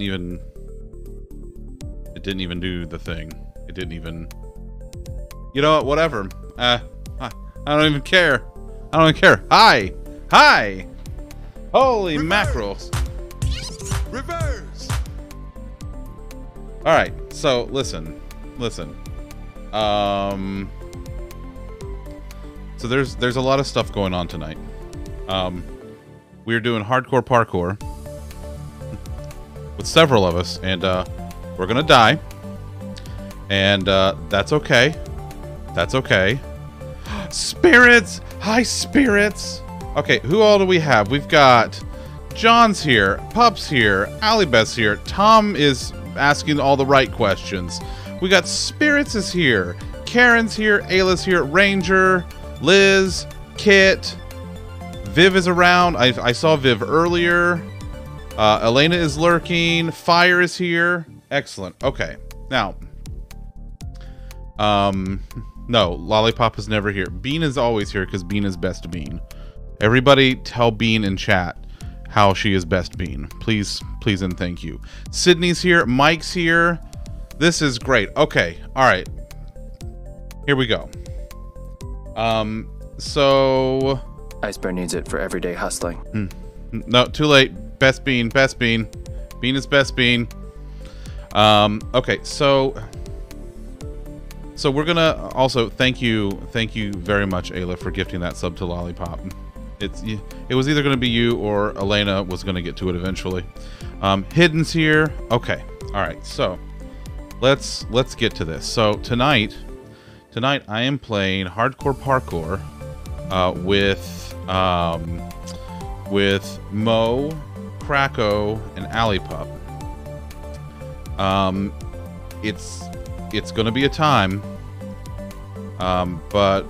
Didn't even. It didn't even do the thing. It didn't even. You know what? Whatever. Uh, I, I don't even care. I don't even care. Hi, hi. Holy Reverse. mackerels! Reverse. All right. So listen, listen. Um. So there's there's a lot of stuff going on tonight. Um, we're doing hardcore parkour with several of us, and uh, we're gonna die, and uh, that's okay. That's okay. Spirits, hi spirits. Okay, who all do we have? We've got John's here, Pup's here, Alibeth's here. Tom is asking all the right questions. We got Spirits is here, Karen's here, Ayla's here, Ranger, Liz, Kit, Viv is around. I, I saw Viv earlier. Uh, Elena is lurking. Fire is here. Excellent. Okay. Now, um, no, Lollipop is never here. Bean is always here because Bean is best Bean. Everybody tell Bean in chat how she is best Bean. Please, please, and thank you. Sydney's here. Mike's here. This is great. Okay. All right. Here we go. Um, so Iceberg needs it for everyday hustling. no, too late. Best bean, best bean. Bean is best bean. Um, okay, so so we're gonna also thank you, thank you very much, Ayla, for gifting that sub to Lollipop. It's it was either gonna be you or Elena was gonna get to it eventually. Um, Hidden's here. Okay, all right. So let's let's get to this. So tonight, tonight I am playing hardcore parkour uh, with um, with Mo, Krakow, and Alipup. Um, it's it's gonna be a time, um, but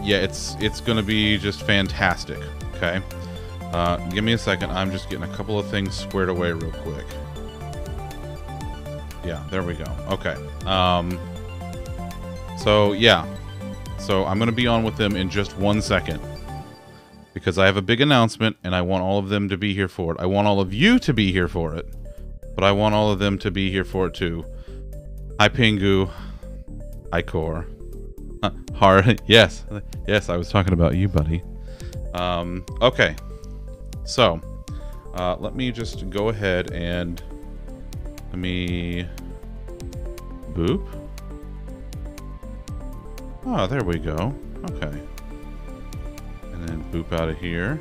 yeah, it's it's gonna be just fantastic. Okay, uh, give me a second. I'm just getting a couple of things squared away real quick. Yeah, there we go. Okay. Um, so yeah, so I'm gonna be on with them in just one second because I have a big announcement and I want all of them to be here for it. I want all of you to be here for it, but I want all of them to be here for it too. Hi, Pingu. Hi, Core. Hard. Yes. Yes, I was talking about you, buddy. Um, okay. So, uh, let me just go ahead and let me boop. Oh, there we go. Okay and then boop out of here.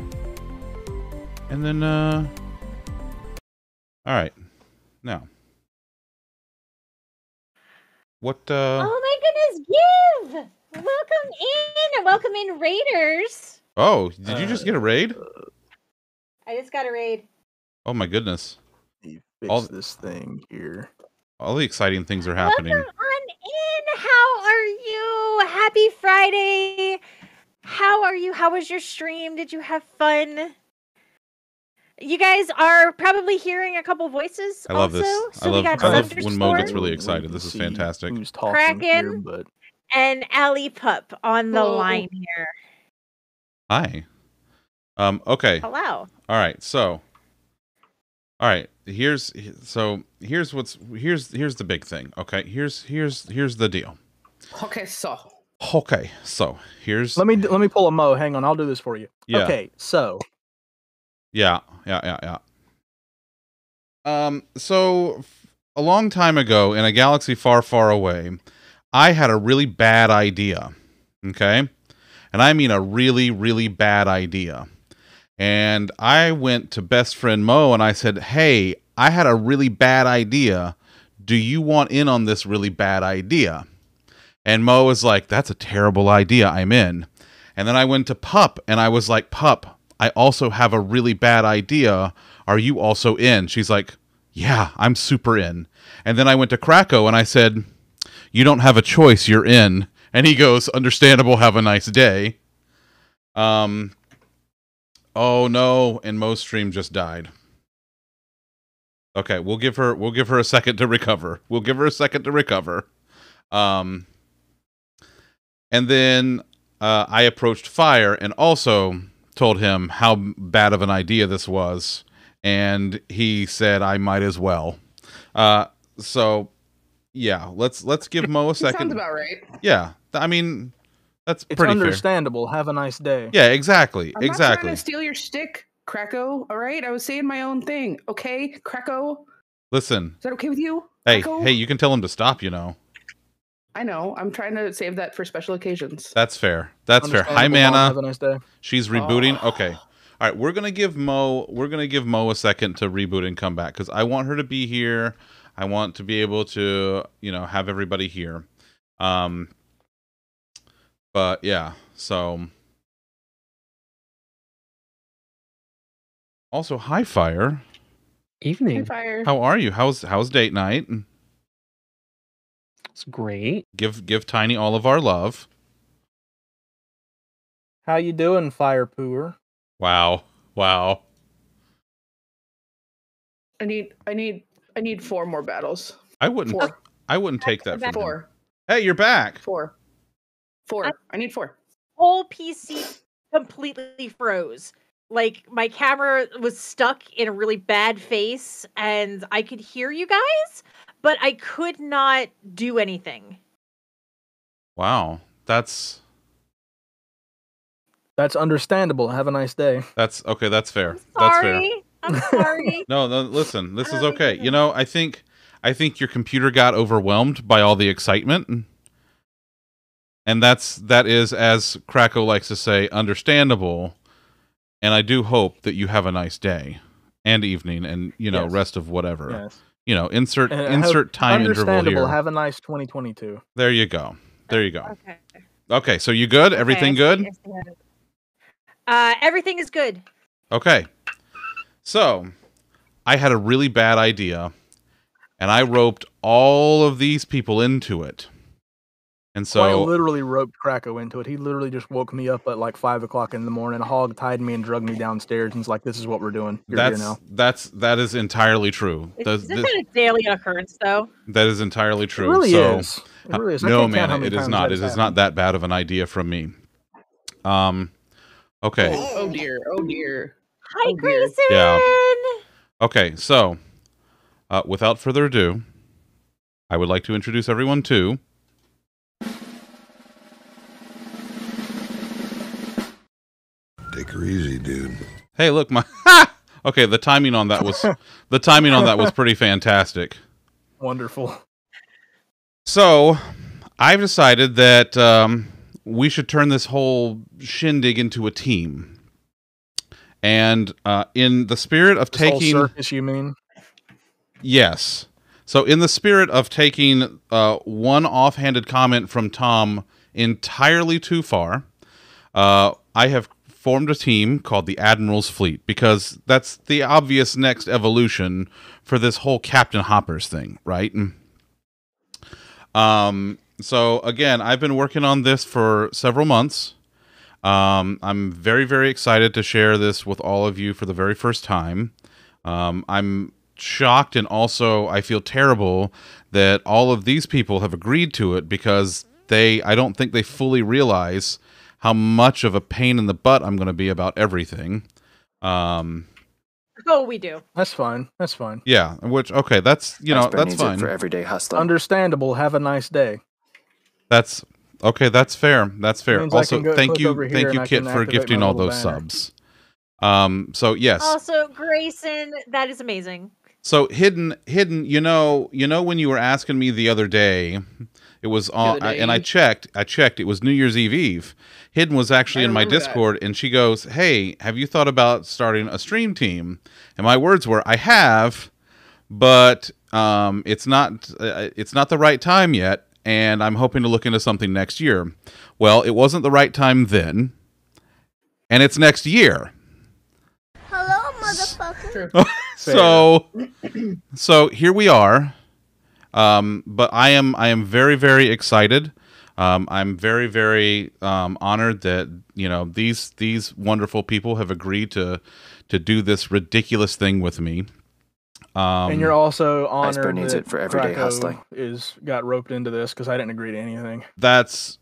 And then, uh, all right. Now, what, uh, Oh my goodness, give! Welcome in! Welcome in, Raiders! oh, did you just get a raid? I just got a raid. Oh my goodness. You fix All- this thing here. All the exciting things are happening. Welcome on in! How are you? Happy Friday! How are you? How was your stream? Did you have fun? You guys are probably hearing a couple voices. I love also. this. So I love, we got I love when Mo gets really excited. This is fantastic. Who's talking here, Kraken. but and Ali Pup on the Oh. line here. Hi. Um, okay. Hello. All right. So, all right. Here's so here's what's here's here's the big thing. Okay. Here's here's here's the deal. Okay, so Okay. So here's let me let me pull a mo. Hang on, I'll do this for you. Yeah. Okay, so Yeah, yeah, yeah, yeah. Um, so f- a long time ago in a galaxy far, far away, I had a really bad idea. Okay? And I mean a really, really bad idea. And I went to best friend Mo and I said, Hey, I had a really bad idea. Do you want in on this really bad idea? And Mo was like, That's a terrible idea. I'm in. And then I went to Pup and I was like, Pup, I also have a really bad idea. Are you also in? She's like, Yeah, I'm super in. And then I went to Krakow and I said, You don't have a choice, you're in. And he goes, Understandable, have a nice day. Um Oh no, and Mo's stream just died. Okay, we'll give her we'll give her a second to recover. We'll give her a second to recover. Um and then uh, I approached Fire and also told him how bad of an idea this was. and he said I might as well. Uh, so yeah, let's let's give Mo a second. Sounds second. about right. yeah, I mean that's It's pretty fair. understandable. Have a nice day. Yeah, exactly, I'm not exactly. trying to steal your stick, Krakow. All right, I was saying my own thing. Okay, Krakow. Listen, Is that okay with you? hey, Krakow? hey, you can tell him to stop. You know, I know. I'm trying to save that for special occasions. that's fair. That's fair. Hi, Understandable, Mana. Have a nice day. She's rebooting. Oh. Okay. All right, we're gonna give Mo. We're gonna give Mo a second to reboot and come back because I want her to be here. I want to be able to, you know, have everybody here. Um. But yeah, so. Also, hi Fire. Hey, Evening. fire. How are you? How's how's date night? It's great. Give give Tiny all of our love. How you doing, fire pooer? Wow, wow. I need. I need. I need four more battles. I wouldn't. Four. I wouldn't take that from him. Four. Hey, you're back. Four. Four. I need four. Whole PC completely froze. Like my camera was stuck in a really bad face, and I could hear you guys, but I could not do anything. Wow, that's That's understandable. Have a nice day. that's okay. That's fair. I'm That's fair. sorry. I'm sorry. No, no. Listen, this is okay. You know, I think I think your computer got overwhelmed by all the excitement, and that's that is, as Krakow likes to say, understandable. And I do hope that you have a nice day and evening, and you know, Yes. rest of whatever. Yes. You know, insert And I hope- insert time interval Understandable. here. Have a nice 2022. there you go. There you go. Okay. Okay, so you good? Everything Okay, I see- good? I see how it is. Uh, everything is good. Okay. So, I had a really bad idea, and I roped all of these people into it. And So I literally roped Krakow into it. He literally just woke me up at like five o'clock in the morning. Hog tied me and drugged me downstairs and was like, "This is what we're doing. You're that's here now." that's that is entirely true. It's, Does- it's this- not a daily occurrence, though. that is entirely true. It really so, is. It really is. I no, can't count how man, it is not. It is It has is not that bad of an idea from me. Um. Okay. Oh, oh dear. Oh dear. Hi, Oh, dear. Grayson. Yeah. Okay. So, uh, without further ado, I would like to introduce everyone to Take her easy, dude. Hey, look, my okay. The timing on that was the timing on that was pretty fantastic. Wonderful. So, I've decided that um, we should turn this whole shindig into a team, and uh, in the spirit of This whole taking circus, you mean? yes, so in the spirit of taking uh, one offhanded comment from Tom entirely too far, uh, I have formed a team called the Admiral's Fleet because that's the obvious next evolution for this whole Captain Hoppers thing, right? Um, so again, I've been working on this for several months. Um, I'm very, very excited to share this with all of you for the very first time. Um, I'm shocked and also I feel terrible that all of these people have agreed to it because they, I don't think they fully realize how much of a pain in the butt I'm going to be about everything. Um, Oh, we do. That's fine. That's fine. yeah, which okay, that's you know Expert that's fine. for everyday hustling. Understandable. Have a nice day. That's okay. That's fair. That's fair. Also, go thank you, thank you, Kit, for gifting all those banner. subs. Um. So yes. Also, Grayson, that is amazing. So hidden, hidden. You know, you know when you were asking me the other day, it was on, other and I checked. I checked. It was New Year's Eve Eve. Hidden was actually in my remember that. Discord, and she goes, "Hey, have you thought about starting a stream team?" And my words were, "I have, but um, it's not. Uh, it's not the right time yet." And I'm hoping to look into something next year. Well, it wasn't the right time then, and it's next year. Hello, motherfucker. So so here we are um but i am i am very very excited um i'm very very um honored that you know these these wonderful people have agreed to to do this ridiculous thing with me um and you're also Iceberg honored needs that it for everyday Krakow hustling. is got roped into this because I didn't agree to anything. that's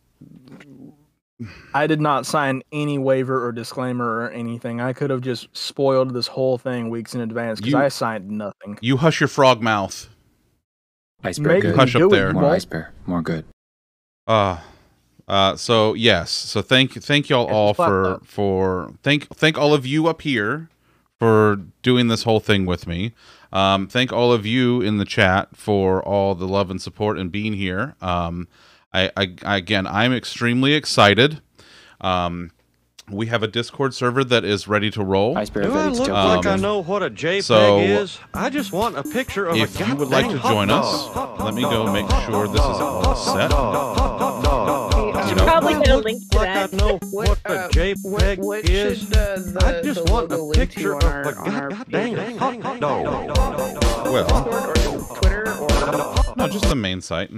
I did not sign any waiver or disclaimer or anything. I could have just spoiled this whole thing weeks in advance because I signed nothing. You hush your frog mouth. Iceberg Make good. Hush up there. More Won't. iceberg. More good. Uh uh so yes. So thank thank y'all Yeah, all for that. for thank thank all of you up here for doing this whole thing with me. Um thank all of you in the chat for all the love and support and being here. Um I, I, I again I'm extremely excited. Um we have a Discord server that is ready to roll. Do I look Tokyo Um, like I know what a JPEG so, is? I just want a picture of If a you would like to join us, let me go make sure this is all set. You You know, probably get a link to like that. I know what a uh, JPEG what, what is. should the, I just want a picture of a on our goddamn hot dog. well, Discord or Twitter or no, just the main site.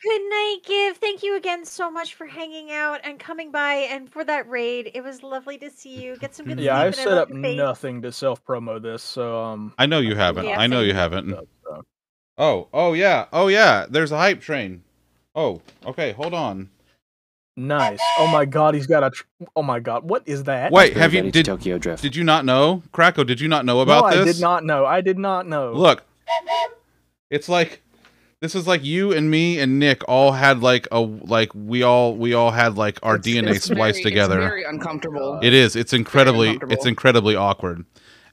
Good night, Give. Thank you again so much for hanging out and coming by and for that raid. It was lovely to see you. Get some good Yeah, I've and set up nothing to self promo this, so um. I know you haven't. Yeah, I know you haven't. so- Oh, oh yeah, oh yeah. There's a hype train. Oh, okay. Hold on. Nice. Oh my god, he's got a. Tr- oh my god, what is that? Wait, have you did Tokyo drift. did you not know, Krakow? Did you not know about no, this? I did not know. I did not know. Look, it's like this is like you and me and Nick all had like a like we all we all had like our It's- DNA it's spliced very- together. It's very uncomfortable. It is. It's incredibly. It's uncomfortable. incredibly awkward.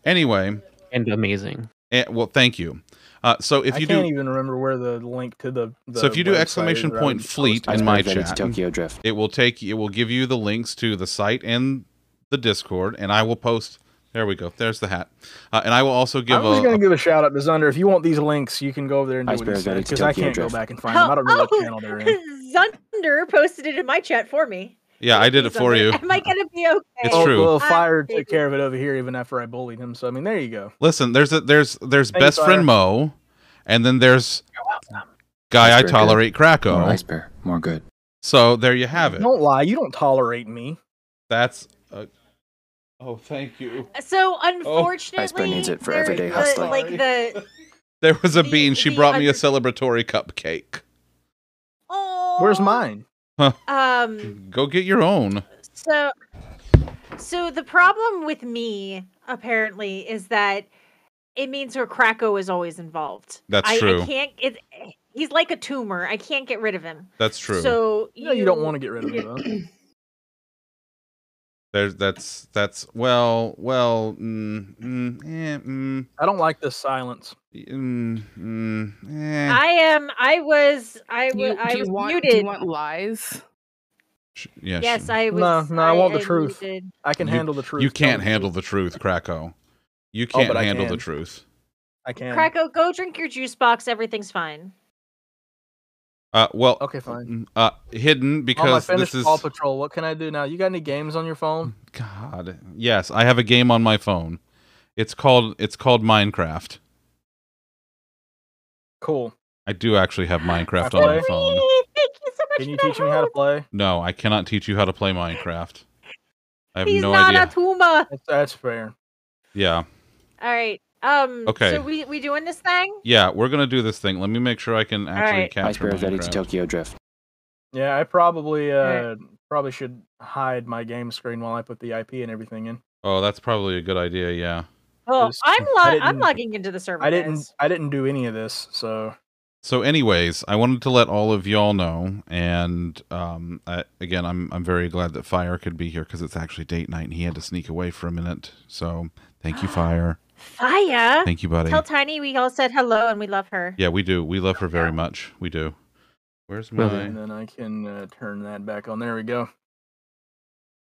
Anyway, and amazing. eh, well, thank you. Uh, so if I you can't do, even remember where the link to the. the so if you do exclamation is that I point was fleet in my Iceberg ready chat, Tokyo drift. it will take it will give you the links to the site and the Discord, and I will post. There we go. There's the hat, uh, and I will also give I'm just gonna give a shout out to Zunder. If you want these links, you can go over there and do what Iceberg said because I can't go back and find them. I don't know what channel they're in. Zunder posted it in my chat for me. yeah. I did it for you. Am I gonna be okay? It's Oh, true. Well, Fire baby. took care of it over here even after I bullied him. So I mean, there you go. Listen, there's a there's there's Thanks, best Fire. friend Mo, and then there's guy I Iceberg good. tolerate More Krakow. iceberg. More good. So there you have it. Don't lie. You don't tolerate me. That's. Uh, oh, thank you. So unfortunately, Iceberg unfortunately, needs it for there- everyday the- hustling. Like the There was a The- bean. She the brought me a under- celebratory cupcake. oh, Where's mine? Um. Go get your own. So, so the problem with me apparently is that it means her Krakow is always involved. That's I, true. I can't. It, he's like a tumor. I can't get rid of him. That's true. So No, you don't want to get rid of it though. There's that's that's well well mm, mm, eh, mm, I don't like this silence. mm, mm, eh. I am. I was. I Do you, was. I do you was want, muted. Do you want lies? Sh- yeah, yes, sh- I was. No, no, I want the truth. muted. I can You- handle the truth. you can't handle truth. the truth, Krakow. You Oh, can't but I handle the truth. I can. Krakow, go drink your juice box. Everything's fine. Uh, well, Okay, fine. uh, hidden Oh, I because finished this is Paw Patrol. What can I do now? You got any games on your phone? God. Yes, I have a game on my phone. It's called it's called Minecraft. Cool. I do actually have Minecraft on my phone. Thank you so much. Can you for that teach me how to play? No, I cannot teach you how to play Minecraft. I have He's no not idea. a tumor. That's, that's fair. yeah. All right. Um. Okay. So we we doing this thing? Yeah, we're gonna do this thing. Let me make sure I can actually right. capture Iceberg ready to Tokyo drift. Yeah, I probably uh Alright. probably should hide my game screen while I put the IP and everything in. Oh, that's probably a good idea. Yeah. Well, Is- I'm I lo- I'm logging into the server. I didn't guys. I didn't do any of this, so So, anyways, I wanted to let all of y'all know, and um, I, again, I'm I'm very glad that Fire could be here because it's actually date night, and he had to sneak away for a minute. So, thank you, Fire. Fire. Thank you, buddy. Tell Tiny we all said hello and we love her. Yeah, we do. We love her very much. We do. Where's Well, my? and then I can uh, turn that back on. There we go.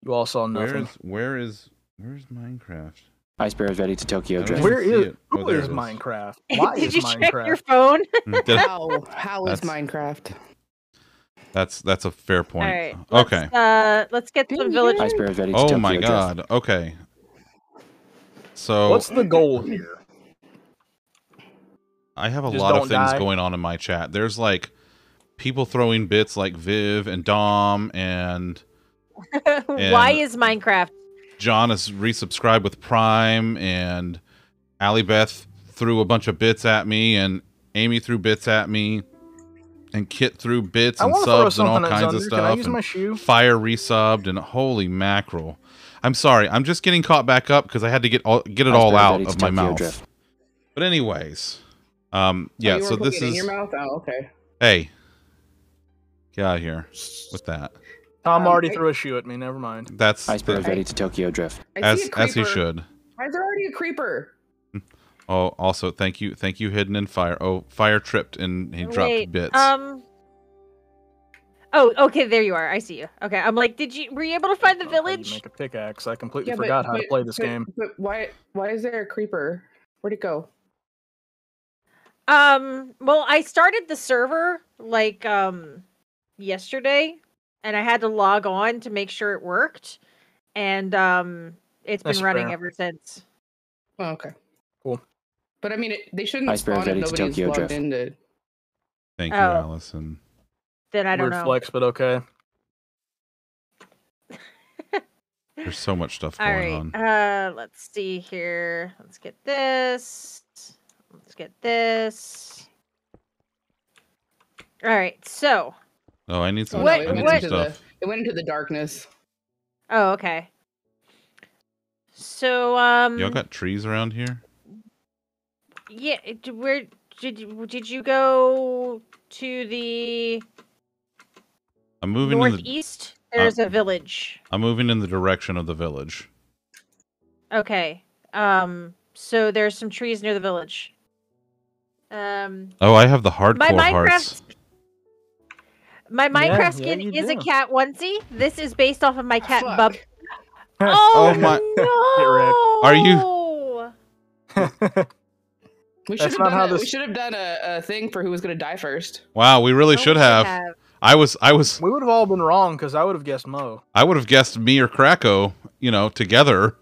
You all saw nothing. Where's where is where's Minecraft? Iceberg ready to Tokyo I don't drift. even Where see is it. Oh, who there is it is. Minecraft? Why Did is you Minecraft? check your phone? Did I- How how is That's- Minecraft? That's that's a fair point. All right. Okay. Let's, uh, let's get some village. Iceberg ready to Oh Tokyo my drift. god. Okay. So What's the goal here? I have a Just lot of things die? going on in my chat. There's like people throwing bits like Viv and Dom and Why is Minecraft? John is resubscribed with Prime and Allie Beth threw a bunch of bits at me and Amy threw bits at me. and kit through bits and want to throw subs and all kinds of Zunder. Can I stuff. use and my shoe? fire resubbed and holy mackerel. I'm sorry. I'm just getting caught back up because I had to get all get it all out of my mouth. Drift. But anyways, um, Oh, yeah. you so this is in your mouth. Oh, okay. hey, get out of here with that. Tom Um, already I- through a shoe at me. Never mind. That's Iceberg that- ready to Tokyo Drift. As see a as he should. Why is there already a creeper? Oh, also thank you, thank you, hidden in fire. Oh, fire tripped and he dropped Wait, bits. Um. Oh, okay. There you are. I see you. Okay. I'm like, did you? Were you able to find the I don't know how you village? Make a pickaxe. I completely Yeah, but- forgot how to play this but- game. But why? Why is there a creeper? Where'd it go? Um. Well, I started the server like um yesterday, and I had to log on to make sure it worked, and um, it's been That's running fair. ever since. Oh, okay. Cool. But I mean, it, they shouldn't Iceberg spawn if ready to nobody's Tokyo logged into. thank you, oh. Allison. Then I don't Weird know. flex, but okay. There's so much stuff All going right. on. Uh, let's see here. Let's get this. Let's get this. All right. So. Oh, I need some. Oh, What- it I need went some into the. It went into the darkness. Oh, okay. So um. Y'all got trees around here? Yeah. Where did you, did you go to the I'm moving in the. northeast? There's a village. I'm moving in the direction of the village. Okay. Um. So there's some trees near the village. Um. Oh, I have the hardcore My Minecraft. hearts. My Minecraft yeah, skin you is a cat onesie. This is based off of my cat Fuck. Bub. Oh Oh, my- no! Are you? We That's should have not done. how a, We should have done a, a thing for who was gonna die first. Wow, we really should have. I was, I was, we would have all been wrong because I would have guessed Mo. I would have guessed me or Krakow, you know, together.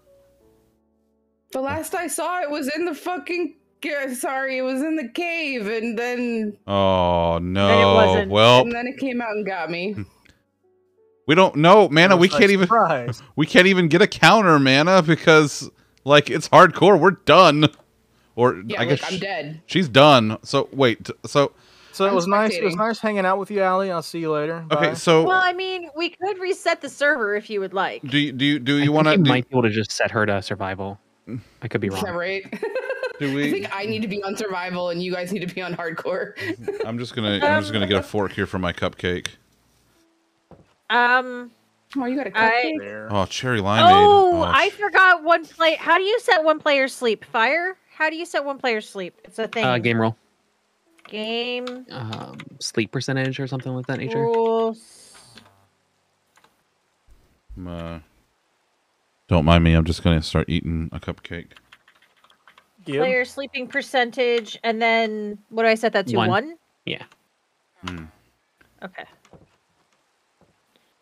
The last I saw, it was in the fucking. ca- Sorry, it was in the cave, and then Oh no. wasn't. Well, and then it came out and got me. we don't know, Mana. We can't even, we can't even get a counter, Mana, because like it's hardcore. We're done. Or Yeah, I look, guess I'm dead. she's done. So wait, t- so So it I'm was nice. It was nice hanging out with you, Allie. I'll see you later. okay, so Well, I mean, we could reset the server if you would like. do you do you do you want to? think might be able to just set her to survival. I could be wrong. Yeah, right. do we? I think I need to be on survival, and you guys need to be on hardcore. I'm just gonna I'm just gonna get a fork here for my cupcake. Um. Oh, you got a I- cupcake. There. Oh, cherry limeade. Oh, I forgot one play. How do you set one player sleep? Fire. How do you set one player sleep? It's a thing. Uh, game roll, Game um, sleep percentage or something like that nature. rules. Uh, don't mind me. I'm just gonna start eating a cupcake. Gib? Player sleeping percentage, and then what do I set that to? One. One. Yeah. Mm. Okay.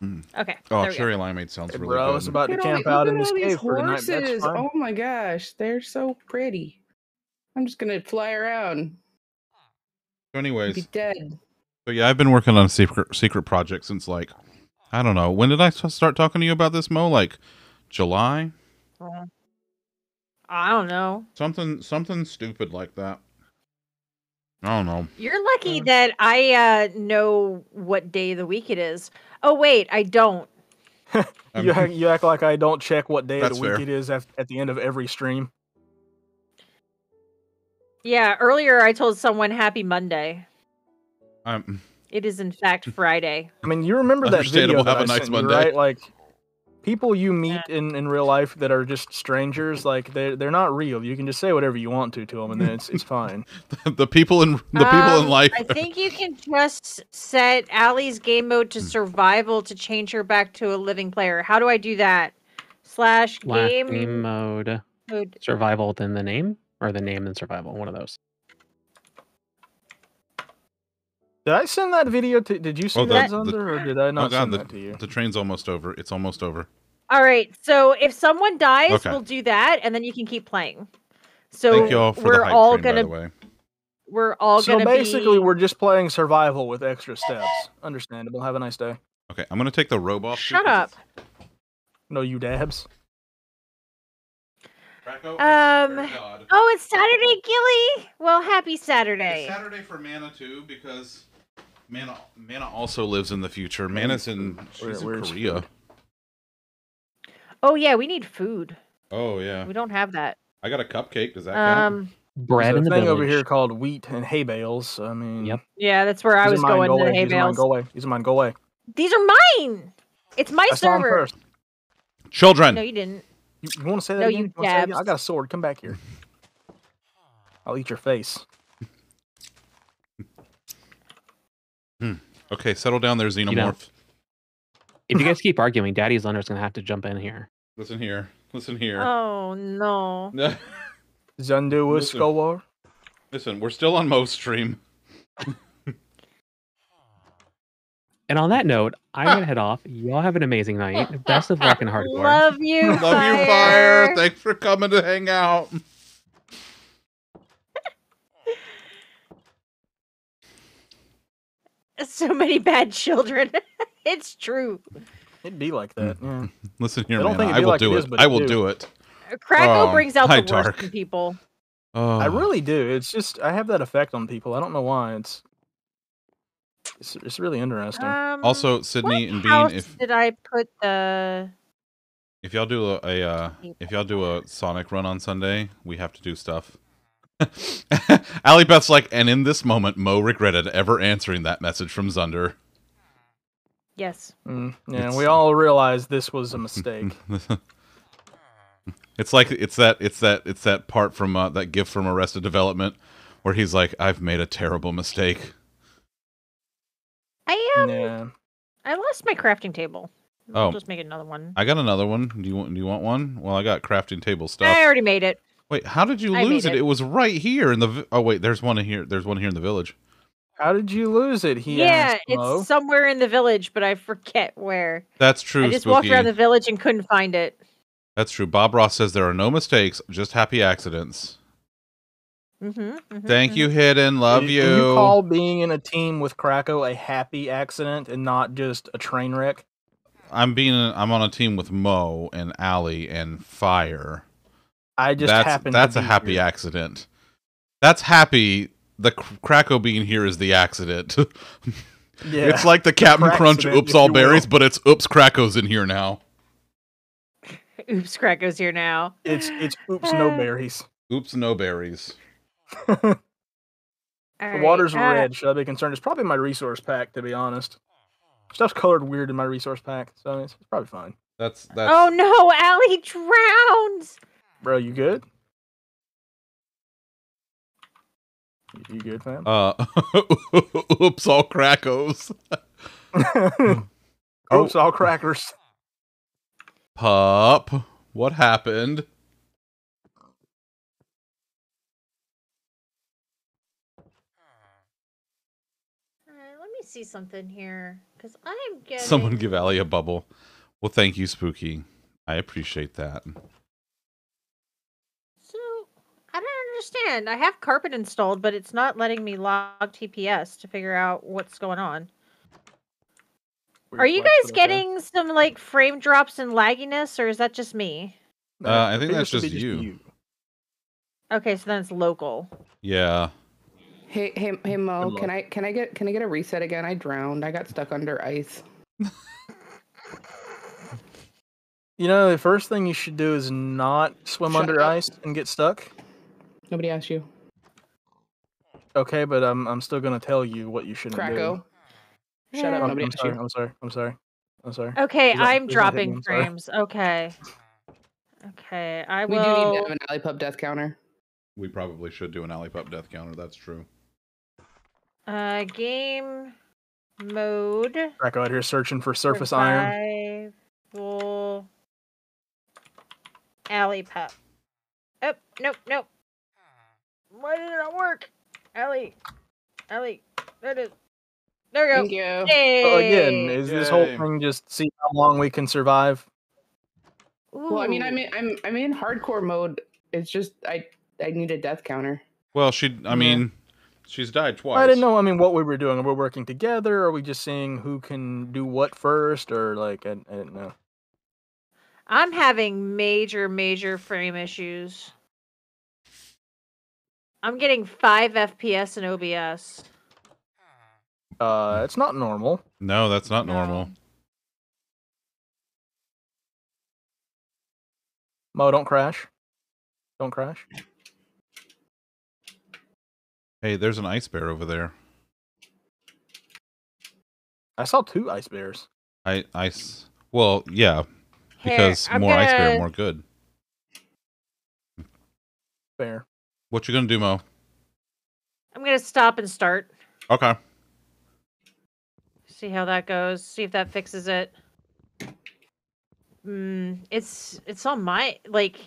Mm. Okay. Oh, there we go. cherry limeade sounds Hey, really bro, I was about to Look at all camp out in this all these cave for tonight. That's horses. fine. Oh my gosh, they're so pretty. I'm just gonna fly around. So and Be anyways, dead. so yeah, I've been working on a secret secret project since like I don't know when did I start talking to you about this, Mo? Like July, Uh, I don't know. something something stupid like that. I don't know. You're lucky that I uh, know what day of the week it is. Oh wait, I don't. I'm- you, act, you act like I don't check what day of the week fair. it is at, at the end of every stream. Yeah, earlier I told someone Happy Monday. I'm It is in fact Friday. I mean, you remember that video Understandable. that Have a I nice sent you, Monday. right? Like people you meet in, in real life that are just strangers, like they they're not real. You can just say whatever you want to to them, and then it's it's fine. the people in the people in Um, life. I think you can just set Allie's game mode Hmm. to survival to change her back to a living player. How do I do that? Slash Last game, game mode, mode. survival, then the name, or the name and survival. One of those. Did I send that video to? Did you see Oh, the- that, the- or did I not oh god, send the, that to you? the train's almost over. It's almost over. All right. So if someone dies, Okay. we'll do that, and then you can keep playing. So Thank you all for we're the hype all train, gonna by the way. we're all So gonna basically, be. we're just playing survival with extra steps. Understandable. Have a nice day. Okay, I'm gonna take the robe off. too, Shut 'cause up. No, you dabs. It's- Krakow, Um, swear to God. Oh, it's Saturday, Gilly. Well, happy It's Saturday. Saturday for Mana too because Mana, Mana also lives in the future. Mana's in, Where- she's in Korea. Oh yeah, we need food. Oh yeah, We don't have that. I got a cupcake. Does that count? Um, Bread There's in a the thing village. over here called wheat and hay bales. I mean, Yep. yeah, that's where I was going go to the away, hay these are mine, bales. Go away. These are mine. Go away. These are mine. It's my I saw 'em server. first. Children. No, you didn't. You, you want to say that No, again? you wanna say that again? I got a sword. Come back here. I'll eat your face. Hmm. Okay, settle down there, Xenomorph. know- If you guys keep arguing, Daddy Zunder's gonna have to jump in here. Listen here. Listen here. Oh no. Zandu Listen. Skowar. Listen, we're still on Mo stream. And on that note, I'm gonna head off. Y'all have an amazing night. Best of luck in hardcore. Love you. Love you, Fire. Thanks for coming to hang out. So many bad children. it's true. It'd be like that. Yeah. Mm-hmm. Listen here, I don't man. think I will like do is, it. I will do. do it. Krakow Oh, brings out hi, the worst Dark. in people. Oh, I really do. It's just I have that effect on people. I don't know why. It's it's, it's really interesting. Um, Also, Sydney what and Bean, if did I put the? if y'all do a, a uh, if y'all do a Sonic run on Sunday, we have to do stuff. Allie Beth's like, and in this moment, Mo regretted ever answering that message from Zunder. Yes. Mm, yeah, It's- we all realized this was a mistake. it's like it's that it's that it's that part from uh, that gift from Arrested Development where he's like, "I've made a terrible mistake." I um, yeah. I lost my crafting table. I'll Oh. just make another one. I got another one. Do you want? Do you want one? Well, I got crafting table stuff. I already made it. Wait, how did you I lose it? it. It was right here in the. vi- Oh wait, there's one in here. There's one here in the village. How did you lose it? He yeah, asked, it's somewhere in the village, but I forget where. That's true. I just Spooky. walked around the village and couldn't find it. That's true. Bob Ross says there are no mistakes, just happy accidents. Mm-hmm, Thank you, Hidden. Love Do you. Do you call being in a team with Krakow a happy accident and not just a train wreck? I'm being. I'm on a team with Mo and Allie and Fire. I just that's happened. that's to a happy here. accident. That's happy. The K- Krakow being here is the accident. Yeah. It's like the Captain Crunch oops all you will. berries, but it's oops Krakow's in here now. Oops, Krakow's here now. It's it's oops no berries. Oops no berries. The Alright, water's uh, red. Should I be concerned? It's probably my resource pack, to be honest. Stuff's colored weird in my resource pack, so it's, it's probably fine. That's that's Oh no, Allie drowns. Bro, you good? You- You good, fam? uh oops all Krakow's. Oh. Oops, all crackers. Pup. What happened? Alright, let me see something here, because I'm getting. Someone give Allie a bubble. Well, thank you, Spooky. I appreciate that. So I don't understand. I have carpet installed, but it's not letting me log TPS to figure out what's going on. Are you guys but okay. getting some like frame drops and lagginess, or is that just me? Uh, I think that's should be just you. Okay, so then it's local. Yeah. Hey, hey, hey, Mo. Good Can. I can I get can I get a reset again? I drowned. I got stuck under ice. You know, the first thing you should do is not swim Shut under up. ice and get stuck. Nobody asked you. Okay, but I'm I'm still gonna tell you what you shouldn't Krakow. Shut up. do. I'm, Nobody I'm asked sorry. you. I'm sorry. I'm sorry. I'm sorry. Okay, Please I'm please don't me, dropping I'm frames. Okay. Okay, I We will. do need to have an alley pup death counter. We probably should do an alley pup death counter. That's true. Uh, game mode. Krakow out here searching for surface iron. Survival Alley pup. Oh, nope, nope. Why did it not work? Ellie. Ellie. There it is. There we go. Thank you. Yay. So again, is this whole thing just see how long we can survive? Well, I mean, I'm in, I'm I'm in hardcore mode. It's just I I need a death counter. Well, she. I Yeah. mean, she's died twice. I didn't know. I mean, what we were doing. Are we working together? Are we just seeing who can do what first, or like I, I didn't know. I'm having major, major frame issues. I'm getting 5 FPS in OBS. Uh, it's not normal. No, that's not No. normal. Mo, don't crash. Don't crash. Hey, there's an ice bear over there. I saw two ice bears. I ice. Well, yeah, Here, because I'm more ice bear, gonna- more good. Fair. What you gonna do, Mo? I'm gonna stop and start. Okay. See how that goes. See if that fixes it. Mm, it's it's on my like.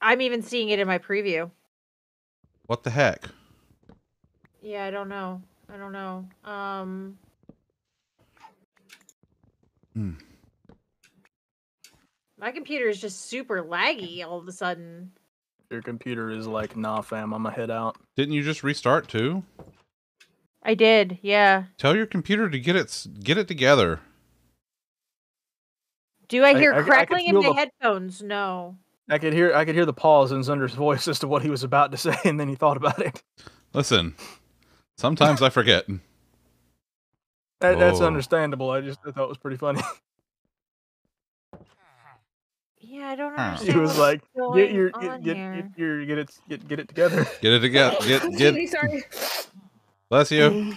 I'm even seeing it in my preview. What the heck? Yeah, I don't know. I don't know. Um. Hmm. My computer is just super laggy all of a sudden. Your computer is like, nah, fam, I'm gonna head out. Didn't you just restart too? I did, yeah. Tell your computer to get it get it together. Do I I- hear I- I could crackling in my the- headphones? No. I could hear I could hear the pause in Zunder's voice as to what he was about to say, and then he thought about it. Listen, sometimes I forget. That, That's Oh. understandable. I just I thought it was pretty funny. Yeah, I don't Huh. understand. he was like, "Get your get, get, get your get it get get it together." Get it together. Get Excuse me, get. sorry. Bless you.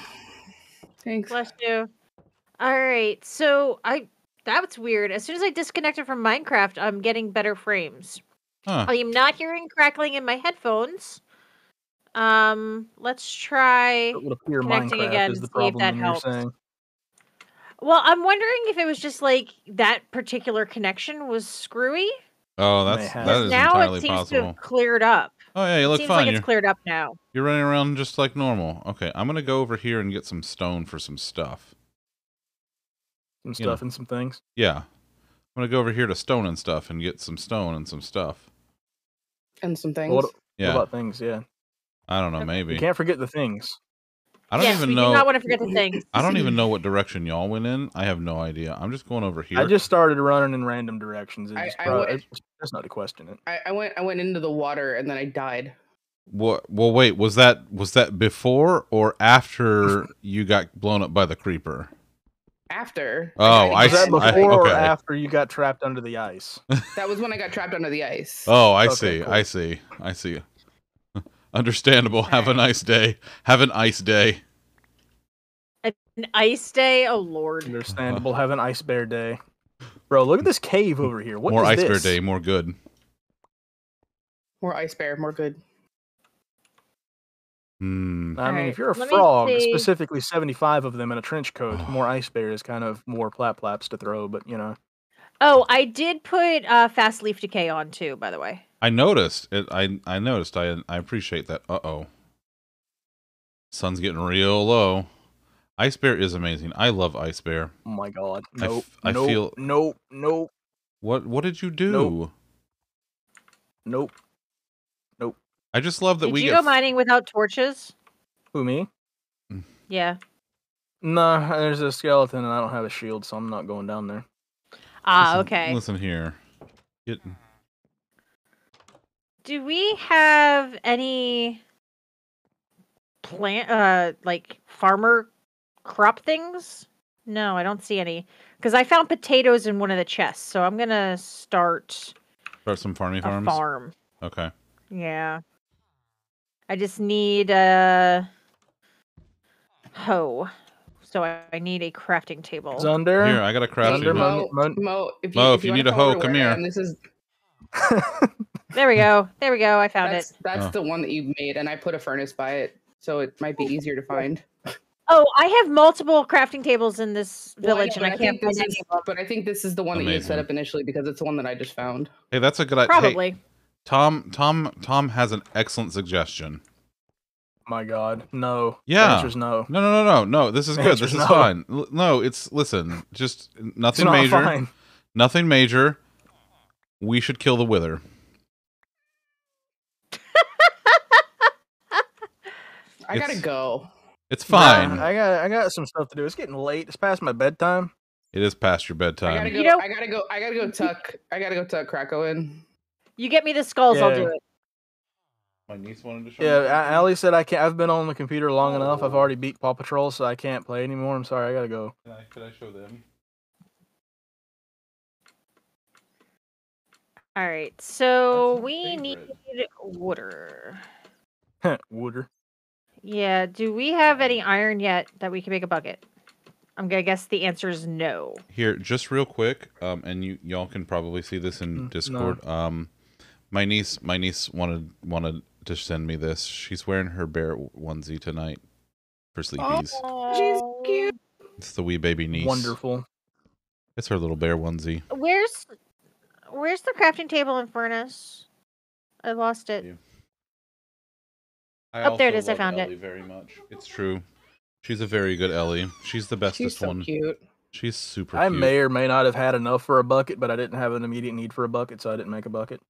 Thanks. Bless you. All right, so I that's weird. As soon as I disconnected from Minecraft, I'm getting better frames. Huh. I am not hearing crackling in my headphones. Um, let's try. It would appear Connecting Minecraft again to see if that helps. Well, I'm wondering if it was just like that particular connection was screwy. Oh, that's that is now entirely it seems to have cleared up. Oh yeah, you look seems fine. like You're, it's cleared up now. you're running around just like normal. Okay, I'm gonna go over here and get some stone for some stuff. Some You know. stuff and some things. Yeah, I'm gonna go over here to stone and stuff and get some stone and some stuff. And some things. What, Yeah, what about things? Yeah. I don't know. Maybe You can't forget the things. I don't yes, even we know. do not want to forget the things. I don't even know what direction y'all went in. I have no idea. I'm just going over here. I just started running in random directions. It's I- just I prob- would- it's- That's not to question it. I, I went I went into the water and then I died. What? Well, wait. Was that was that before or after you got blown up by the creeper? After. Oh, I Was that see- again. I- before or after you got trapped under the ice? That was when I got trapped under the ice. Oh, I Okay, see. cool. I see. I see. Understandable. Have a nice day. Have an ice day. An ice day. Oh lord. Understandable. Have an ice bear day. Bro, look at this cave over here. What more is ice bear day. More good. More ice bear, more good. Hmm. I mean, Alright, if you're a let frog, specifically 75 of them in a trench coat, more ice bear is kind of more plap flaps to throw, but you know. Oh, I did put uh, fast leaf decay on too. By the way. I noticed it. I I noticed. I I appreciate that. Uh oh. Sun's getting real low. Ice bear is amazing. I love ice bear. Oh my god. I Nope. f- I nope, feel- Nope. Nope. What what did you do? Nope. Nope. I just love that Did we you get go f- mining without torches? Who, me? Yeah. Nah, there's a skeleton and I don't have a shield, so I'm not going down there. Ah, listen- okay. Listen here. Get, Do we have any plant uh like farmer crop things? No, I don't see any. Because I found potatoes in one of the chests, so I'm gonna start start some farming farms. farm. Okay. Yeah. I just need a hoe. So I, I need a crafting table. Zunder? Here, I got a crafting. Table. Mo- Mo, Mo, if you, Mo, if if you wanna need a hoe, come here. am, This is There we go. There we go. I found that's it. that's Oh. the one that you made, and I put a furnace by it, so it might be oh. easier to find. Oh, I have multiple crafting tables in this Well, village, know, and I but can't find any is, but I think this is the one that you set up initially because it's the one that I just found. Hey, that's a good idea. Probably. Tom Tom Tom has an excellent suggestion. my god. No. The Yeah. answer's no. No, no, no, no, no. This is The good. This is no. fine. L- No, it's listen. Just It's nothing not major. fine. Nothing major. We should kill the wither. I gotta go. It's fine. Nah, I got I got some stuff to do. It's getting late. It's past my bedtime. It is past your bedtime. I gotta bedtime. go. You know- I gotta go. I gotta go tuck. I gotta go tuck Krakow in. You get me the skulls, I'll do it. My niece wanted to show Yeah, me A- Allie said I can't. I've been on the computer long enough. I've already beat Paw Patrol, so I can't play anymore. I'm sorry. I gotta go. Can I, could I show them? All right, so we need favorite. water. Wooder. Yeah, do we have any iron yet that we can make a bucket? I'm gonna guess the answer is no. Here, just real quick, um, and you y'all can probably see this in Mm, no. Discord. Um, my niece, my niece wanted wanted to send me this. She's wearing her bear onesie tonight for sleepies. Oh, She's cute. It's the wee baby niece. Wonderful. It's her little bear onesie. Where's where's the crafting table and furnace? I lost it. You. I Oh, there it is. I love found it. Ellie Very much. It's true. She's a very good Ellie. She's the bestest She's so one. cute. She's super I cute. may or may not have had enough for a bucket, but I didn't have an immediate need for a bucket, so I didn't make a bucket.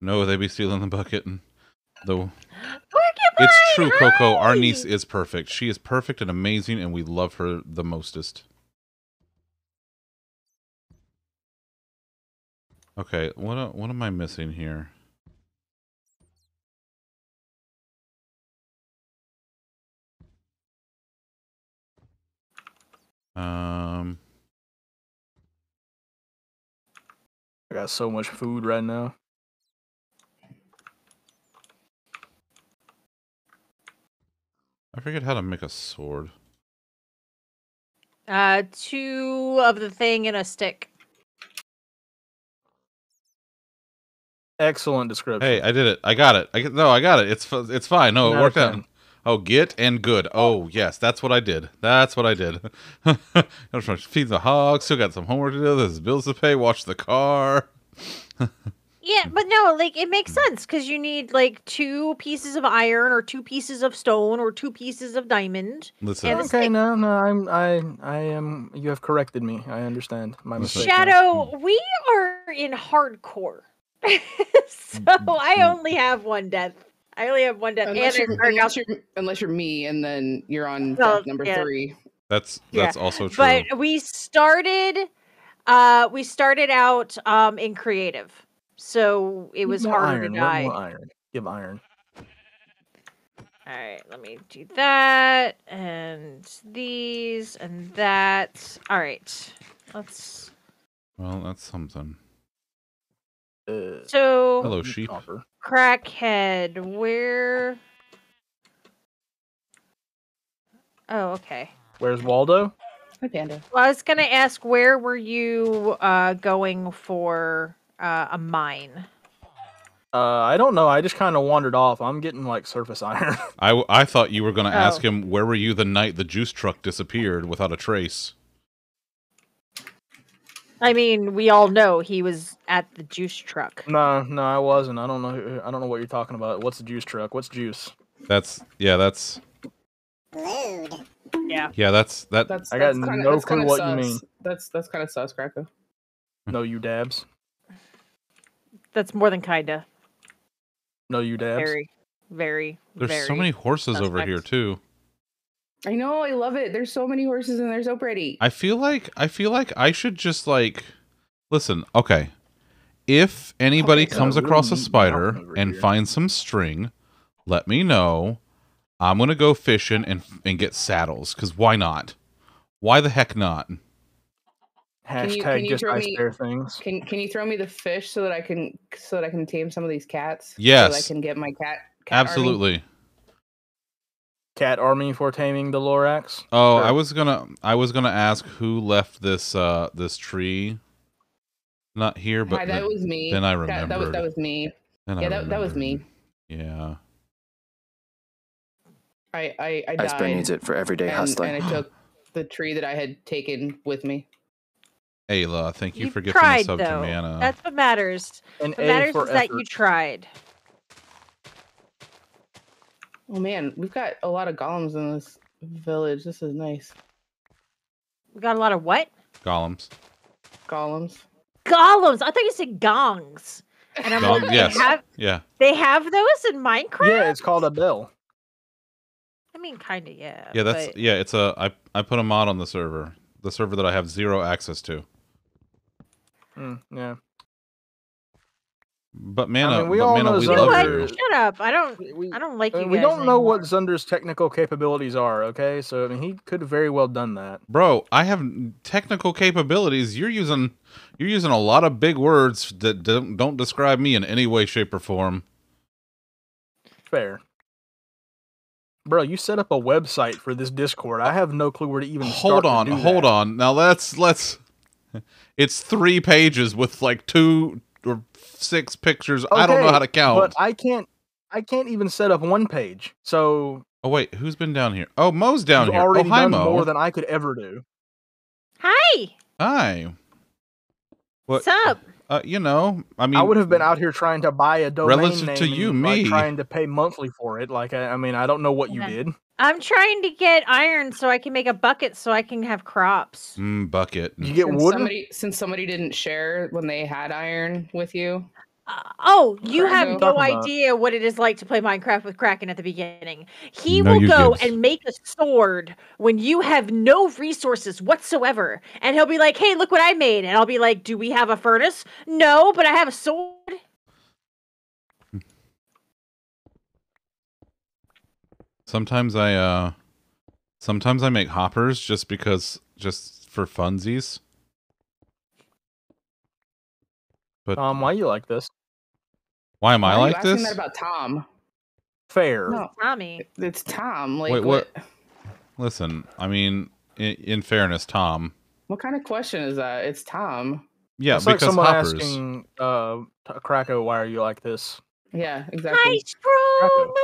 No, they be stealing the bucket. And the Porcupine, it's true, Coco. Our niece is perfect. She is perfect and amazing, and we love her the mostest. Okay, what what am I missing here? Um, I got so much food right now. I forget how to make a sword. Uh, two of the thing and a stick. Excellent description. Hey, I did it. I got it. I get, no, I got it. It's it's fine. No, it Not worked out. Fan. Oh, get and good. Oh, yes, that's what I did. That's what I did. I was trying to feed the hog. Still got some homework to do. There's bills to pay. Watch the car. Yeah, but no, like it makes sense because you need like two pieces of iron or two pieces of stone or two pieces of diamond. Listen, And okay, stick. no, no, I'm, I, I am. You have corrected me. I understand my Listen. mistake. now. Shadow, hmm. we are in hardcore, so hmm. I only have one death. I only have one death, Unless and you're, unless, you're, unless you're me, and then you're on Well, death number yeah. three. that's Yeah, that's also true. But we started, uh, we started out um in creative, so it was more harder iron, to die. More iron. Give iron. All right, let me do that and these and that. All right, let's. well, that's something. Uh, So Hello, sheep. chopper. Crackhead, where? Oh, okay. Where's Waldo? Hi, Panda. Well, I was gonna ask where were you uh going for uh, a mine? Uh, I don't know. I just kind of wandered off. I'm getting like surface iron. I, w- I thought you were going to ask Oh. him where were you the night the juice truck disappeared without a trace. I mean, we all know he was at the juice truck. no, no, I wasn't. I don't know. I don't know what you're talking about. What's the juice truck? What's juice? That's yeah. That's Yeah. yeah. That's that. That's, I got that's kinda, no clue kinda what you mean. That's that's kind of sus, Krakow. No, you dabs. That's more than kinda. No, you dabs. Very, very. There's so many horses over here too. I know, I love it. There's so many horses and they're so pretty. I feel like I feel like I should just like listen. Okay, if anybody Okay, comes so across a spider and here. finds some string, let me know. I'm gonna go fishing and and get saddles. Cause why not? Why the heck not? Can you- Hashtag can you just throw me- things. Can can you throw me the fish so that I can so that I can tame some of these cats? So that Yes. I can get my cat. cat army? Absolutely. Cat army for taming the Lorax. Oh, Sure. I was gonna I was gonna ask who left this uh this tree. Not here, but Hi, that then, was me. then I That- That, was that was me. then Yeah, that, that was me. Yeah. I I, I Ice Bear died needs it for everyday and, hustling. and I took the tree that I had taken with me. Ayla, thank you, You for gifting tried, the sub though. to Mana. That's what matters. An What A matters for is that you tried. Oh man, we've got a lot of golems in this village. This is nice. We got a lot of what? Golems. Golems. Golems. I thought you said gongs. And I'm Gong- like, yes. have Yeah. they have those in Minecraft. Yeah, it's called a bell. I mean, kind of, yeah. Yeah, that's but- yeah, it's a I I put a mod on the server. The server that I have zero access to. Mm, yeah. But Mana, mean, we but all Mana, know we You love what? you. Shut up. I don't We, I don't like I you we guys don't know what. Zunder's technical capabilities are. Okay, so I mean, he could have very well done that. Bro, I have technical capabilities. You're using you're using a lot of big words that don't, don't describe me in any way, shape, or form. Fair. Bro, you set up a website for this Discord. I have no clue where to even Hold start to on, do hold that. on. Now let's let's. It's three pages with like two or six pictures. I don't know how to count. But I can't. I can't even set up one page. So oh wait, who's been down here? Oh, Mo's down here. already oh, hi, done Mo. more than I could ever do. Hi. hi. What? What's up? Uh, you know, I mean, I would have been out here trying to buy a domain Relative name to you, and, like, me. trying to pay monthly for it. Like I, I mean, I don't know what you did. I'm trying to get iron so I can make a bucket so I can have crops. mm, bucket. You get wood? somebody, since somebody didn't share when they had iron with you. Uh, oh, you have no Talking about- idea what it is like to play Minecraft with Kraken at the beginning. He No, will go gives. and make a sword when you have no resources whatsoever. And he'll be like, hey, look what I made. And I'll be like, do we have a furnace? No, but I have a sword. Sometimes I uh sometimes I make hoppers just because just for funsies. But Um, why you like this? why am I Why are like asking this? that about Tom? Fair. No, Tommy. it's Tom. Like Wait, what? what- Listen, I mean in, in fairness, Tom. What kind of question is that? It's Tom. Yeah, It's like because someone hoppers. asking uh Krakow, why are you like this? Yeah, exactly. Hi, exactly. Strom.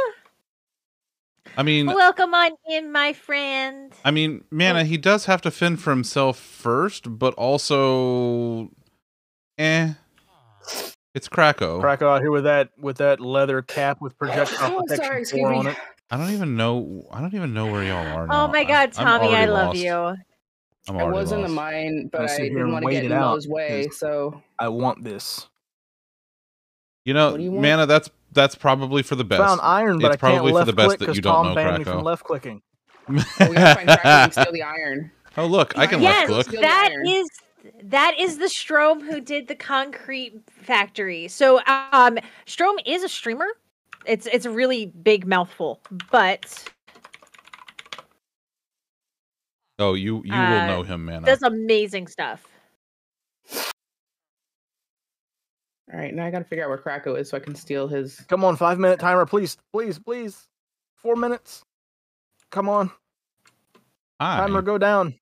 I mean Welcome on in, my friend. I mean, Mana, he does have to fend for himself first, but also eh. It's Krakow. Krakow out here with that with that leather cap with projectile Oh, protection sorry, excuse four me. on it. I don't even know I don't even know where y'all are oh now. Oh my god, Tommy, I love lost. you. I'm I already was in the mine, but I'll I didn't want to wait get it in out, Mo's way. So I want this. You know, What you? Mana, that's that's probably for the best. Found iron, but It's I can't probably for left the best click that because you don't Tom know banned me from left clicking. we gotta find Kraken and steal the iron. oh look, I can yes, left click. Steal the that iron. is that is the Strom who did the concrete factory. So um Strom is a streamer. It's it's a really big mouthful, but Oh, you you will Uh, know him, man. does amazing stuff. All right, now I gotta figure out where Krakow is so I can steal his. Come on, five minute timer, please, please, please. Four minutes. Come on, Hi. timer, go down.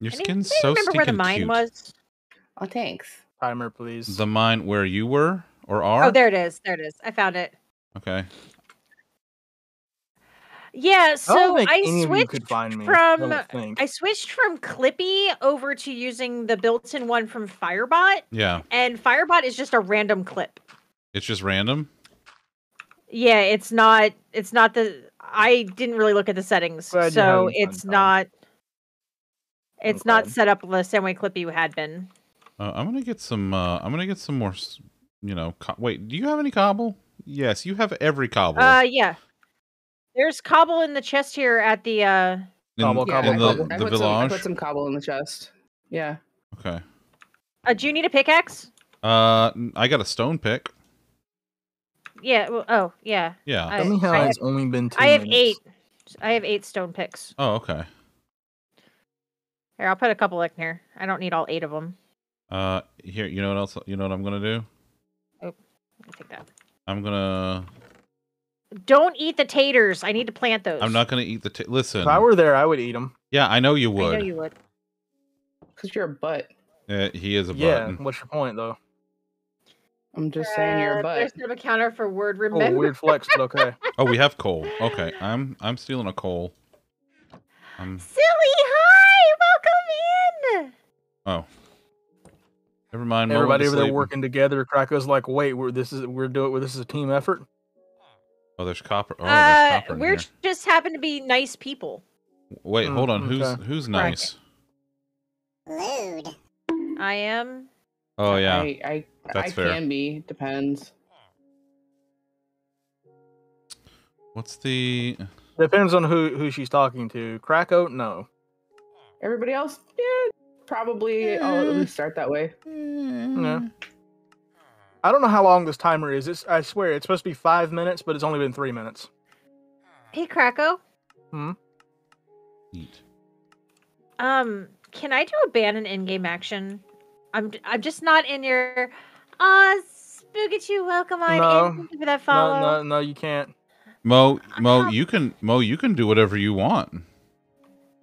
Your Any- skin's anybody so remember where the mine cute. was? Oh, thanks. Timer, please. The mine where you were or oh, are? Oh, there it is. There it is. I found it. Okay. Yeah, so think I any of you switched find me. from I. I switched from Clippy over to using the built-in one from Firebot, Yeah. and Firebot is just a random clip. It's just random. Yeah, it's not. It's not the. I didn't really look at the settings, Glad so it's not. It's not set up the same way Clippy had been. Uh, I'm gonna get some. Uh, I'm gonna get some more. You know. Co- wait. Do you have any cobble? Yes, you have every cobble. Uh, yeah. There's cobble in the chest here at the. uh in, cobble, Yeah, cobble, in I the, put, I, the put some, I village. put some cobble in the chest. Yeah. Okay. uh Do you need a pickaxe? Uh, I got a stone pick. Yeah. Well, oh, yeah. Yeah. I- Tell me how I it's only been two I have eight. I have eight stone picks. oh, okay. Here, I'll put a couple in here. I don't need all eight of them. Uh, here. You know what else? You know what I'm gonna do? I'll take that. I'm gonna. Don't eat the taters. I need to plant those. I'm not gonna eat the. T- Listen. If I were there, I would eat them. yeah, I know you would. I know you would. Because you're a butt. Uh, he is a butt. Yeah. What's your point, though? I'm just saying you're a Uh, butt. There's no counter for word Oh, remember. weird flex, but okay. Oh, we have coal. Okay, I'm I'm stealing a coal. Um. Silly, hi, welcome in. Oh. Never mind. Everybody to over there working together. Krakow's like, wait, we're this is we're doing this is a team effort. Oh, there's copper. Oh, uh, there's copper we're here. just happen to be nice people. Wait, Mm, hold on. Who's okay. who's Right. nice? Lewd. I am. Oh yeah. I I, That's I fair. can be. Depends. What's the? Depends on who who she's talking to. Krakow, no. Everybody else, yeah. Probably I'll at least start that way. Yeah. I don't know how long this timer is. It's, I swear it's supposed to be five minutes, but it's only been three minutes. Hey, Krakow. Hmm. Eat. Um, can I do a ban and in-game action? I'm I'm just not in your. Ah, Spookachu, welcome on No. in. Thank you for that follow. No, no, no, you can't. Mo, Mo, you can Mo, you can do whatever you want.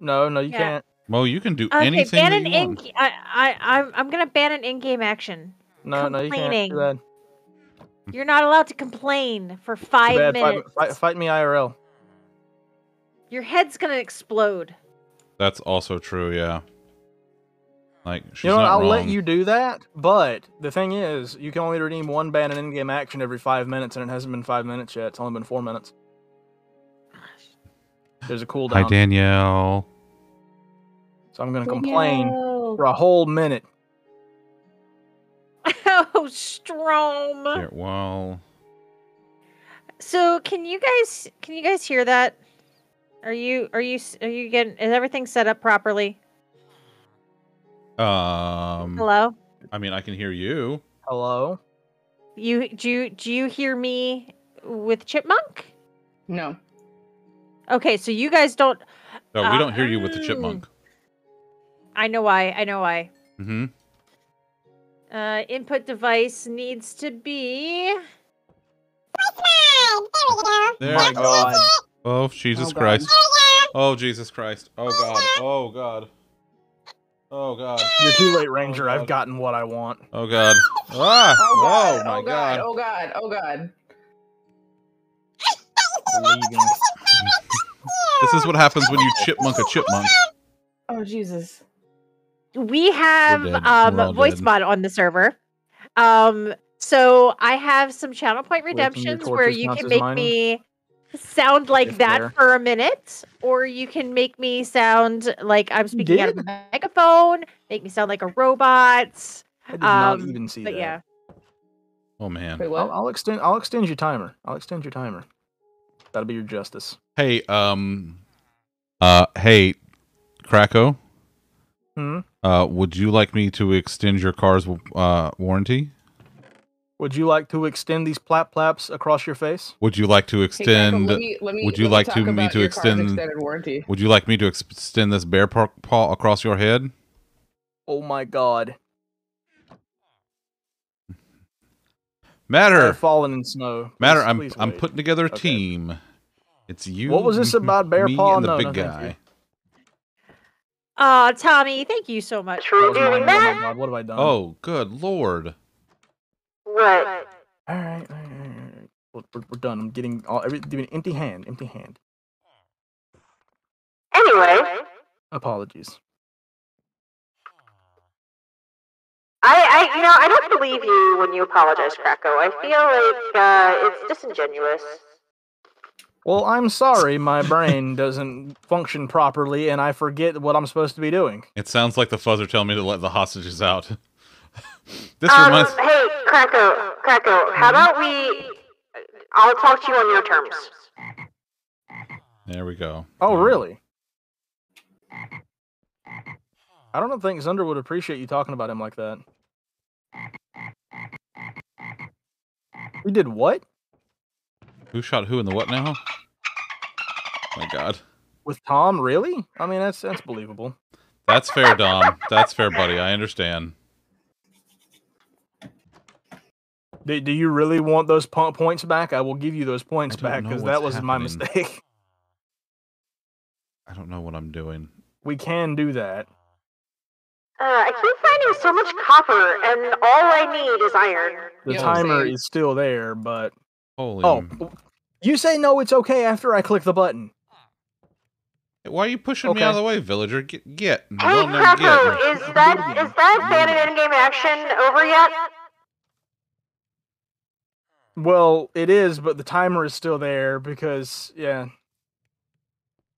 No, no, you Yeah. can't. Mo, you can do Okay, anything ban that an you in. want. I I I'm I'm gonna ban an in-game action. No, no, you can't. Complaining. Too bad. You're not allowed to complain for five bad. Fight, minutes. fight, fight me IRL. Your head's gonna explode. That's also true. Yeah. Like she's you know not I'll wrong. let you do that, but the thing is, you can only redeem one ban and in-game action every five minutes, and it hasn't been five minutes yet. It's only been four minutes. There's a cooldown, Hi, Danielle. so I'm gonna complain No. for a whole minute. oh, Strom. Here, well, So can you guys can you guys hear that? Are you are you are you getting is everything set up properly? Um, Hello? I mean, I can hear you. Hello. You do you do you hear me with Chipmunk? No. Okay, so you guys don't No, we Uh, don't hear you with the mm. chipmunk. I know why. I know why. Mm-hmm. Uh input device needs to be There we go. God. Oh, Jesus Oh, God. Christ. Oh, Jesus Christ. Oh, God. Oh, God. Oh, God. You're too late, Ranger. God. I've gotten what I want. Oh, God. Ah! Oh god. my oh god. Oh god. Oh god. Leaving. This is what happens when you chipmunk a chipmunk. Oh Jesus. we have um voice dead. mod on the server. Um so I have some channel point Wait, can redemptions where you can make mining? me sound like If that they're- for a minute or you can make me sound like I'm speaking out of a megaphone, make me sound like a robot. I did not Um, even see But that. yeah. Oh, man. Wait. I'll, I'll extend. I'll extend your timer. I'll extend your timer. That'll be your justice. Hey, um, uh, hey, Krakow, Hmm. uh, would you like me to extend your car's uh warranty? Would you like to extend these plap plaps across your face? Would you like to Hey, Krakow, extend? let me, let me, would you like to me to extend- Would you like me to ex- extend this bear paw paw across your head? Oh my God! Matter, I've fallen in snow. matter. Please- I'm please I'm wait. putting together a Okay. team. It's you. What was this about bear paw? and the No, big no, guy. you. Uh Tommy, thank you so much That for was doing mine. Oh that. my God! What have I done? Oh, good lord! What? All right, all right, all right, all right. We're, we're, we're done. I'm getting all every doing empty hand, empty hand. Anyway, Apologies. I, I, you know, I don't believe you when you apologize, Krakow. I feel like uh, it's disingenuous. Well, I'm sorry. My brain doesn't function properly, and I forget what I'm supposed to be doing. It sounds like the fuzz are telling me to let the hostages out. this Um, reminds. hey, Krakow, Krakow, how about we? I'll talk to you on your terms. There we go. Oh, really? I don't think Zunder would appreciate you talking about him like that. We did what? Who shot who in the what now? my God. With Tom? Really? I mean, that's that's believable. That's fair, Dom. That's fair, buddy. I understand. Do, do you really want those po- points back? I will give you those points back because that was my mistake. I don't know what I'm doing. we can do that. Uh, I keep finding so much copper, and all I need is iron. The timer is still there, but Holy. oh, m- you say no, it's okay after I click the button. Why are you pushing me out of the way, villager? Get. get. Hey, Well, get. is that is that ban in-game action over yet? Well, it is, but the timer is still there because yeah,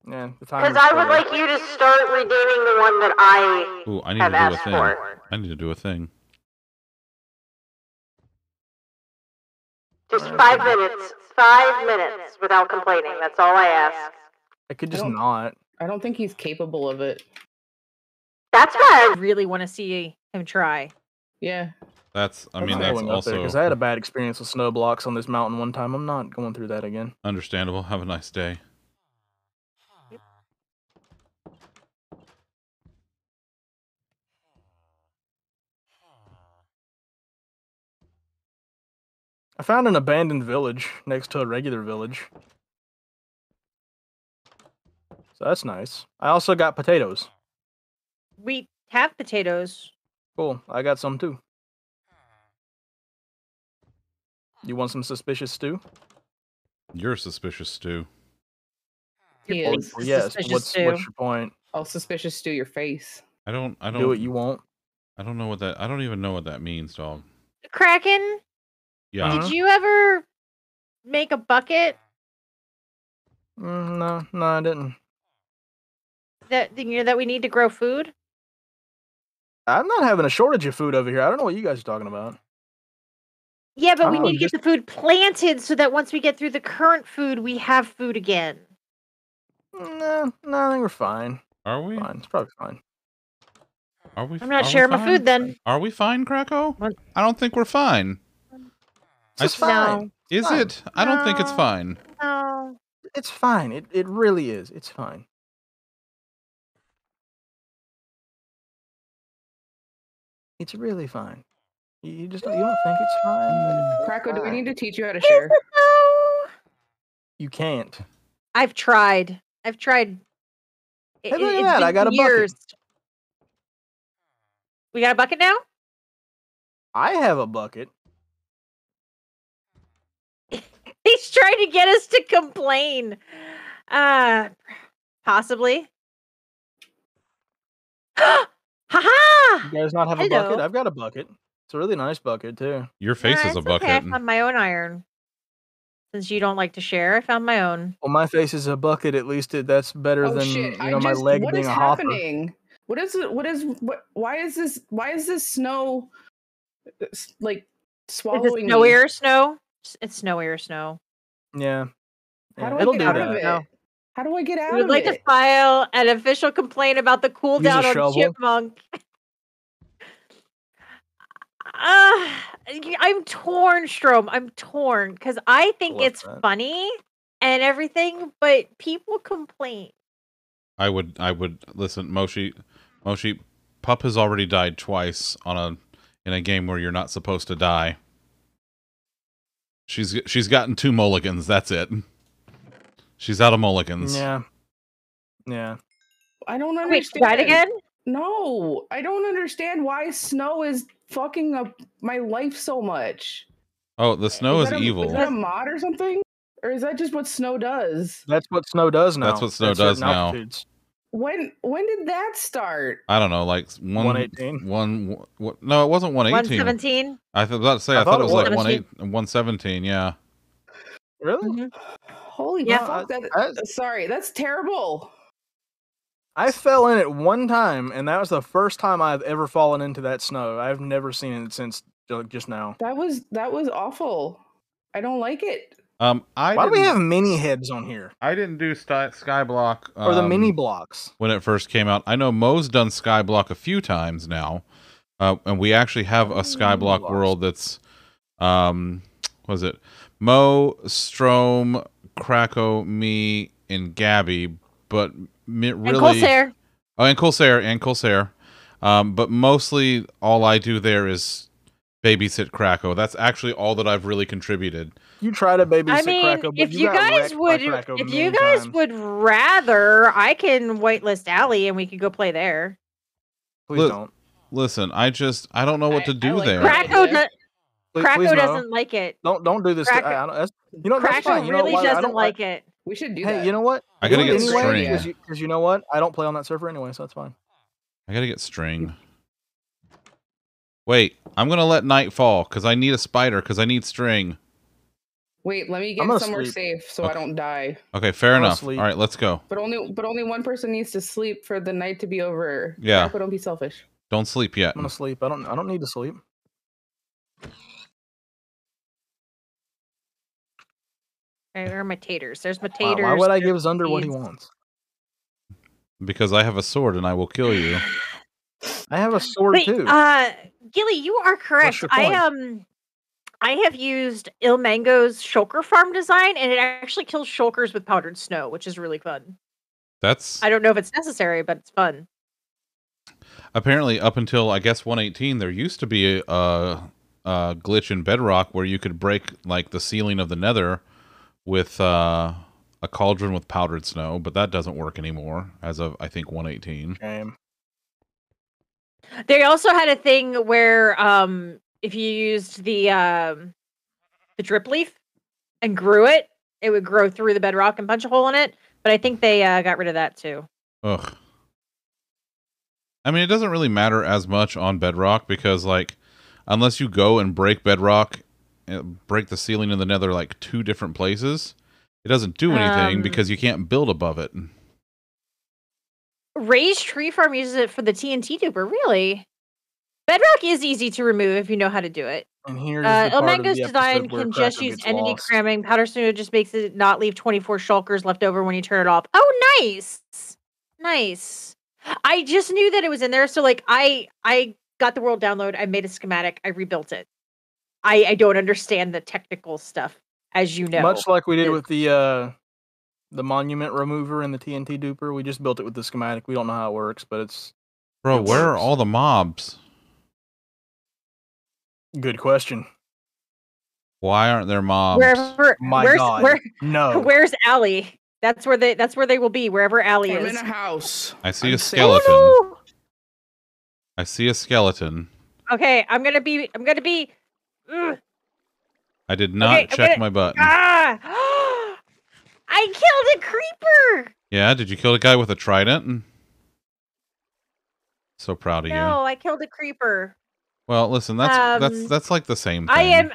yeah, the timer. Because I would like you to start redeeming the one that I Ooh, I need have to do a asked thing. for. I need to do a thing. Just five minutes. Five minutes without complaining. That's all I ask. I could just don't- not. I don't think he's capable of it. That's why I really want to see him try. Yeah. That's I mean that's also because I had a bad experience with snow blocks on this mountain one time. I'm not going through that again. understandable. Have a nice day. I found an abandoned village next to a regular village. So that's nice. I also got potatoes. We have potatoes. Cool. I got some too. You want some suspicious stew? You're suspicious, Stu. He Or- is. Or yes. Suspicious What's stew. what's your point? Oh, suspicious stew your face. I don't I don't Do what you want. I don't know what that I don't even know what that means, dog. Kraken, Yeah. Uh-huh. did you ever make a bucket Mm, no, no, I didn't. that you know that we need to grow food? I'm not having a shortage of food over here. I don't know what you guys are talking about. Yeah, but we Oh, need to just- get the food planted so that once we get through the current food, we have food again. No, no, I think we're fine. Are we? Fine. It's probably fine. Are we I'm not sharing my food then. Are we fine, Krakow? I don't think we're fine. It's I- fine. Is fine. it? I don't think it's fine. Oh, It's fine. It it really is. It's fine. It's really fine. You, you just don't, you don't think it's fine. but Krakow, do we need to teach you how to share? You can't. I've tried. I've tried. It, Hey, look at that, I been got a bucket. We got a bucket now. I have a bucket. He's trying to get us to complain. Uh, possibly. ha ha! You guys not have a bucket? I've got a bucket. It's a really nice bucket too. Your face Nah, is a it's okay, bucket. I found my own iron. Since you don't like to share, I found my own. Well, my face is a bucket. At least it, that's better Oh than shit! you I know my leg what being is a hopper. happening? What is it? What is what? Why is this? Why is this snow s- like Is it swallowing snowy me? or snow? S- It's snowy or snow. Yeah. How Yeah, do I it'll get do out that. of it? No. How do I get out We would of like it? to file an official complaint about the cooldown on shovel. Chipmunk. Uh, I'm torn, Strom. I'm torn because I think love it's that. funny and everything, but people complain. I would I would listen, Moshi Moshi Pup has already died twice on a in a game where you're not supposed to die. She's she's gotten two mulligans, that's it. She's out of mulligans. Yeah. Yeah. I don't understand. Wait, she understand. died again? No, I don't understand why snow is fucking up my life so much. Oh, the snow is, that a, evil. Is that a mod or something? Or is that just what snow does? That's what snow does now. That's what snow at certain does now. altitudes. When when did that start? I don't know, like one 118? One what? No, it wasn't one eighteen. 117? I was about to say I, I thought, thought it it was like was. one eight one seventeen. Yeah. Really? Mhm. Holy Yeah. fuck! That, That's- sorry, that's terrible. I fell in it one time, and that was the first time I've ever fallen into that snow. I've never seen it since just now. That was that was awful. I don't like it. Um, I Why do we have mini heads on here? I didn't do sky, Skyblock Or the mini um, blocks? when it first came out. I know Mo's done Skyblock a few times now, uh, and we actually have a Skyblock Blocks. world that's, um, what was it Mo, Strom, Krakow, me, and Gabby, but mi- really, And Corsair. oh, and Corsair, and Corsair, um, but mostly all I do there is babysit Krakow. That's actually all that I've really contributed. You try to babysit I mean, Krakow, but if you, got guys wrecked by would, if you guys times. would rather, I can whitelist Alley and we could go play there. please Look, don't. Listen, I just I don't know what I- to do like there. Crack- Krakow, idea. do- Please, Krakow please no. doesn't like it. Don't don't do this. To, Krakow- I, I don't, that's, you know that's Krakow fine. You know really what? I doesn't don't like it. We should do Hey, that. you know what? I gotta Do it get anyway, string. because you, 'cause you know what? I don't play on that server anyway, so that's fine. I gotta get string. Wait, I'm gonna let night fall because I need a spider because I need string. Wait, let me get somewhere sleep. safe so I don't die. Okay, fair I'm enough. sleep. All right, let's go. But only but only one person needs to sleep for the night to be over. Yeah. Krakow, don't be selfish. Don't sleep yet. I'm gonna sleep. I don't. I don't need to sleep. Right, where are my taters? There's my Why, taters. why would I there's give Zunder what he wants? Because I have a sword and I will kill you. I have a sword Wait, too. uh, Gilly, you are correct. I point? um, I have used ilmango's shulker farm design, and it actually kills shulkers with powdered snow, which is really fun. That's I don't know if it's necessary, but it's fun. apparently up until I guess 118. There used to be a, a, a glitch in Bedrock where you could break like the ceiling of the Nether with uh, a cauldron with powdered snow, but that doesn't work anymore as of I think 118. Shame. They also had a thing where um, if you used the um, the drip leaf and grew it, it would grow through the bedrock and punch a hole in it. But I think they uh, got rid of that too. Ugh. I mean, it doesn't really matter as much on Bedrock because, like, unless you go and break Bedrock, break the ceiling in the Nether like two different places, it doesn't do anything Um, because you can't build above it. Raised Tree Farm uses it for the TNT duper. Really, Bedrock is easy to remove if you know how to do it. And here's Uh, the part the design can just use entity lost. cramming. Powder Snow just makes it not leave 24 shulkers left over when you turn it off. Oh, nice. Nice. I just knew that it was in there. So, like, I I got the world download. I made a schematic. I rebuilt it. I, I don't understand the technical stuff, as you know. Much like we did with the uh, the monument remover and the TNT duper, we just built it with the schematic. We don't know how it works, but it's Bro, It where are all the mobs? good question. Why aren't there mobs? Wherever, My where's, God, Where, no. Where's Allie? That's where they. That's where they will be. Wherever Allie I'm is. in a house. I see I'm a safe. skeleton. Oh, I see a skeleton. Okay, I'm gonna be. I'm gonna be. I did not I'm check gonna- my button. Ah! I killed a creeper. Yeah, did you kill a guy with a trident? So proud of you. No, I killed a creeper. Well, listen, that's that's Um, that's like the same thing. I am.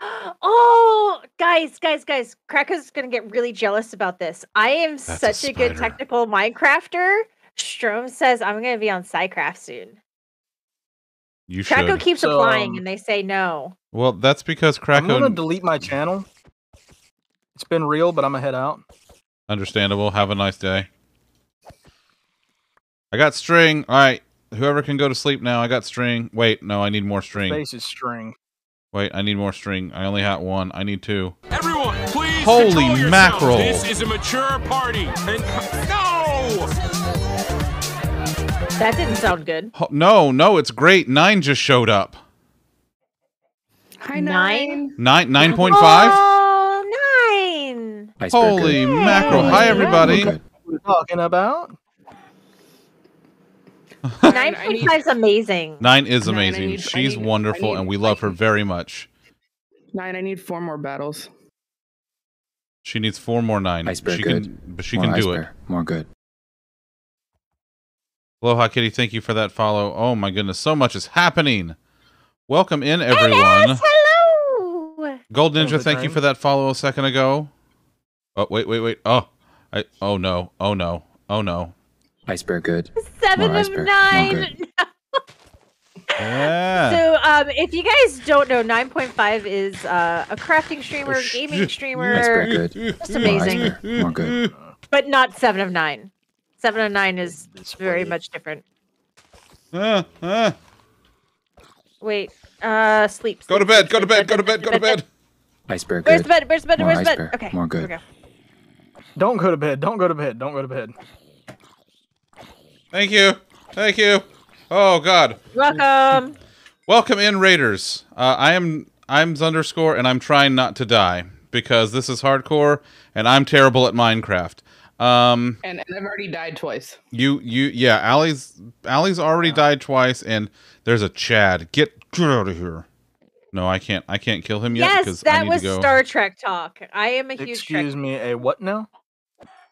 Oh, guys, guys, guys! Krakow's gonna get really jealous about this. I am a such a, good technical Minecrafter. Strom says I'm gonna be on SciCraft soon. You Krakow should. keeps So, applying, um, and they say no. Well, that's because I'm gonna delete my channel. It's been real, but I'm gonna head out. Understandable. Have a nice day. I got string. All right. Whoever can go to sleep now. I got string. Wait, no, I need more string. Base is string. Wait, I need more string. I only had one. I need two. Everyone, please Holy control yourselves. mackerel. This is a mature party. And no! That didn't sound good. Ho- no, no, it's great. Nine just showed up. Hi, Nine? nine. Nine oh, nine point five. Oh, nine. Holy good. mackerel! Hi everybody. good. What are we talking about? Nine I point need- five is amazing. Nine is Nine, amazing. need- She's need- wonderful, need- and we love her very much. Nine. I need four more battles. She needs four more nine. Iceberg she good. can, but she More can do iceberg. it. More good. Aloha Kitty, thank you for that follow. Oh my goodness, so much is happening. Welcome in everyone. Yes, hello. Gold Ninja, a thank you for that follow a second ago. Oh wait, wait, wait. Oh, I. Oh no. Oh no. Oh no. Iceberg good. Seven More of iceberg. Nine. good. Yeah. So, um, if you guys don't know, nine point five is uh, a crafting streamer, Oh, gaming streamer, Iceberg good. Just amazing. iceberg. More good. but not seven of nine. Seven of nine is This very way. much different. Ah, ah. Wait, uh, sleep. Go to bed. Go to bed. Go to bed. Go to bed. Iceberg Where's the bed? Where's the bed? Where's the bed? iceberg. Okay. More good. Okay. Don't go to bed. Don't go to bed. Don't go to bed. Thank you. Thank you. Oh God. Welcome. Welcome in, Raiders. Uh, I am I'm underscore, and I'm trying not to die because this is hardcore, and I'm terrible at Minecraft. Um, And, and I've already died twice. you you yeah, Allie's Allie's already died twice, and there's a Chad. Get get out of here. No, I can't. I can't kill him yet yes, because I that need was to go. Star Trek talk. I am a huge Excuse Trek. me. A what now?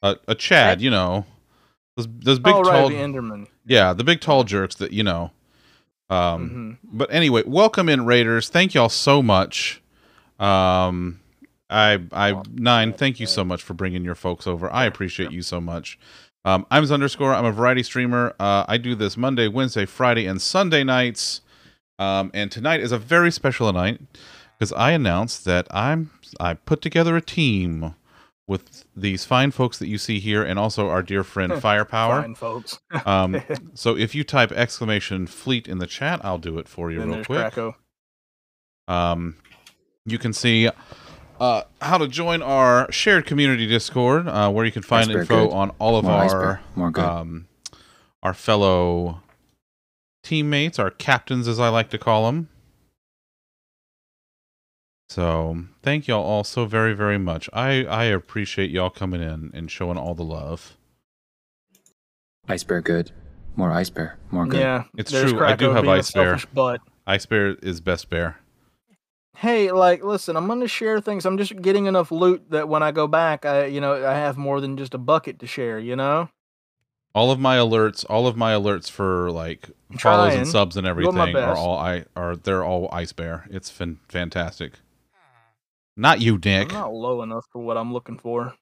a, a Chad, you know, those those big oh right, tall, the Enderman. yeah, the big tall jerks that you know. Um, Mhm. but anyway, welcome in Raiders. Thank y'all so much. Um, I I nine. Thank you so much for bringing your folks over. I appreciate you so much. Um, I'm underscore. I'm a variety streamer. Uh, I do this Monday, Wednesday, Friday, and Sunday nights. Um, and tonight is a very special night because I announced that I'm I put together a team with these fine folks that you see here, and also our dear friend Firepower. Fine, folks. um, so if you type exclamation fleet in the chat, I'll do it for you real quick. Krakow. Um, you can see uh, how to join our shared community Discord, uh, where you can find Iceberg info good. on all of More our. More um, our fellow teammates, our captains, as I like to call them. So thank y'all all so very very much. I I appreciate y'all coming in and showing all the love. Ice bear good. More ice bear. More good. Yeah, It's true, I do have Ice Bear. selfish Butt. Ice Bear is best bear. Hey, like, listen, I'm gonna share things. I'm just getting enough loot that when I go back, I, you know, I have more than just a bucket to share. You know, all of my alerts all of my alerts for like follows trying. and subs and everything are all i are they're all ice bear it's fan- fantastic not you nick I'm not low enough for what I'm looking for.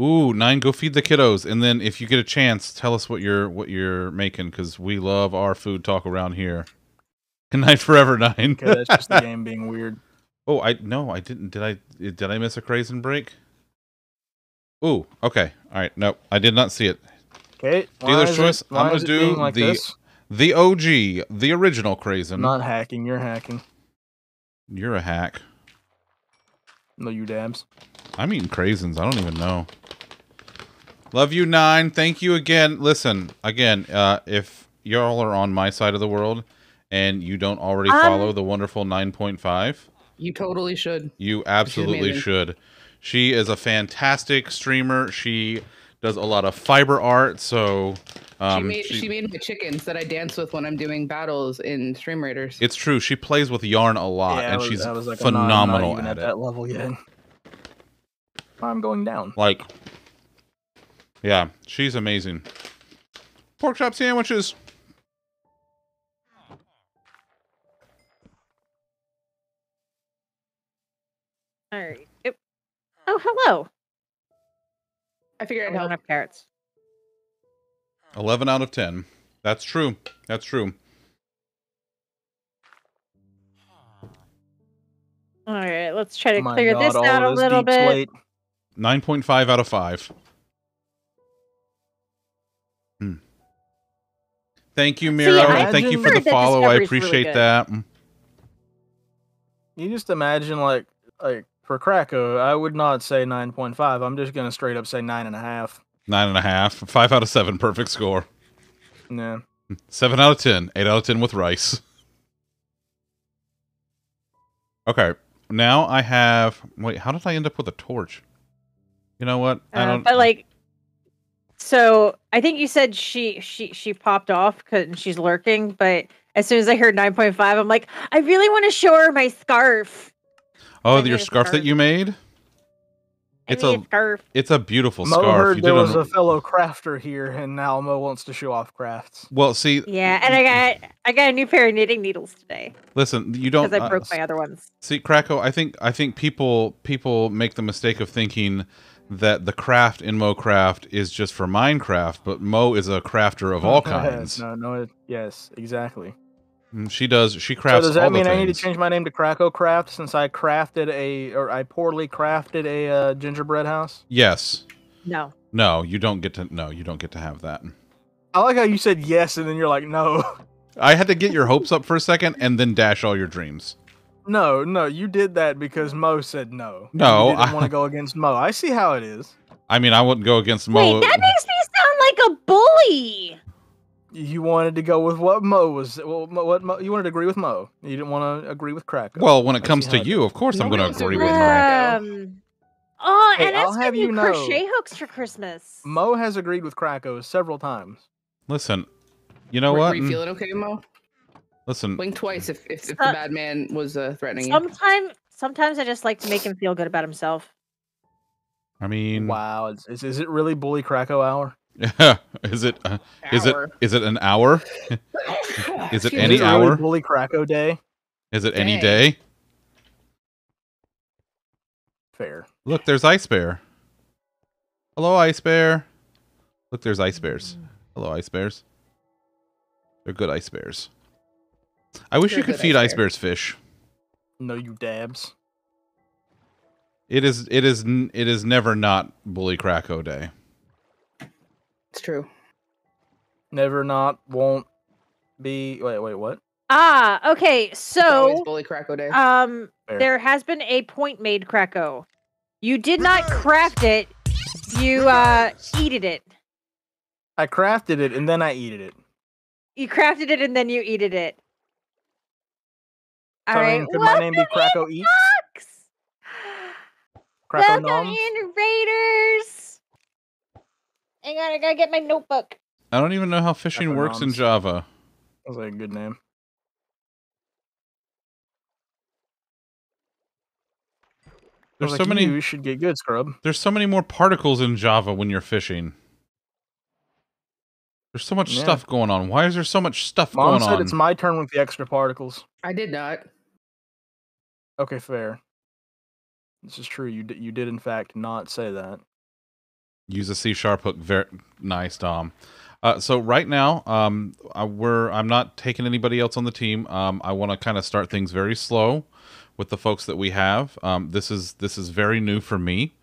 Ooh nine go feed the kiddos and then if you get a chance tell us what you're what you're making because we love our food talk around here good night forever nine Okay, that's just the game being weird. oh i no i didn't did i did i miss a crazy break ooh okay all right nope i did not see it Okay, Dealer's is it- choice. I'm gonna do like the this? the OG, the original Craisin. I'm not hacking. You're hacking. You're a hack. No, you dabs. I'm eating craisins. I don't even know. Love you, Nine. Thank you again. Listen, again, uh, if y'all are on my side of the world and you don't already Um, follow the wonderful 9.5, You totally should. you absolutely amazing. should. She is a fantastic streamer. She does a lot of fiber art. So, um, she made she- she made my chickens that I dance with when I'm doing battles in Stream Raiders. it's true. She plays with yarn a lot, yeah, and was, she's was like, I'm not- I'm not phenomenal even at at it. that level yet. I'm going down. Like, yeah, she's amazing. Pork chop sandwiches. All right. Yep. Oh, hello. I figured I'd I don't help. have carrots. 11 out of 10. That's true. That's true. All right, let's try to Oh my clear God, this out a little bit. slate. 9.5 out of 5. Hmm. Thank you, Miro. I and thank you for the follow. I Discovery's really appreciate that. Mm. You just imagine like like for Krakow, I would not say nine point five. I'm just gonna straight up say nine and a half. Nine and a half. Five out of seven. Perfect score. Yeah. Seven out of ten. Eight out of ten with rice. Okay. Now I have. Wait, how did I end up with a torch? You know what? I Uh, don't. but like, so I think you said she she she popped off because she's lurking. But as soon as I heard nine point five, I'm like, I really want to show her my scarf. oh, I your need a scarf that you made. I It's a a scarf. it's a beautiful Mo scarf. heard You there did was a- a fellow crafter here, and now Mo wants to show off crafts. well, see, Yeah, and I got I got a new pair of knitting needles today listen, you don't. because I uh, broke my other ones. See, Krakow, I think I think people people make the mistake of thinking that the craft in Mo Craft is just for Minecraft, but Mo is a crafter of all kinds. no, no, it, yes, exactly. Mm, She does. She crafts. So crafts does all that the mean I need to change my name to Krakow Craft since I crafted a or I poorly crafted a uh, gingerbread house? Yes. No. No, you don't get to. No, you don't get to have that. I like how you said yes and then you're like no. I had to get your hopes up for a second and then dash all your dreams. No, no, you did that because Mo said no. No, you didn't I- want to go against Mo. I see how it is. I mean, I wouldn't go against Mo. Wait, that makes me sound like a bully. You wanted to go with what Mo was. Well, what Mo, you wanted to agree with Mo. You didn't want to agree with Krakow. well, when it comes to how it you, of course I'm going to to agree agree with with Mo. Krakow. Um. Oh, Hey, and I'll that's have you know- crochet hooks for Christmas. Mo has agreed with Krakow several times. Listen, you know Were- what? Were you Mm, feeling okay, Mo? Listen, Blink twice if if, if Uh, the bad man was uh, threatening you. Sometimes, sometimes I just like to make him feel good about himself. I mean, Wow, is, is, is it really Bully Krakow hour? is it uh, is it it an hour? Is it any is it really hour? Bully Krakow Day? Is it any day? Fair. Look, there's Ice Bear. Hello, Ice Bear. Look, there's Ice Bears. Hello, Ice Bears. They're good Ice Bears. I wish They're you could feed Ice Ice Bears fish. No, you dabs. It is. It is. It is never not Bully Krakow Day. It's true. Never not won't be. Wait, wait, what? Ah, okay. It's always So, Bully Krakow Day. um, Fair. there has been a point made, Krakow. You did not craft it. You uh eated it. I crafted it and then I eated it. You crafted it and then you eated it. So, All I right. mean, could my name be welcome in, Cracko Eats? Welcome Noms? in, Raiders. Hang on, I gotta get my notebook. I don't even know how fishing Cracko works in Noms. Java. That's like a good name. There's Sounds so like many. You should get good, scrub. There's so many more particles in Java when you're fishing. There's so much Yeah. stuff going on. Why is there so much stuff Mom going said on? it's my turn with the extra particles. I did not. Okay, fair. This is true. You d- you did in fact not say that. Use a C sharp hook. Very nice, Dom. Uh, so right now, um, I, we're I'm not taking anybody else on the team. Um, I want to kind of start things very slow with the folks that we have. Um, this is this is very new for me.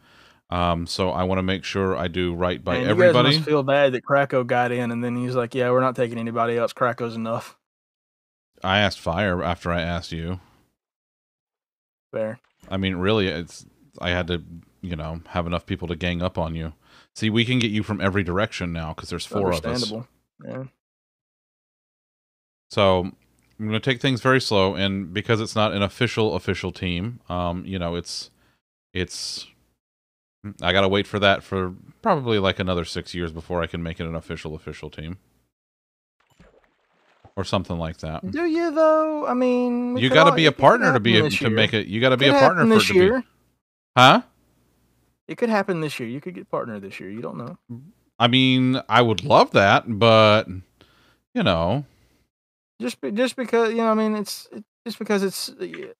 Um, so I want to make sure I do right by Man, You everybody. guys must feel bad that Krakow got in, and then he's like, "Yeah, we're not taking anybody else. Krakow's enough." I asked Fire after I asked you. Fair. I mean, really, it's I had to, you know, have enough people to gang up on you. See, we can get you from every direction now because there's four of us. Understandable. Yeah. So I'm going to take things very slow, and because it's not an official official team, um, you know, it's it's I got to wait for that for probably like another six years before I can make it an official official team, or something like that. Do you though? I mean, You got to be a partner to be able to make it. You got to be a partner for it to year. be. Huh? It could happen this year. You could get partner this year. You don't know. I mean, I would love that, but you know, Just be, just because you know, I mean, it's it, just because it's uh,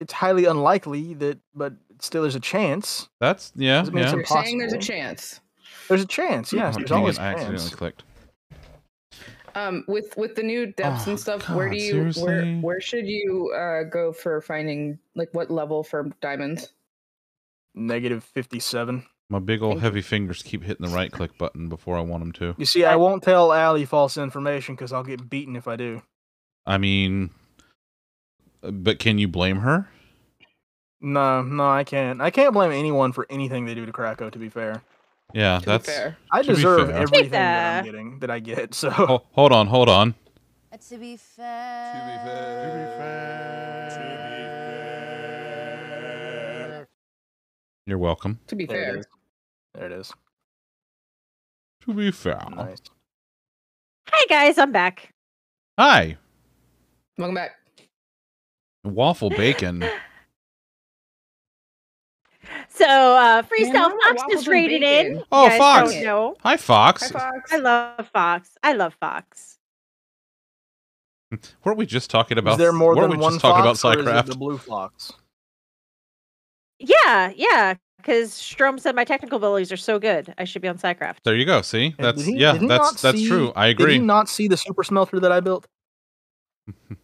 it's highly unlikely that, but still there's a chance. that's yeah, Doesn't mean yeah. You're saying there's a chance. There's a chance. Yes, Oh, there's dang always it, a I accidentally clicked. Um, with with the new depths Oh, and stuff, where do you where seriously? where should you uh go for finding like what level for diamonds? Negative fifty-seven. My big old heavy fingers keep hitting the right click button before I want them to. You see, I won't tell Allie false information because I'll get beaten if I do. I mean, but can you blame her? No, no, I can't. I can't blame anyone for anything they do to Krakow. To be fair, Yeah, To that's. fair. I deserve fair. everything that fair. I'm getting that I get. So Ho- hold on, hold on. To be fair. You're welcome. To be there fair, is. There it is. To be fair. Nice. Hi guys, I'm back. Hi, welcome back. waffle bacon. So uh Freestyle Man, what about Fox just and rated in. Oh, guys Fox. Don't. Hi, Fox. Hi, Fox. I love Fox. I love Fox. Weren't we just talking about? is there more weren't than we one just talking fox, about or is it SciCraft? the blue fox? Yeah, yeah. Because Strom said my technical abilities are so good. I should be on SciCraft. There you go. See, that's he- yeah, that's that's see- true. I agree. Did agree. he not see the super smelter that I built?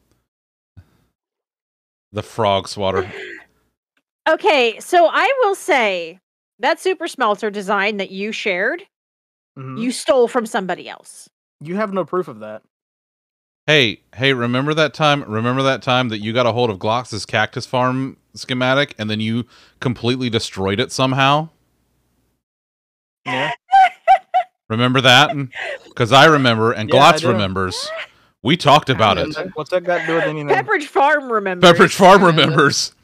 the frog swatter. Okay, so I will say that super smelter design that you shared, Mhm. you stole from somebody else. You have no proof of that. Hey, hey, remember that time? Remember that time that you got a hold of Glox's cactus farm schematic and then you completely destroyed it somehow? Yeah. Remember that? Because I remember and Yeah, I Glotz remembers. We talked about it. that- What's that got to do with anything? Pepperidge Farm remembers. Pepperidge Farm I remember. remembers.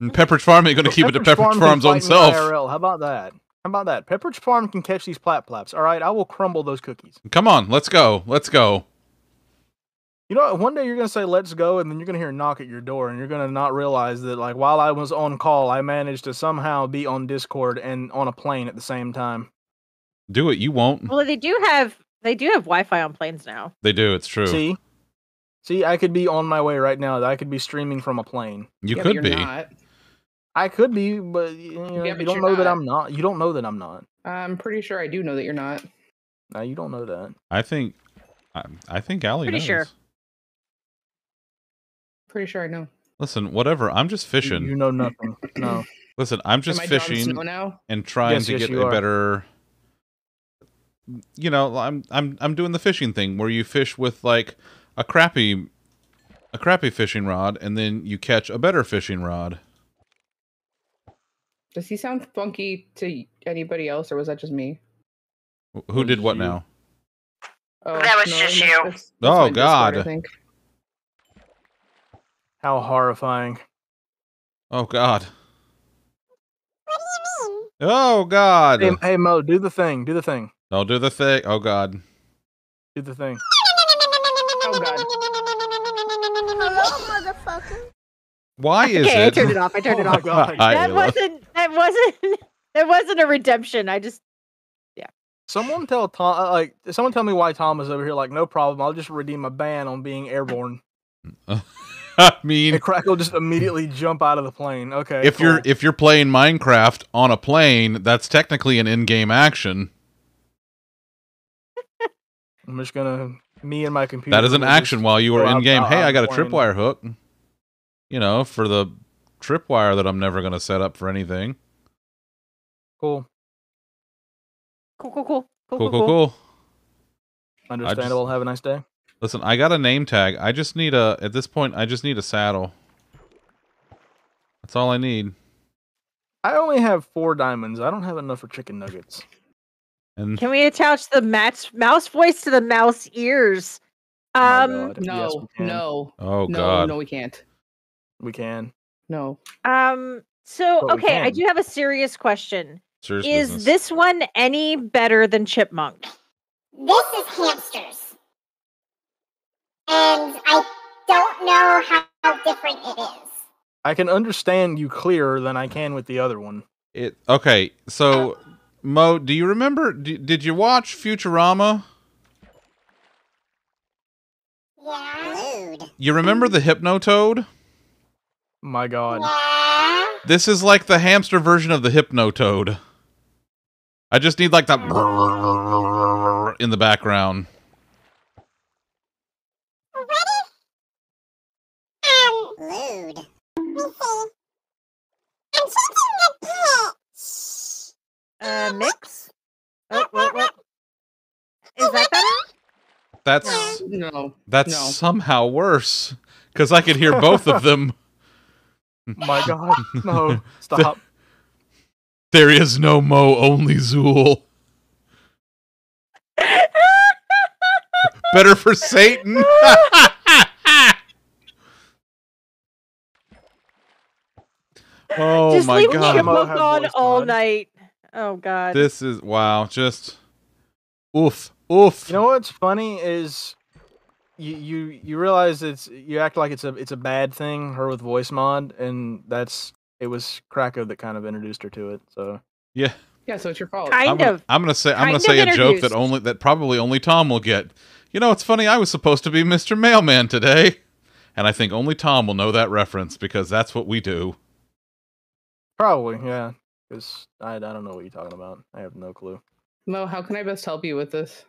And Pepperidge Farm ain't going to keep it to Pepperidge Pepperidge Farm Farm's own self. IRL. How about that? How about that? Pepperidge Farm can catch these plat plaps. All right, I will crumble those cookies. Come on, let's go. Let's go. You know, what? one day you're gonna say "Let's go," and then you're gonna hear a knock at your door, and you're gonna not realize that, like, while I was on call, I managed to somehow be on Discord and on a plane at the same time. Do it. You won't. Well, they do have they do have Wi-Fi on planes now. They do. It's true. See, see, I could be on my way right now. I could be streaming from a plane. you Yeah, could be. Not. I could be, but you, know, Yeah, you don't you're know that. I'm not. You don't know that I'm not. I'm pretty sure I do know that you're not. No, you don't know that. I think. I, I think Allie Pretty knows. sure. Pretty sure I know. Listen, whatever. I'm just fishing. You know nothing. No. Listen, I'm just Am I Jon fishing now? and trying Yes, to yes, get a are. better. You know, I'm I'm I'm doing the fishing thing where you fish with like a crappy, a crappy fishing rod, and then you catch a better fishing rod. Does he sound funky to anybody else, or was that just me? Who did what now? Oh, That was no, just you. that's- that's Oh, my Discord, God. I think. How horrifying. Oh God! What do you mean? Oh God! Hey, hey Mo, do the thing. Do the thing. Don't do the thing. Oh God! Do the thing. Oh, God. Hello, motherfucker. Why is okay, I turned it off. I turned Oh it off. God. That wasn't. That wasn't. That wasn't a redemption. I just. Someone tell Tom, uh, like, someone tell me why Tom is over here. Like, no problem. I'll just redeem a ban on being airborne. I mean, And Crack will just immediately jump out of the plane. Okay. if you're if you're playing Minecraft on a plane, that's technically an in-game action. I'm just gonna me and my computer. That is an action while you are in game. Hey, I got a tripwire hook. You know, for the tripwire that I'm never going to set up for anything. Cool. Cool, cool, cool, cool, Cool, cool, cool. Understandable. Have a nice day. Listen, I got a name tag. I just need a at this point I just need a saddle. That's all I need. I only have four diamonds. I don't have enough for chicken nuggets. And Can we attach the match mouse voice to the mouse ears? Oh my Um, God. Yes, No, no, oh no, god. no, we can't. We can. No. um. So But okay, I do have a serious question. Serious Is business. this one any better than Chipmunk? This is hamsters. And I don't know how different it is. I can understand you clearer than I can with the other one. it okay, so oh. Mo, do you remember d- did you watch Futurama? Yeah. Load. You remember the Hypnotoad? My God. Yeah. This is like the hamster version of the Hypnotoad. I just need like that oh. in the background. Ready? Um. Load. Let me see. I'm changing the pitch. Uh, mix. Oh, what, what? Is that better? That's No. that's No. somehow worse cuz I could hear both of them. My God. No. Stop. There is no Mo, only Zuul. Better for Satan. oh Just my leave god. Mo Chipmunk have on all night. Oh god. This is wow, just oof. Oof. You know what's funny is you you you realize it's you act like it's a it's a bad thing her with voice mod and that's it was Krakow that kind of introduced her to it. So yeah. Yeah, so it's your fault. kind I'm gonna, of. I'm gonna say I'm gonna say a joke that only that probably only Tom will get. You know, it's funny. I was supposed to be Mr. Mailman today, and I think only Tom will know that reference because that's what we do. probably yeah, because I I don't know what you're talking about. I have no clue. Mo, how can I best help you with this?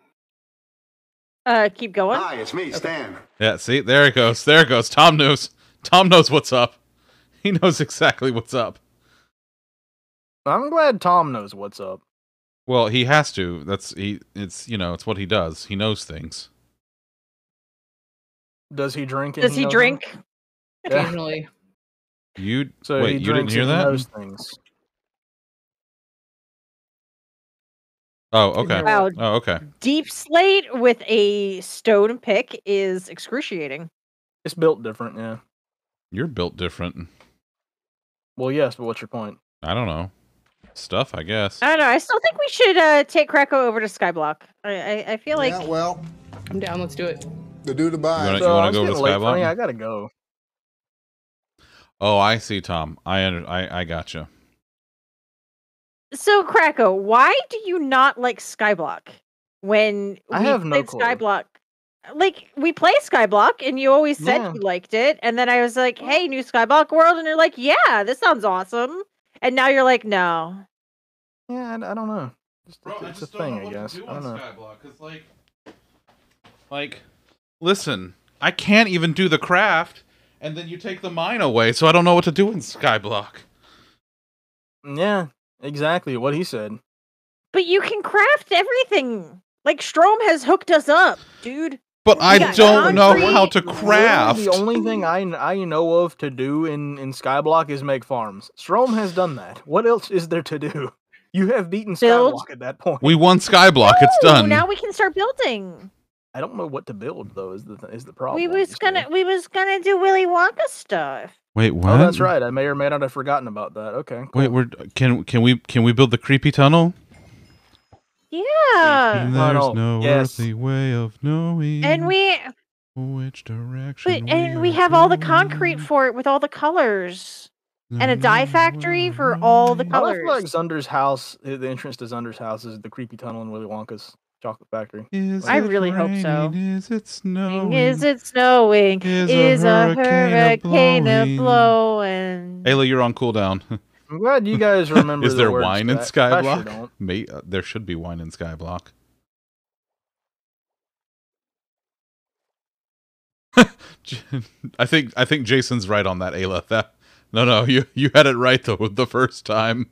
Uh, keep going. Hi, it's me, Stan. Yeah. See, there it goes. There it goes. Tom knows. Tom knows what's up. He knows exactly what's up. I'm glad Tom knows what's up. Well, he has to. That's he. It's you know, it's what he does. He knows things. Does he drink? Does he knows them? drink? Yeah. Occasionally. You So wait. he You didn't hear and that? Knows things. Oh, okay. Wow. Oh, okay. Deep slate with a stone pick is excruciating. It's built different, yeah. You're built different. Well, yes, but what's your point? I don't know. Stuff, I guess. I don't know. I still think we should uh, take Krakow over to Skyblock. I, I, I feel like well, I'm down. Let's do it. the do the buy. You wanna- So I'm go to getting late for Skyblock? I gotta go. Oh, I see, Tom. I under, I I got gotcha. So. Krakow, why do you not like Skyblock when I we have no played clue. Skyblock? Like we play Skyblock, and you always said Yeah. you liked it, and then I was like, "Hey, new Skyblock world," and you're like, "Yeah, this sounds awesome," and now you're like, "No." Yeah, I, I don't know. Just, it's a thing, I guess. I don't know. Skyblock, like, like, listen, I can't even do the craft, and then you take the mine away, so I don't know what to do in Skyblock. Mm, yeah, exactly what he said. But you can craft everything. Like Strom has hooked us up, dude. But I don't know how to Literally craft. The only thing I I know of to do in in Skyblock is make farms. Strom has done that. What else is there to do? You have beaten Build. Skyblock at that point. We won Skyblock. It's done. Now we can start building. I don't know what to build though. Is the is the problem? we was gonna we was gonna do Willy Wonka stuff. Wait, what? Oh, that's right. I may or may not have forgotten about that. Okay. Wait, we're can can we can we build the creepy tunnel? Yeah. There's Tunnel, no yes. earthly way of knowing And we which direction. but, and we are have all the concrete for it with all the colors. and a dye factory for all the I colors. feel like Zunder's house, the entrance to Zunder's house, is the creepy tunnel in Willy Wonka's chocolate factory. Is I it really hope so. raining? Is it snowing? Is it snowing? Is Is, a a hurricane hurricane a a-blowing? Ayla, you're on cooldown. I'm glad you guys remember. Is the there words wine in that. I sure Skyblock? don't. May, uh, there should be wine in Skyblock. I think I think Jason's right on that, Ayla. That no, no, you you had it right though the first time.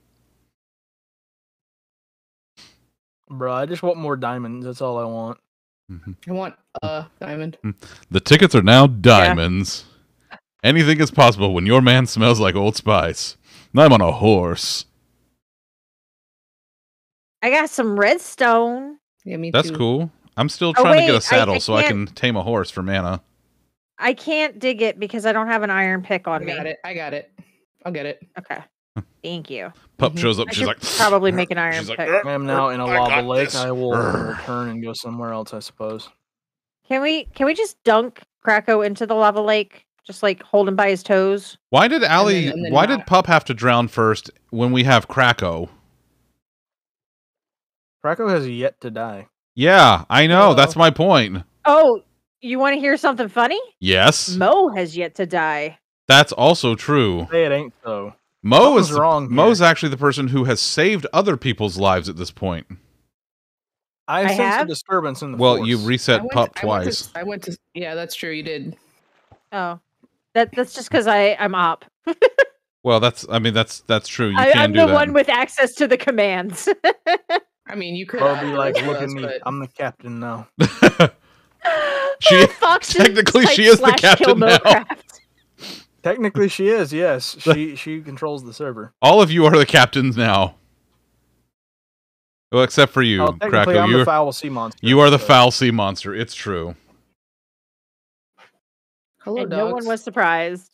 Bro, I just want more diamonds. That's all I want. Mm-hmm. I want a diamond. Mm-hmm. The tickets are now diamonds. Anything is possible when your man smells like Old Spice. And I'm on a horse. I got some redstone. Yeah, me too. That's too. cool. I'm still Oh, trying to get a saddle I so I can tame a horse for mana. I can't dig it because I don't have an iron pick on I me. I got it. I got it. I'll get it. Okay. Thank you. Pup Mhm. shows up. I She's like, probably make an iron She's like, pick. I am now in a I lava lake. this. I will return and go somewhere else, I suppose. Can we can we just dunk Krakow into the lava lake? Just like hold him by his toes. Why did Allie? then- and then why not- did Pup have to drown first when we have Krakow? Krakow has yet to die. Yeah, I know. Well- That's my point. Oh, you want to hear something funny? Yes, Mo has yet to die. that's also true. Say it ain't so. Mo Something's is wrong Mo's here. actually the person who has saved other people's lives at this point. I, I sense a disturbance in the Well, force. you reset went Pup to- I went to- twice. I went to. Yeah, that's true. You did. Oh, that that's just because I I'm op. Well, that's. I mean, that's that's true. You I, can I'm do the that. one with access to the commands. I mean, you could. I'll be like, look at me. but- I'm the captain now. She- Fox technically, she is the captain now. Technically, she is. Yes, she she controls the server. All of you are the captains now. Well, except for you, oh, technically, Krakow. I'm You the foul sea monster. you are the so- foul sea monster. It's true, Hello, and dogs. no one was surprised.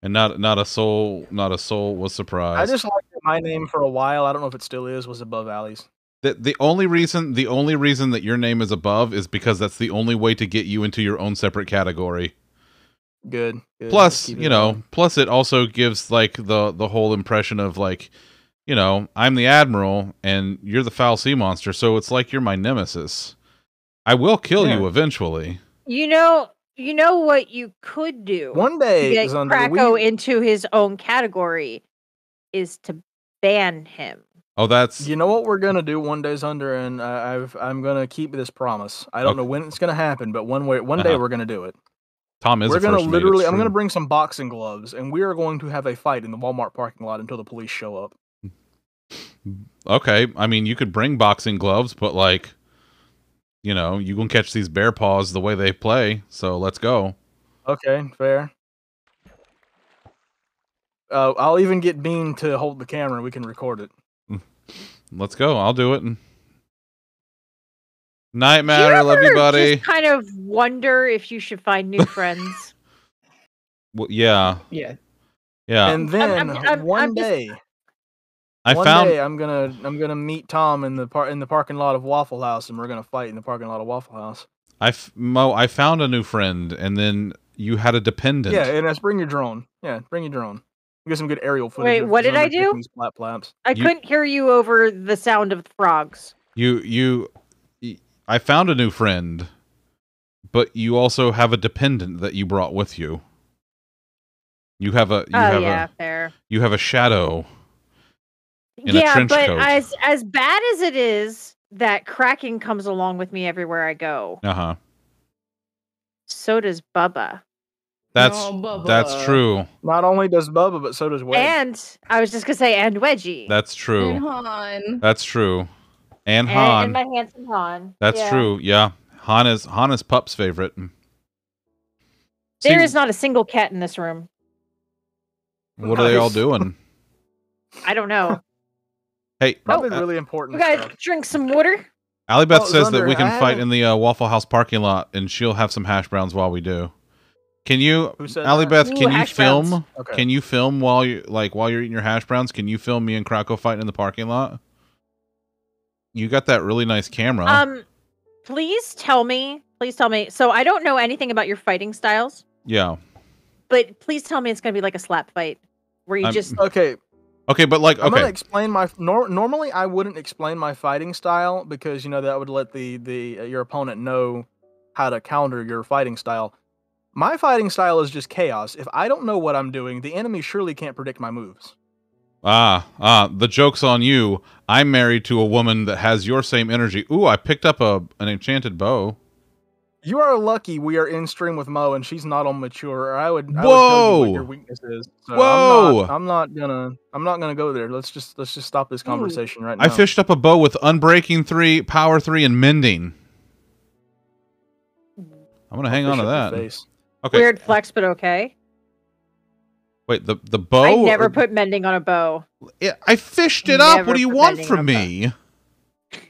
and not not a soul, not a soul was surprised. I just liked my name for a while. I don't know if it still is. Was above Allie's. The, the only reason the only reason that your name is above is because that's the only way to get you into your own separate category. Good. good. Plus, you know, going. plus it also gives like the the whole impression of like, you know, I'm the admiral and you're the foul sea monster, so it's like you're my nemesis. I will kill you eventually. You know, you know what you could do. one to day get is under Krakow we, into his own category is to ban him. Oh, that's You know what we're gonna do one day, under, and I, I've I'm gonna keep this promise. I don't Okay. know when it's gonna happen, but one way one day Uh-huh. we're gonna do it. Tom is we're gonna first mate, it's literally. I'm gonna bring some boxing gloves, and we are going to have a fight in the Walmart parking lot until the police show up. Okay, I mean, you could bring boxing gloves, but like, you know, you can catch these bear paws the way they play. So let's go. Okay, fair. Uh, I'll even get Bean to hold the camera. We can record it. Let's go. I'll do it. Night Do you matter, love you, buddy. Just kind of wonder if you should find new friends. Well, yeah, Yeah. yeah. and then I'm- I'm- one I'm just- day, I one found day, I'm gonna I'm gonna meet Tom in the par- in the parking lot of Waffle House, and we're gonna fight in the parking lot of Waffle House. I f- Mo. I found a new friend, and then you had a dependent. Yeah, and that's bring your drone. Yeah, bring your drone. Get some good aerial footage. Wait, what did I do? kicking these Flap flaps. I You- couldn't hear you over the sound of the frogs. You you. Y- I found a new friend, but you also have a dependent that you brought with you. You have a you oh have yeah, a fair. you have a shadow. In a yeah, trench but coat. as as bad as it is that Kraken comes along with me everywhere I go, Uh huh. so does Bubba. That's No, that's true. Not only does Bubba, but so does Wedge. And I was just gonna say, and Wedgie. That's And true. Han. That's true. And and, Han. and my handsome Han. That's Yeah. true. Yeah. Han is Han is Pup's favorite. There See, is not a single cat in this room. What are they all doing? I don't know. Hey, Probably uh, really important. You guys stuff. drink some water. Allie Beth Oh, says that we can I fight haven't- in the uh, Waffle House parking lot, and she'll have some hash browns while we do. Can you, Who said that? Beth? Ooh, Can you film? Okay. Can you film while you like while you're eating your hash browns? Can you film me and Krakow fighting in the parking lot? You got that really nice camera. Um, please tell me. Please tell me. So I don't know anything about your fighting styles, yeah. but please tell me it's gonna be like a slap fight where you I'm- just Okay, Okay, but like I'm gonna explain my. Nor- normally, I wouldn't explain my fighting style because you know that would let the the uh, your opponent know how to counter your fighting style. My fighting style is just chaos. If I don't know what I'm doing, the enemy surely can't predict my moves. ah ah, the joke's on you. I'm married to a woman that has your same energy. Ooh, I picked up a an enchanted bow. You are lucky we are in stream with Mo and she's not on mature. Or I would, I would tell you Whoa! what your weakness is. So Whoa! I'm not, I'm not gonna I'm not gonna go there. Let's just let's just stop this conversation right now. I fished up a bow with unbreaking three, power three, and mending. Hmm. I'm gonna hang on to that. face. Okay, weird flex, but okay. Wait the the bow. I never or- put mending on a bow. Yeah, I fished it up. What do you want from on a bow. me?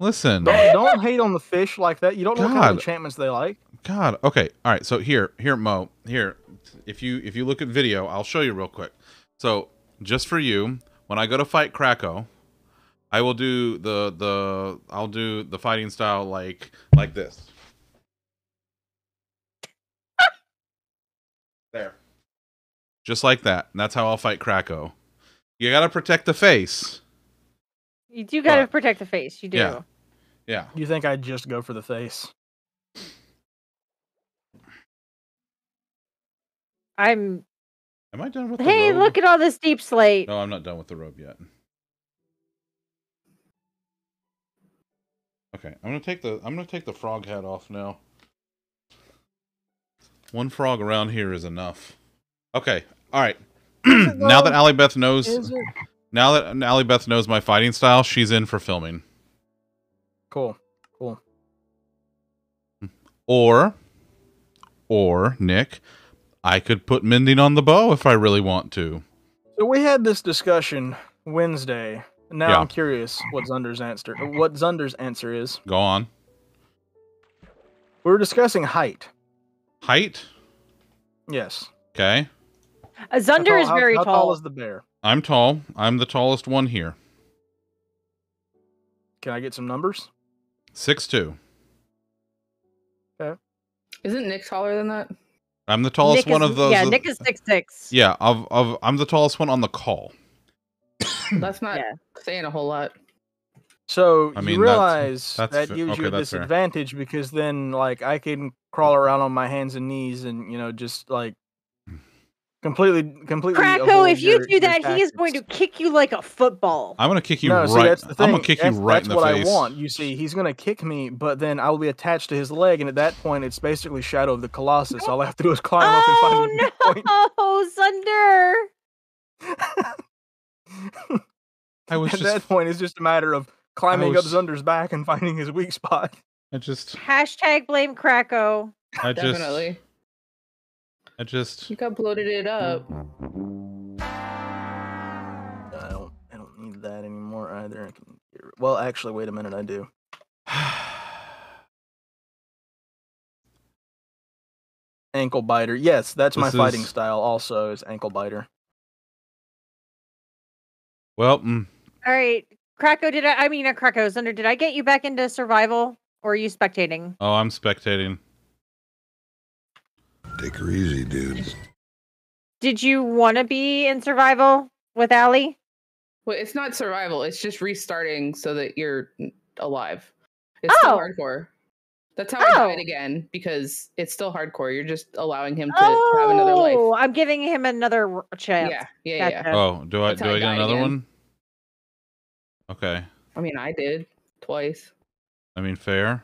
Listen, Don't, don't hate on the fish like that. You don't know what kind of enchantments they like. God. Okay. All right. So here, here, Mo. Here, if you if you look at video, I'll show you real quick. So just for you, when I go to fight Krakow, I will do the the I'll do the fighting style like like this. there. Just like that. And that's how I'll fight Krakow. You gotta protect the face. You do gotta What? protect the face. You do. Yeah. Yeah. You think I'd just go for the face? I'm. Am I done with the Hey, robe? look at all this deep slate. No, I'm not done with the robe yet. Okay, I'm gonna take the I'm gonna take the frog hat off now. One frog around here is enough. Okay, all right. now that Allie Beth knows, it? now that Allie Beth knows my fighting style, she's in for filming. Cool. Cool. Or, or Nick, I could put mending on the bow if I really want to. So we had this discussion Wednesday. Now Yeah. I'm curious what Zunder's answer what Zunder's answer is. Go on. We were discussing height. Height. Yes. Okay, Zunder How is tall- very how, tall. How tall is the bear? I'm tall. I'm the tallest one here. Can I get some numbers? Six two. Isn't Nick taller than that? I'm the tallest Nick one is- of those. Yeah, that- Nick is six six. Yeah, of of I'm the tallest one on the call. That's not Yeah. saying a whole lot. So I you mean, that's- realize that's that gives okay, you a that's fair. disadvantage because then like I can crawl around on my hands and knees and you know just like completely completely Krakow, avoid if you your- do your that, he is going to kick you like a football. I'm gonna kick you no, right. see, that's the thing. I'm gonna kick that's, you right that's in the what face. I want. You see, he's gonna kick me, but then I will be attached to his leg, and at that point, it's basically Shadow of the Colossus. All I have to do is climb up and find a weak oh, point. Oh no, Zunder! I was At just, that point, it's just a matter of climbing up was- Zunder's back and finding his weak spot. I just, Hashtag blame Krakow. I just, Definitely. I just. You got bloated it up. I don't, I don't need that anymore either. I can, well, actually, wait a minute, I do. Ankle biter. Yes, that's my This fighting is- style. Also, is ankle biter. Well, mm, All right, Krakow. Did I? I mean, not Krakow. Zunder. Did I get you back into survival, or are you spectating? oh, I'm spectating. Take her easy, dude. Did you want to be in survival with Allie? Well, it's not survival. It's just restarting so that you're n- alive. It's still Oh. hardcore. That's how I died Oh. again because it's still hardcore. You're just allowing him to have another life. Oh, I'm giving him another chance. Yeah, yeah, yeah. Oh, do I That's do I I get another again. one? Okay. I mean, I did twice. I mean, fair.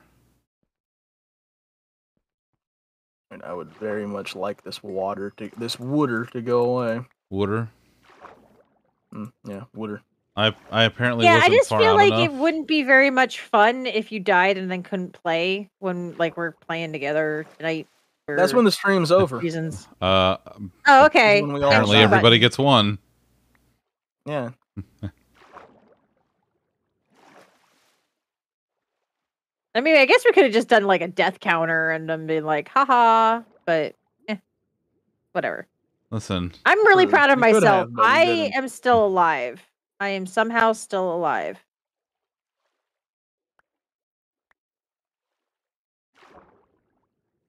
And I would very much like this water to this water to go away. Wooder. Mm, yeah, water. I I apparently yeah, I wasn't just far feel like enough. it wouldn't be very much fun if you died and then couldn't play when like we're playing together tonight. That's when the stream's over. reasons. Uh, Oh, okay. when we all apparently everybody gets one. Yeah. I mean, I guess we could have just done like a death counter and then been like, haha, but eh, whatever. Listen, I'm really True. proud of myself. have, I didn't. am still alive. I am somehow still alive.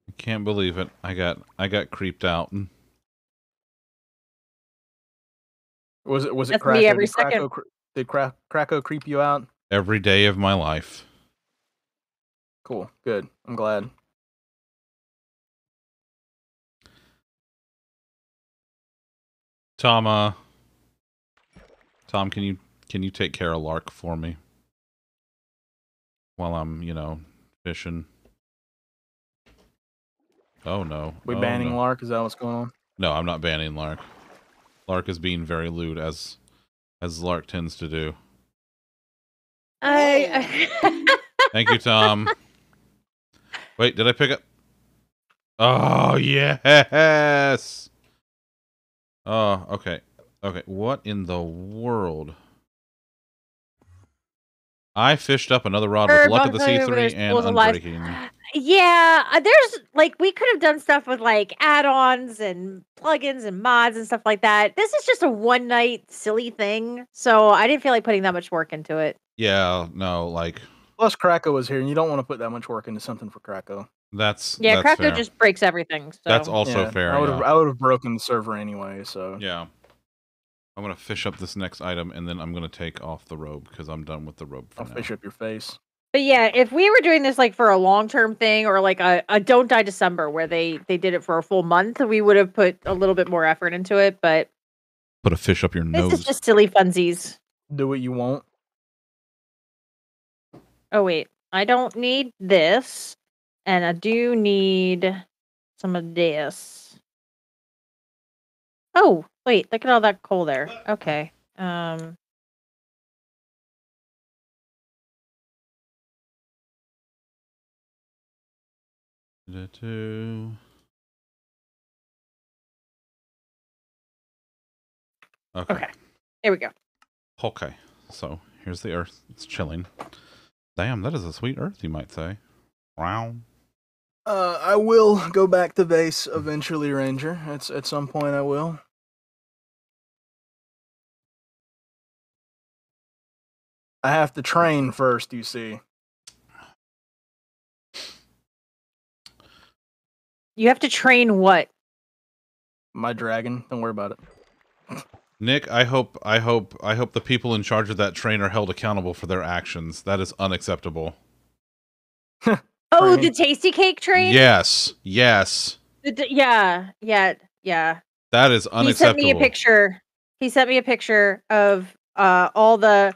I can't believe it. I got I got creeped out. Was it was it That's me Krakow? every did second. cre- did Kra- Krakow creep you out? every day of my life. Cool. Good. I'm glad. Tom, uh, Tom, can you can you take care of Lark for me while I'm, you know, fishing? Oh no, We oh, banning no. Lark? Is that what's going on? No, I'm not banning Lark. Lark is being very lewd as as Lark tends to do. I. Thank you, Tom. Wait, did I pick up? Oh yes. Oh, okay. Okay, what in the world? I fished up another rod with luck of the you C3 and pools of life. unbreaking. Yeah, uh, there's like we could have done stuff with like add-ons and plugins and mods and stuff like that. This is just a one night silly thing, so I didn't feel like putting that much work into it. Yeah, no, like Plus, Krakow was here, and you don't want to put that much work into something for Krakow. that's Yeah, that's Krakow fair. just breaks everything. So That's also Yeah, fair. I would have yeah. I would have broken the server anyway. So yeah. I'm gonna fish up this next item and then I'm gonna take off the robe because I'm done with the robe for I'll now. fish up your face. But yeah, if we were doing this like for a long term thing or like a, a don't die December where they they did it for a full month, we would have put a little bit more effort into it. But Put a fish up your this nose. is just silly funsies. Do what you want. Oh wait, I don't need this, and I do need some of this. Oh wait, look at all that coal there. Okay. Um. Two. Okay. Okay. There we go. Okay. So here's the earth. It's chilling. Damn, that is a sweet earth, you might say. Wow. Uh, I will go back to base eventually, Ranger. It's at some point I will. I have to train first, you see. You have to train what? My dragon. Don't worry about it. Nick, I hope I hope I hope the people in charge of that train are held accountable for their actions. That is unacceptable. Oh, Train. the tasty cake train. Yes. Yes. The d- yeah, yeah, yeah. That is unacceptable. He sent me a picture. He sent me a picture of uh all the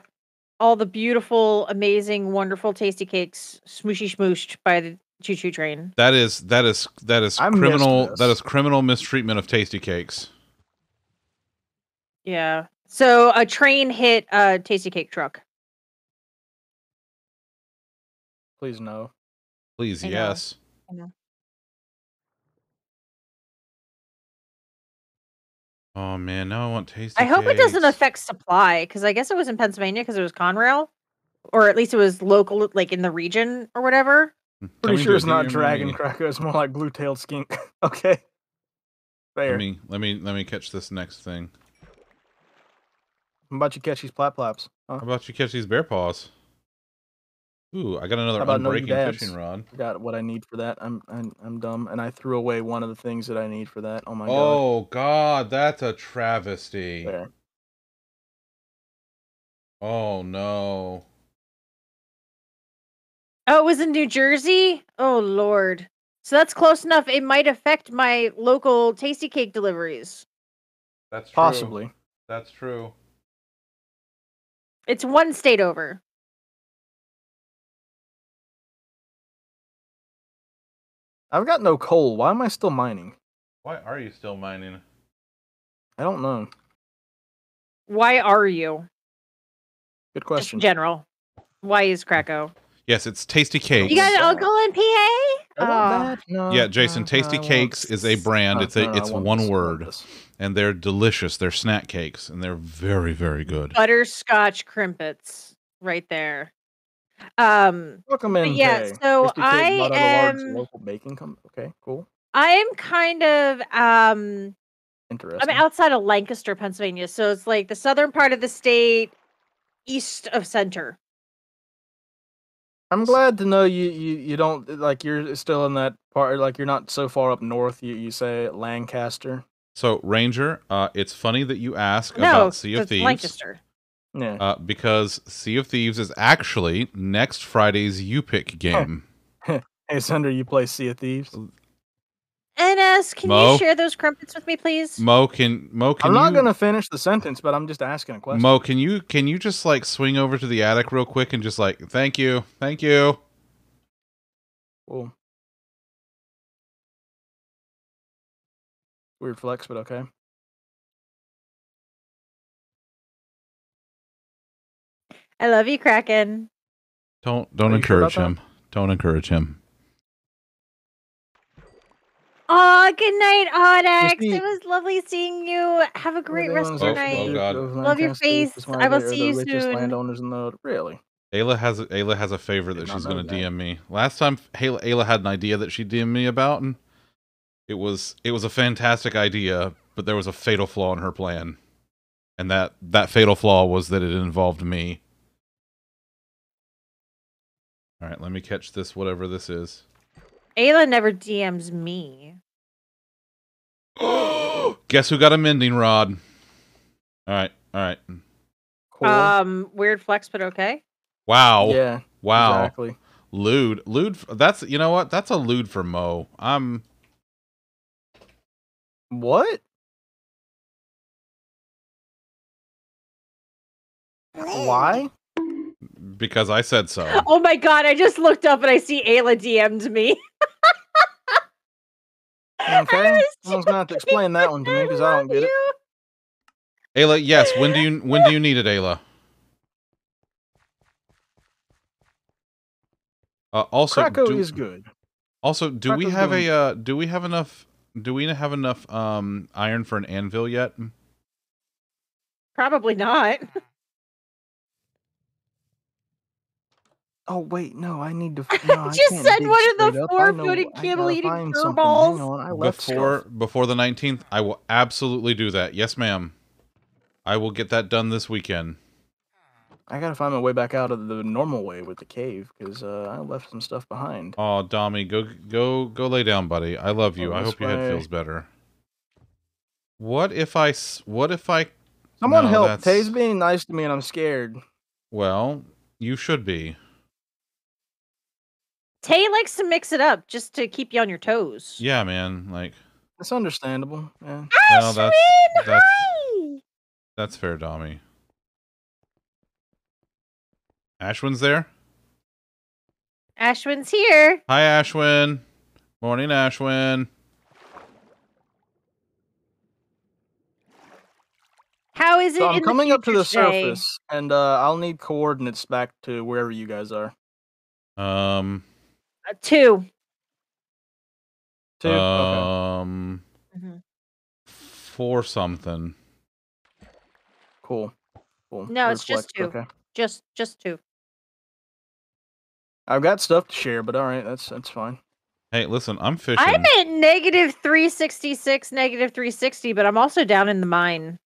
all the beautiful, amazing, wonderful tasty cakes smooshy smooshed by the choo choo train. That is that is that is I criminal that is criminal mistreatment of tasty cakes. Yeah. So a train hit a tasty cake truck. Please no. Please, I know. yes. I know. Oh man, now I want tasty I hope it doesn't cakes. affect supply because I guess it was in Pennsylvania because it was Conrail, or at least it was local, like in the region or whatever. Mm, Pretty me sure it's not dragon meaning. Krakow. It's more like blue tailed skink. okay. Fair. Let me let me let me catch this next thing. How about you catch these plap plaps? Huh? How about you catch these bear paws? Ooh, I got another How no unbreaking dads? fishing rod. Forgot what I need for that. I'm, I'm I'm dumb, and I threw away one of the things that I need for that. Oh my god. Oh god, that's a travesty. There. Oh no. Oh, it was in New Jersey. Oh Lord. So that's close enough. It might affect my local Tastykake deliveries. That's true. Possibly. That's true. It's one state over. I've got no coal. Why am I still mining? Why are you still mining? I don't know. Why are you? Good question. in general. Why is hmm. Krakow? Yes, it's Tastykakes. You got an oh. uncle in PA? I want Oh, that. No, yeah, Jason, no, Tasty I want Cakes is a brand. No, It's a no, no, it's one this, I want word, this. And they're delicious. They're snack cakes, and they're very very good. butterscotch Krimpets right there. Um, Welcome in. yeah, Tay. so I bought at a large am- local baking company. Okay, cool. I am kind of um Interesting. I'm outside of Lancaster, Pennsylvania, so it's like the southern part of the state, east of center. I'm glad to know you, you you don't like you're still in that part like you're not so far up north. You you say Lancaster. So Ranger, uh, it's funny that you ask No, about Sea of Thieves. Lancaster. Yeah. Uh, because Sea of Thieves is actually next Friday's U pick game. Hey Zunder, you play Sea of Thieves? NS, can Mo? you share those crumpets with me, please? Mo can Mo can I'm not you gonna finish the sentence, but I'm just asking a question. Mo can you can you just like swing over to the attic real quick and just like thank you thank you. Cool. Weird flex, but okay. I love you, Kraken. Don't don't Are you sure encourage about him. Don't encourage him. Oh, good night, Onyx. see- It was lovely seeing you. Have a great rest of Oh, your oh, night. God. Love your face. I will see you soon. landowners in the really. Ayla has a, Ayla has a favor that she's going to. DM me. Last time Ayla, Ayla had an idea that she DM'd me about, and it was it was a fantastic idea, but there was a fatal flaw in her plan, and that that fatal flaw was that it involved me. All right, let me catch this, whatever this is. Ayla never DMs me. Guess who got a mending rod? All right, all right. Cool. Um, weird flex, but okay. Wow, yeah. wow. Exactly. Lewd, lewd. That's you know what? That's a lewd for Mo. I'm What? Why? because I said so. Oh my god, I just looked up and I see Ayla DM'd me. Okay. was Someone's gonna have to explain that one to me because I don't love get it. Ayla, yes. When do you when do you need it, Ayla? Uh, also, Krakow do, is good. also, do we have doing- a uh, do we have enough do we have enough um iron for an anvil yet? Probably not. Oh wait, no, I need to. No, I Just can't said one of the straight up. I four-footed know- I camel-eating find something. furballs. Hang on, I left Before stuff. before the nineteenth, I will absolutely do that. Yes, ma'am. I will get that done this weekend. I gotta find my way back out of the normal way with the cave because uh, I left some stuff behind. Oh, Dommy, go go go lay down, buddy. I love you. Oh, I this hope your head feels better. What if I? what if I Someone No, help! that's- Tay's being nice to me, and I'm scared. well, you should be. Tay likes to mix it up just to keep you on your toes. Yeah, man. Like It's understandable. Yeah. No, that's- Ashwin, that's- hi! that's fair, Dommy. Ashwin's there? Ashwin's here. Hi Ashwin. Morning, Ashwin. How is it? So I'm in coming up to the today? surface, and uh, I'll need coordinates back to wherever you guys are. Um Uh, two. Two. okay. um Mhm. for something. Cool. Cool. No, it's just two. Okay. Just, just two. I've got stuff to share, but all right, that's that's fine. Hey, listen, I'm fishing. I'm at negative 366, negative 360, but I'm also down in the mine.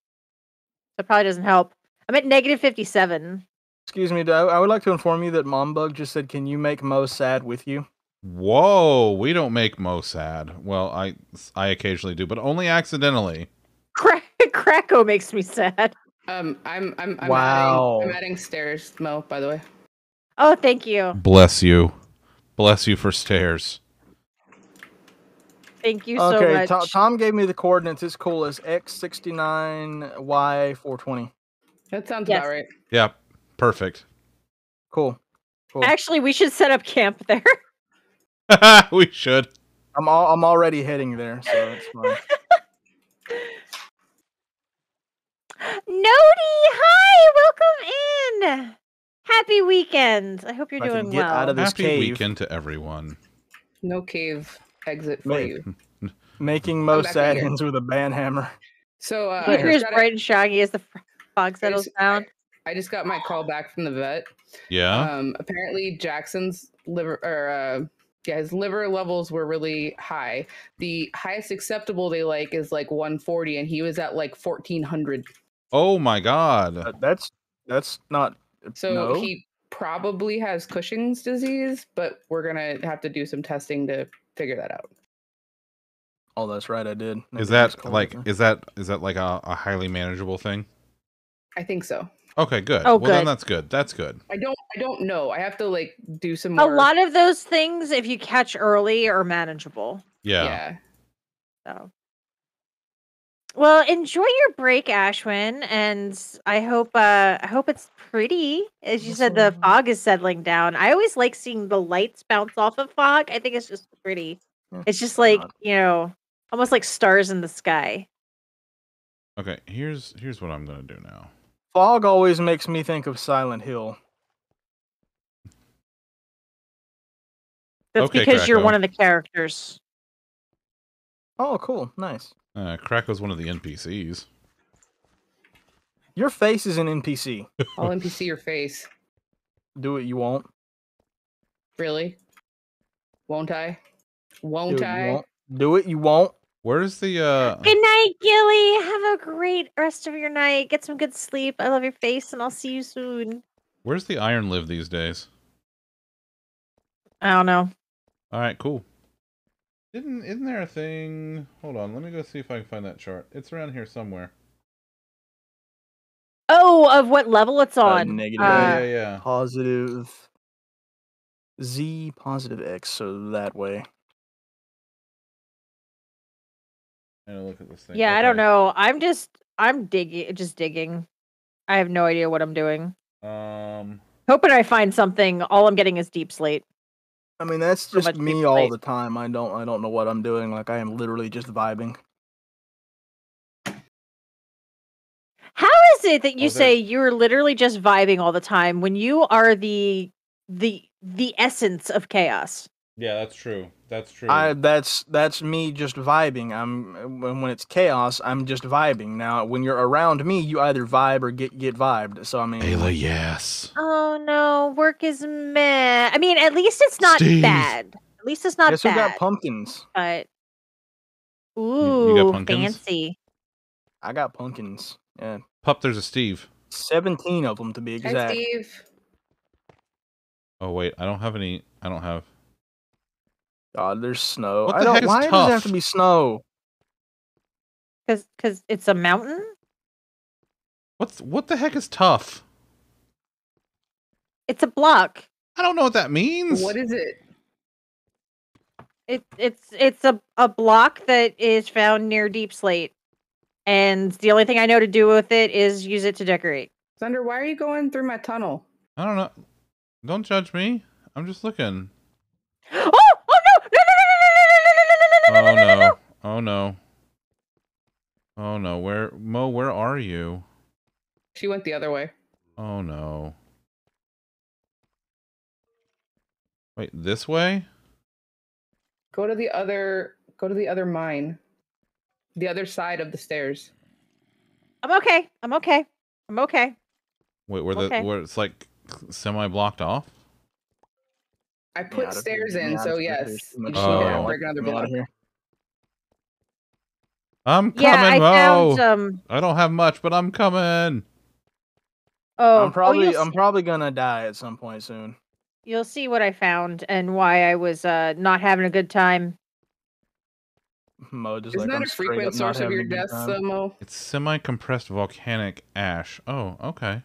So it probably doesn't help. I'm at negative 57. Excuse me, I, I would like to inform you that Mombug just said, "Can you make Mo sad with you?" Whoa, we don't make Mo sad. Well, I I occasionally do, but only accidentally. Cra- Krakow makes me sad. Um, I'm I'm I'm Wow. adding I'm adding stairs, Mo. By the way. Oh, thank you. Bless you. Bless you for stairs. Thank you so okay, much. To- Tom gave me the coordinates. It's cool. It's X sixty nine Y four twenty. That sounds Yes. about right. Yeah, perfect. Cool. Cool. Actually, we should set up camp there. we should. I'm all, I'm already heading there, so it's fine. Nody, hi, welcome in. Happy weekend. I hope you're If I can doing get well. out of this Happy cave. weekend to everyone. No cave exit for Mate. you. Making most back sad here. ends with a band hammer. So uh, You I hear as just got a- bright and shaggy as the fog settles just- down. I just got my call back from the vet. Yeah. Um, apparently Jackson's liver or uh, yeah, his liver levels were really high. The highest acceptable they like is like 140, and he was at like 1400. oh my god. That's that's not. So no. he probably has Cushing's disease, but we're gonna have to do some testing to figure that out. Oh, that's right. I did. Maybe Is that like is that is that like a, a highly manageable thing? I think so. Okay, good. Oh, well then that's good. That's good. I don't. I don't know. I have to like do some A lot of those things, if you catch early, are manageable. Yeah. Yeah. So, well, enjoy your break, Ashwin, and I hope uh, I hope it's pretty. As you said, the fog is settling down. I always like seeing the lights bounce off of fog. I think it's just pretty. It's just like you know, almost like stars in the sky. Okay, here's here's what I'm gonna do now. Fog always makes me think of Silent Hill. That's Okay, because you're one of the characters. Oh, cool. Nice. Uh Krakow's one of the NPCs. Your face is an NPC. I'll NPC your face. Do it. You won't. Really? Won't I? Won't it. I? Won't. Do it. You won't. Where's the uh Good night, Gilly. Have a great rest of your night. Get some good sleep. I love your face, and I'll see you soon. where's the iron live these days? I don't know. Alright, cool. Isn't isn't there a thing hold on, let me go see if I can find that chart. It's around here somewhere. Oh, of what level it's Uh, on? negative. Yeah, Uh, yeah, yeah. Positive. Z positive X. So that way. I gotta look at this thing. yeah, I don't know. I'm just I'm digging, just digging. I have no idea what I'm doing. Um Hoping I find something. All I'm getting is deepslate. I mean, that's just much me all slate. the time. I don't. I don't know what I'm doing. Like I am literally just vibing. How is it that you Oh, say you're literally just vibing all the time when you are the the the essence of chaos? Yeah, that's true. That's true. I that's that's me just vibing. I'm when when it's chaos, I'm just vibing. Now, when you're around me, you either vibe or get get vibed. So I mean, Ayla, yes. Oh no, work is meh. I mean, at least it's not Steve. bad. At least it's not guess who bad. got pumpkins? but you ooh, got pumpkins? fancy. I got pumpkins. Yeah, Pup, there's a Steve. seventeen of them to be Hi, exact. Steve. Oh wait, I don't have any I don't have God, there's snow. What I the don't. heck is why does it have to be snow? Cause, cause it's a mountain. What's what the heck is tuff? It's a block. I don't know what that means. What is it? It, it's it's a, a block that is found near deepslate, and the only thing I know to do with it is use it to decorate. Zunder, why are you going through my tunnel? I don't know. Don't judge me. I'm just looking. Oh Oh No! No! No! no. Oh no. Oh no. Where Mo, where are you? She went the other way. Oh no. Wait, this way? Go to the other. Go to the other mine. The other side of the stairs. I'm okay. I'm okay. I'm okay. Wait, where the Okay. where it's like semi blocked off? I put out stairs here. in, so yes, There's too you much just snow. need Oh. break another Get out block. of here. I'm Yeah, I coming, Mo. found um. I don't have much, but I'm coming. Oh, I'm probably oh, I'm s- probably gonna die at some point soon. you'll see what I found and why I was uh not having a good time. Mo just Isn't like that I'm a frequent source of your a good deaths, Mo? It's semi compressed volcanic ash. Oh, okay.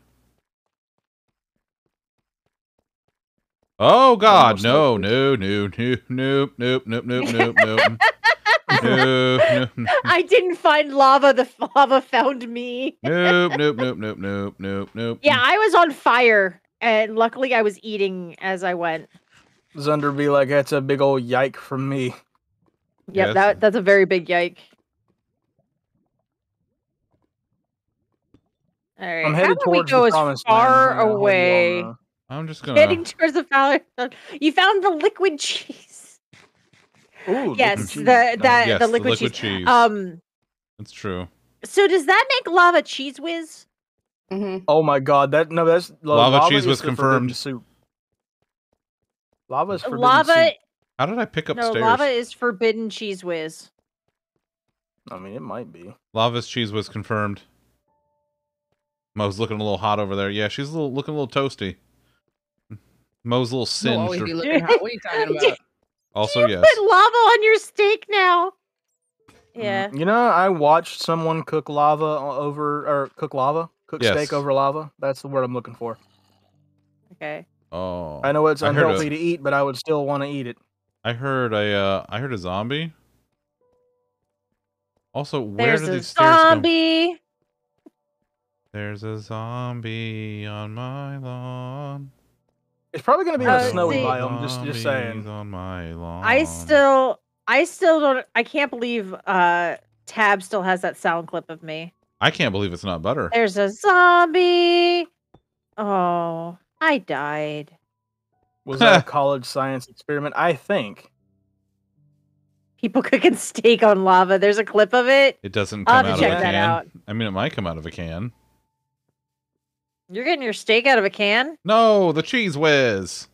Oh God, Almost no, like no, no, no, nope, nope, nope, nope, nope, nope. No, no, no, I didn't find lava. The lava found me. nope, nope, nope, nope, nope, nope, nope. Yeah, I was on fire, and luckily I was eating as I went. Zunder be like, that's a big old yike from me. Yep, Yes. that that's a very big yike. All right, I'm how headed we towards go the as promised land. far I'll let you all away? I'm just gonna. Heading towards the fowler. You found the liquid cheese. Ooh, yes, cheese. the Nice. that Yes, the the liquid, liquid cheese. cheese. Um, It's true. so does that make lava Cheez Whiz? hmm Oh my god, that no, that's lo- Lava cheese was confirmed. Soup. Lava is forbidden Lava, soup. How did I pick up no, stairs? lava is forbidden Cheez Whiz. I mean, it might be. Lava's cheese was confirmed. Mo's looking a little hot over there. Yeah, she's a little looking a little toasty. Mo's a little We'll singed. always be looking hot. What are you talking about? Also, you yes. put lava on your steak now. Yeah. Mm, You know, I watched someone cook lava over or cook lava, cook Yes. steak over lava. That's the word I'm looking for. Okay. Oh, I know it's I heard a- unhealthy to eat, but I would still want to eat it. I heard a uh, I heard a zombie. Also, where There's did a these stairs go? zombie. There's a zombie on my lawn. It's probably going to be Uh, a snowy see- biome. Just, just saying. On my lawn. I still, I still don't. I can't believe uh Tab still has that sound clip of me. I can't believe it's not butter. There's a zombie. Oh, I died. Was that a college science experiment? I think. People cooking steak on lava. There's a clip of it. It doesn't I'll come have out to of check a that can. out. I mean, it might come out of a can. You're getting your steak out of a can? No, the Cheez Whiz.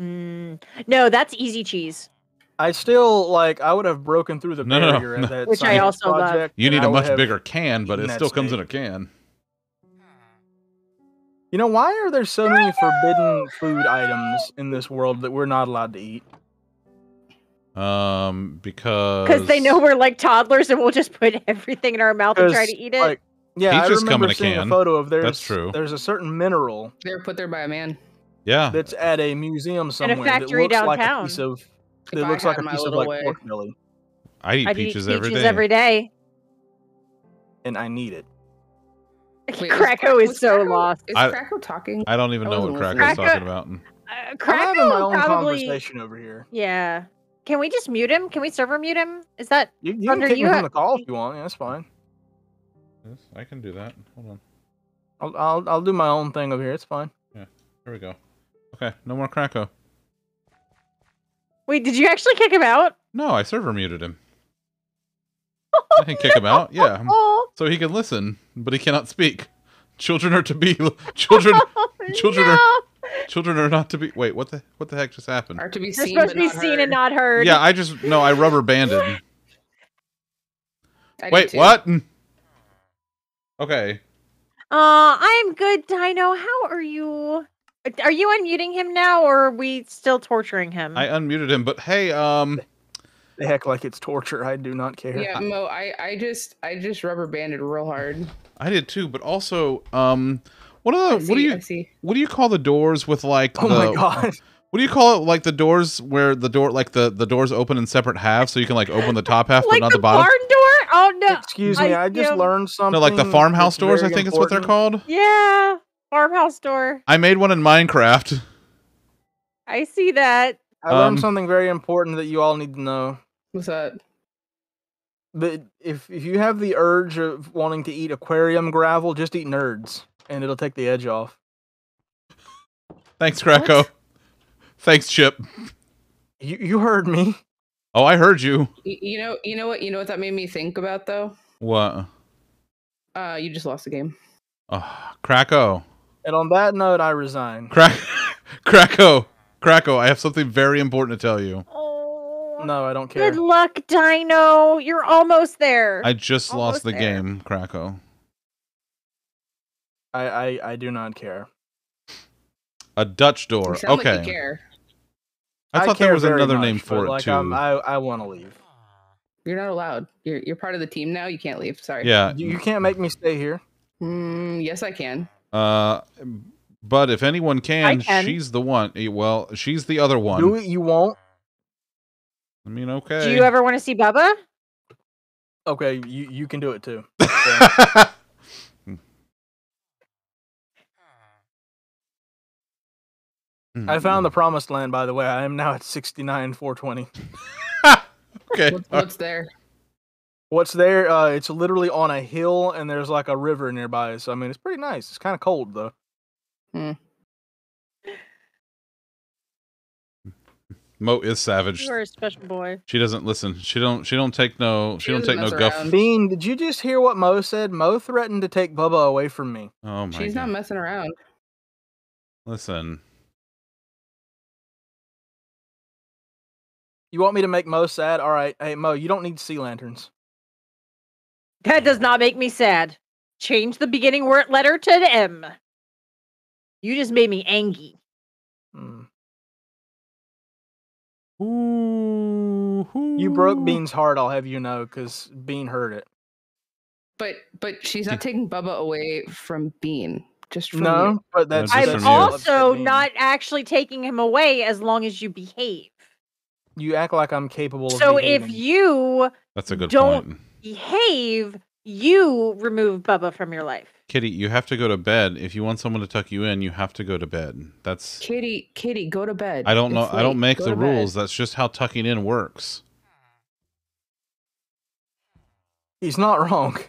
Mm, no, that's easy cheese. I still like. I would have broken through the No, no, no, barrier no. at that Which I science also love. project. You and need I a would much have- bigger can, but eaten it that still comes in a can. You know why are there so many forbidden food items in this world that we're not allowed to eat? Um, because Because they know we're like toddlers and we'll just put everything in our mouth and try to eat it. Like, yeah, I Peaches come remember in a seeing can. a photo of there's. That's true. There's a certain mineral They were put there by a man. Yeah, that's at a museum somewhere factory that looks like a downtown. piece of. If It I looks like a piece of like way. pork belly, I eat I'd eat peaches, peaches every day. day. and I need it. Wait, was Krakow is so Krakow- lost. Is I- Krakow talking? I don't even I know what wasn't Kraken's listening. talking about. Uh, I'm Krakow having my own probably. conversation over here. Yeah. Can we just mute him? Can we server mute him? Is that You, you Zunder, can kick you me from the call if you want. Yeah, that's fine. Yes, I can do that. Hold on. I'll, I'll I'll do my own thing over here. It's fine. Yeah. Here we go. Okay, no more Krakow. wait? Did you actually kick him out? No, I server muted him. I can kick him out. Yeah, Oh, so he can listen, but he cannot speak. Children are to be children. Oh, children are- Children are not to be. Wait, what the what the heck just happened? Are to be They're seen, supposed to be seen heard. and not heard. Yeah, I just no. I rubber banded. I Wait, too. what? Okay. Uh, I'm good, Dino. How are you? Are you unmuting him now, or are we still torturing him? I unmuted him, but hey, um, They heck like it's torture. I do not care. Yeah, Mo, I, I just I just rubber banded real hard. I did too. But also, um, what are I the what do you see. what do you call the doors with like Oh the my god. what do you call it like the doors where the door like the the doors open in separate halves so you can like open the top half but not the, the, bottom? barn door? Oh no! Excuse me. I, just learned something. No, like the farmhouse that's doors. I very think is what they're called. Yeah, farmhouse door. I made one in Minecraft. I see that. I learned Um, something very important that you all need to know. What's that? But if if you have the urge of wanting to eat aquarium gravel, just eat nerds, and it'll take the edge off. Thanks, Krakow. Thanks, Chip. You you heard me. Oh, I heard you. Y- You know, you know what, you know what that made me think about though. What? Uh, you just lost the game. Oh, Krakow. And on that note, I resign. Crack, Krakow, Krakow. I have something very important to tell you. Oh, No, I don't care. good luck, Dino. You're almost there. I just Almost lost the there. game, Krakow. I, I I do not care. A Dutch door. You sound Okay. like you care. I thought care there was another much, name but, for it like, too. I'm- I I want to leave. You're not allowed. You're you're part of the team now. You can't leave. Sorry. yeah. You, you can't make me stay here. Mm, yes, I can. Uh, but if anyone can, can. she's the one. Eh, Well, she's the other one. Do it. You won't. I mean, okay. Do you ever want to see Bubba? Okay, you you can do it too. I found the promised land. By the way, I am now at sixty nine four twenty. okay. What's, what's there? What's there? Uh, it's literally on a hill, and there's like a river nearby. So I mean, it's pretty nice. It's kind of cold though. Hmm. Mo is savage. You are a special boy. She doesn't listen. She don't. She don't take no. She, She don't take no mess guff. around. Bean, did you just hear what Mo said? Mo threatened to take Bubba away from me. Oh my She's god. not messing around. Listen. You want me to make Mo sad? All right. Hey Mo, you don't need sea lanterns. That does not make me sad. Change the beginning word letter to the M. You just made me angry. Mm. Ooh, You broke Bean's heart. I'll have you know, because Bean heard it. But but she's not taking Bubba away from Bean. Just from No, you. but that's. just I'm from that's you. also not actually taking him away as long as you behave. You act like I'm capable of. So if behaving. you That's a good Don't- point. behave, you remove Bubba from your life. Kitty, you have to go to bed. If you want someone to tuck you in, you have to go to bed. That's. Kitty, Kitty, go to bed. I don't know. It's I don't make Go the to bed. rules. That's just how tucking in works. he's not wrong.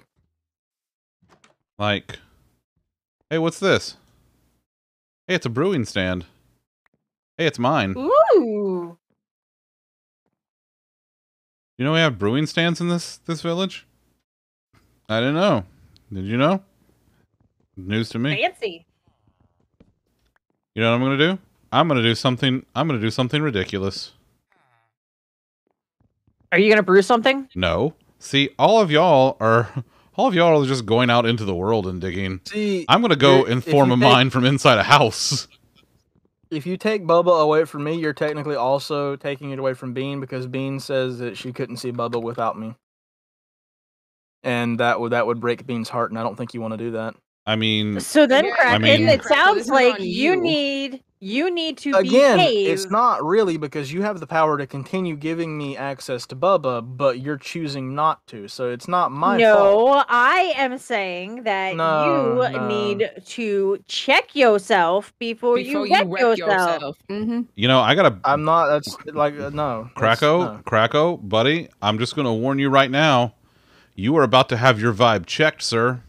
Like, hey, what's this? Hey, it's a brewing stand. Hey, it's mine. Ooh. You know we have brewing stands in this this village? I didn't know. Did you know? News to me. Fancy. You know what I'm gonna do? I'm gonna do something. I'm gonna do something ridiculous. Are you gonna brew something? No. See, all of y'all are all of y'all are just going out into the world and digging. See, I'm gonna go You're- and form a take- mine from inside a house. if you take Bubba away from me, you're technically also taking it away from Bean because Bean says that she couldn't see Bubba without me, and that would that would break Bean's heart, and I don't think you want to do that. I mean, So then, Yeah, Kraken, mean- it sounds like you you. need you need to Again, behave. it's not really because you have the power to continue giving me access to Bubba, but you're choosing not to. So it's not my no, fault. I am saying that No, you no. need to check yourself before, Before you wreck, wreck yourself. Mm-hmm. you know, I gotta I'm not. That's like uh, no. that's- Krakow, no. Krakow, buddy. I'm just gonna warn you right now. You are about to have your vibe checked, sir,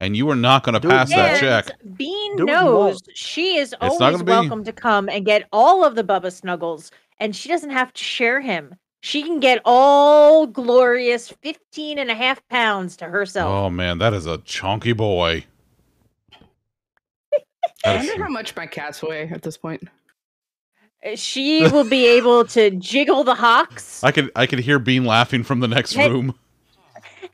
and you are not gonna pass that check. Bean Do it knows more. she is not always gonna be- welcome to come and get all of the Bubba Snuggles, and she doesn't have to share him. She can get all glorious 15 and a half pounds to herself. Oh man, that is a chunky boy. I wonder how much my cats weigh at this point. Uh, She will be able to jiggle the hocks, I could I could hear Bean laughing from the next Hey. room.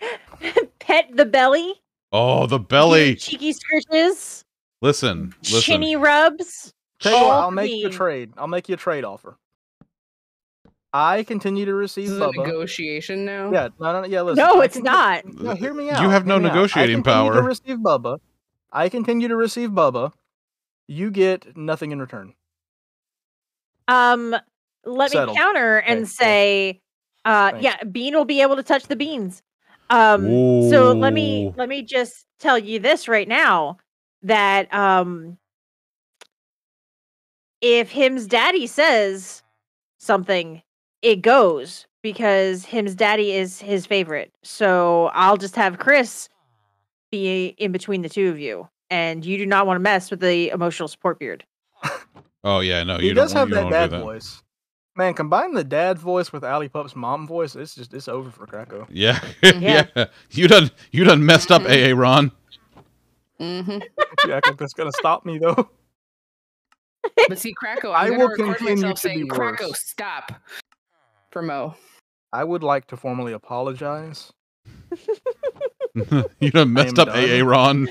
pet the belly, Oh, the give belly. cheeky scratches, Listen, listen. chinny rubs. Tell you what, I'll make you a trade. I'll make you a trade offer. I continue to receive This is a Bubba. negotiation now. Yeah, no, no, no, yeah. Listen, No, it's not. No, hear me out. You have no hear me out. I negotiating continue power. To receive Bubba, I continue to receive Bubba. You get nothing in return. Um, let Settled. me counter and cool. say, uh, Thanks. yeah, Bean will be able to touch the beans. Um, so let me let me just tell you this right now that um, if him's daddy says something, it goes because him's daddy is his favorite. So I'll just have Chris be in between the two of you, and you do not want to mess with the emotional support beard. Oh yeah, no, he you does don't, have you that don't do that. voice. Man, combine the dad voice with alley pup's mom voice. It's just it's over for Krakow. Yeah, Yeah. yeah. You done you done messed up. AA Ron. Mm-hmm. you act like that's gonna stop me though. But see, Krakow, I I'm will gonna record continue to be saying, "Krakow, worse." stop." For Mo. I would like to formally apologize. you done messed am up, AA done. Ron.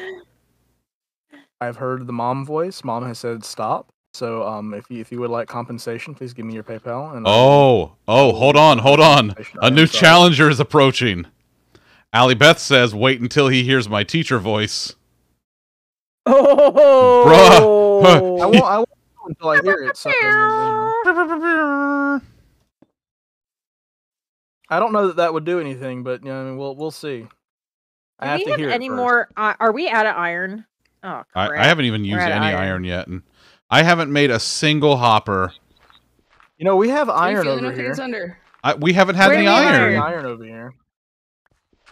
I've heard the mom voice. Mom has said stop. So um, if you if you would like compensation, please give me your PayPal. And I will- Oh, oh, hold on, hold on. A I'm new sorry. challenger is approaching. Ali Beth says, "Wait until he hears my teacher voice." Oh, I won't. I won't until I hear it. So. I don't know that that would do anything, but you know, I mean, we'll we'll see. I Do have we to have hear any first. more? Uh, are we out of iron? Oh, I, crap. I haven't even used any iron. iron. yet, and I haven't made a single hopper. You know, we have iron over here. Zunder? I, we haven't had Where any do we have iron. iron? Iron over here.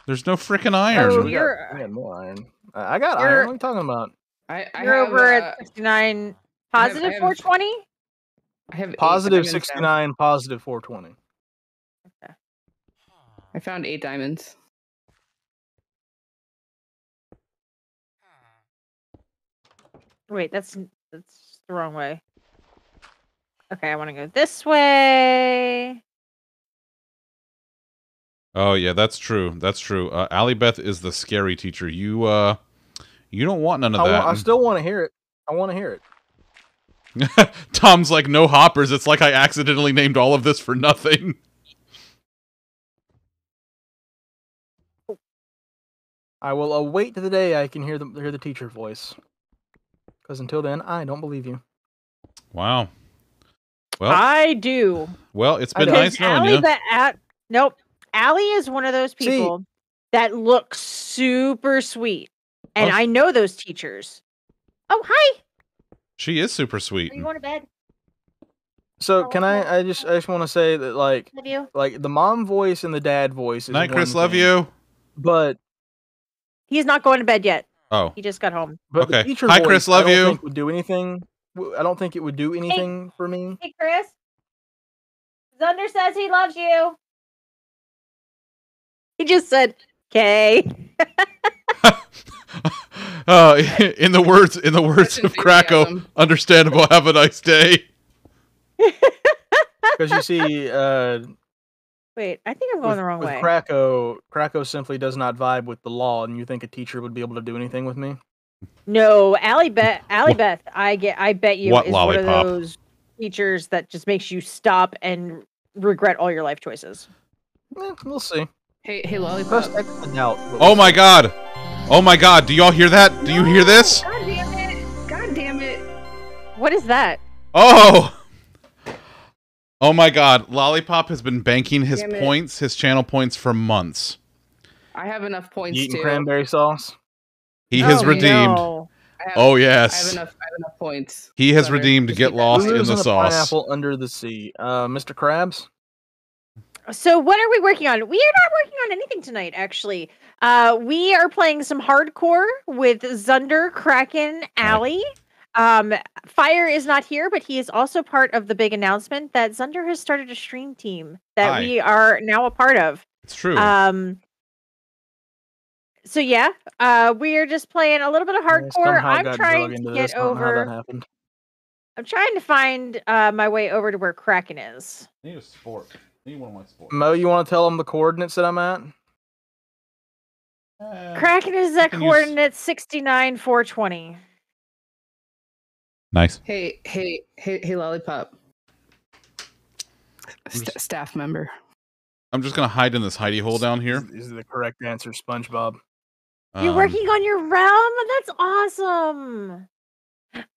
There's no freaking iron. Oh, we, you're- got, we got more iron. I I got iron. What are you talking about? I, I You're have, over uh, at 69 I have- I have- 420? I have eight Positive diamonds now. 69, positive 420. I found eight diamonds. Wait, that's that's the wrong way. Okay, I want to go this way. Oh yeah, that's true. That's true. Uh, Allie Beth is the scary teacher. You uh, you don't want none of I, that. wa- I still want to hear it. I want to hear it. Tom's like, no hoppers. It's like I accidentally named all of this for nothing. I will await the day I can hear the hear the teacher voice. Because until then, I don't believe you. Wow. Well, I do. well, it's I been don't. nice knowing Allie, you. That at, nope. Allie is one of those See- people that looks super sweet. And Oh. I know those teachers. Oh, hi. She is super sweet. Are you going to bed? So can. I? I just I just want to say that like like the mom voice and the dad voice. Is Night, one Chris. Love you. But He's not going to bed yet. Oh, He just got home. but the Okay. teacher Hi, voice, Chris, I love don't you. Think would do anything. I don't think it would do anything for me. Hey, Chris. Zunder says he loves you. He just said, "Okay." uh, in the words in the words of Krakow, understandable. Have a nice day. Because you see, uh, Wait, I think I'm going with, the wrong with way. Krakow, Krakow simply does not vibe with the law, and you think a teacher would be able to do anything with me? No, Allie Beth. Allie Beth. I get. I bet you What is lollipop? one of those teachers that just makes you stop and regret all your life choices. Eh, we'll see. Hey, hey, lollipop. First X the Oh my god. Oh my god. Do y'all hear that? Do you hear this? God damn it! God damn it! What is that? Oh. Oh my god. Lollipop has been banking his Damn it. points, his channel points for months. I have enough points You eating too. cranberry sauce? He has Oh, redeemed. no. Have, Oh I have yes. enough. I have enough points. He has Zunder. redeemed to get lost in Who in lives the sauce. pineapple under the sea? Uh, Mr. Krabs? So what are we working on? We are not working on anything tonight, actually. Uh, we are playing some hardcore with Zunder, Kraken, Alley. Um, Fire is not here, but he is also part of the big announcement that Zunder has started a stream team that Hi. we are now a part of. It's true. Um, so yeah, uh, we are just playing a little bit of hardcore. somehow I'm trying to get this. I don't know how that over. I'm trying to find uh, my way over to where Kraken is. I need a sport. need one of my sports. Mo, you want to tell them the coordinates that I'm at? Kraken is at can use- 69 420. Nice. Hey, hey, hey, hey, lollipop. St- staff member. I'm just gonna hide in this hidey hole down here. Is, is the correct answer SpongeBob? You're Um, working on your realm? That's awesome.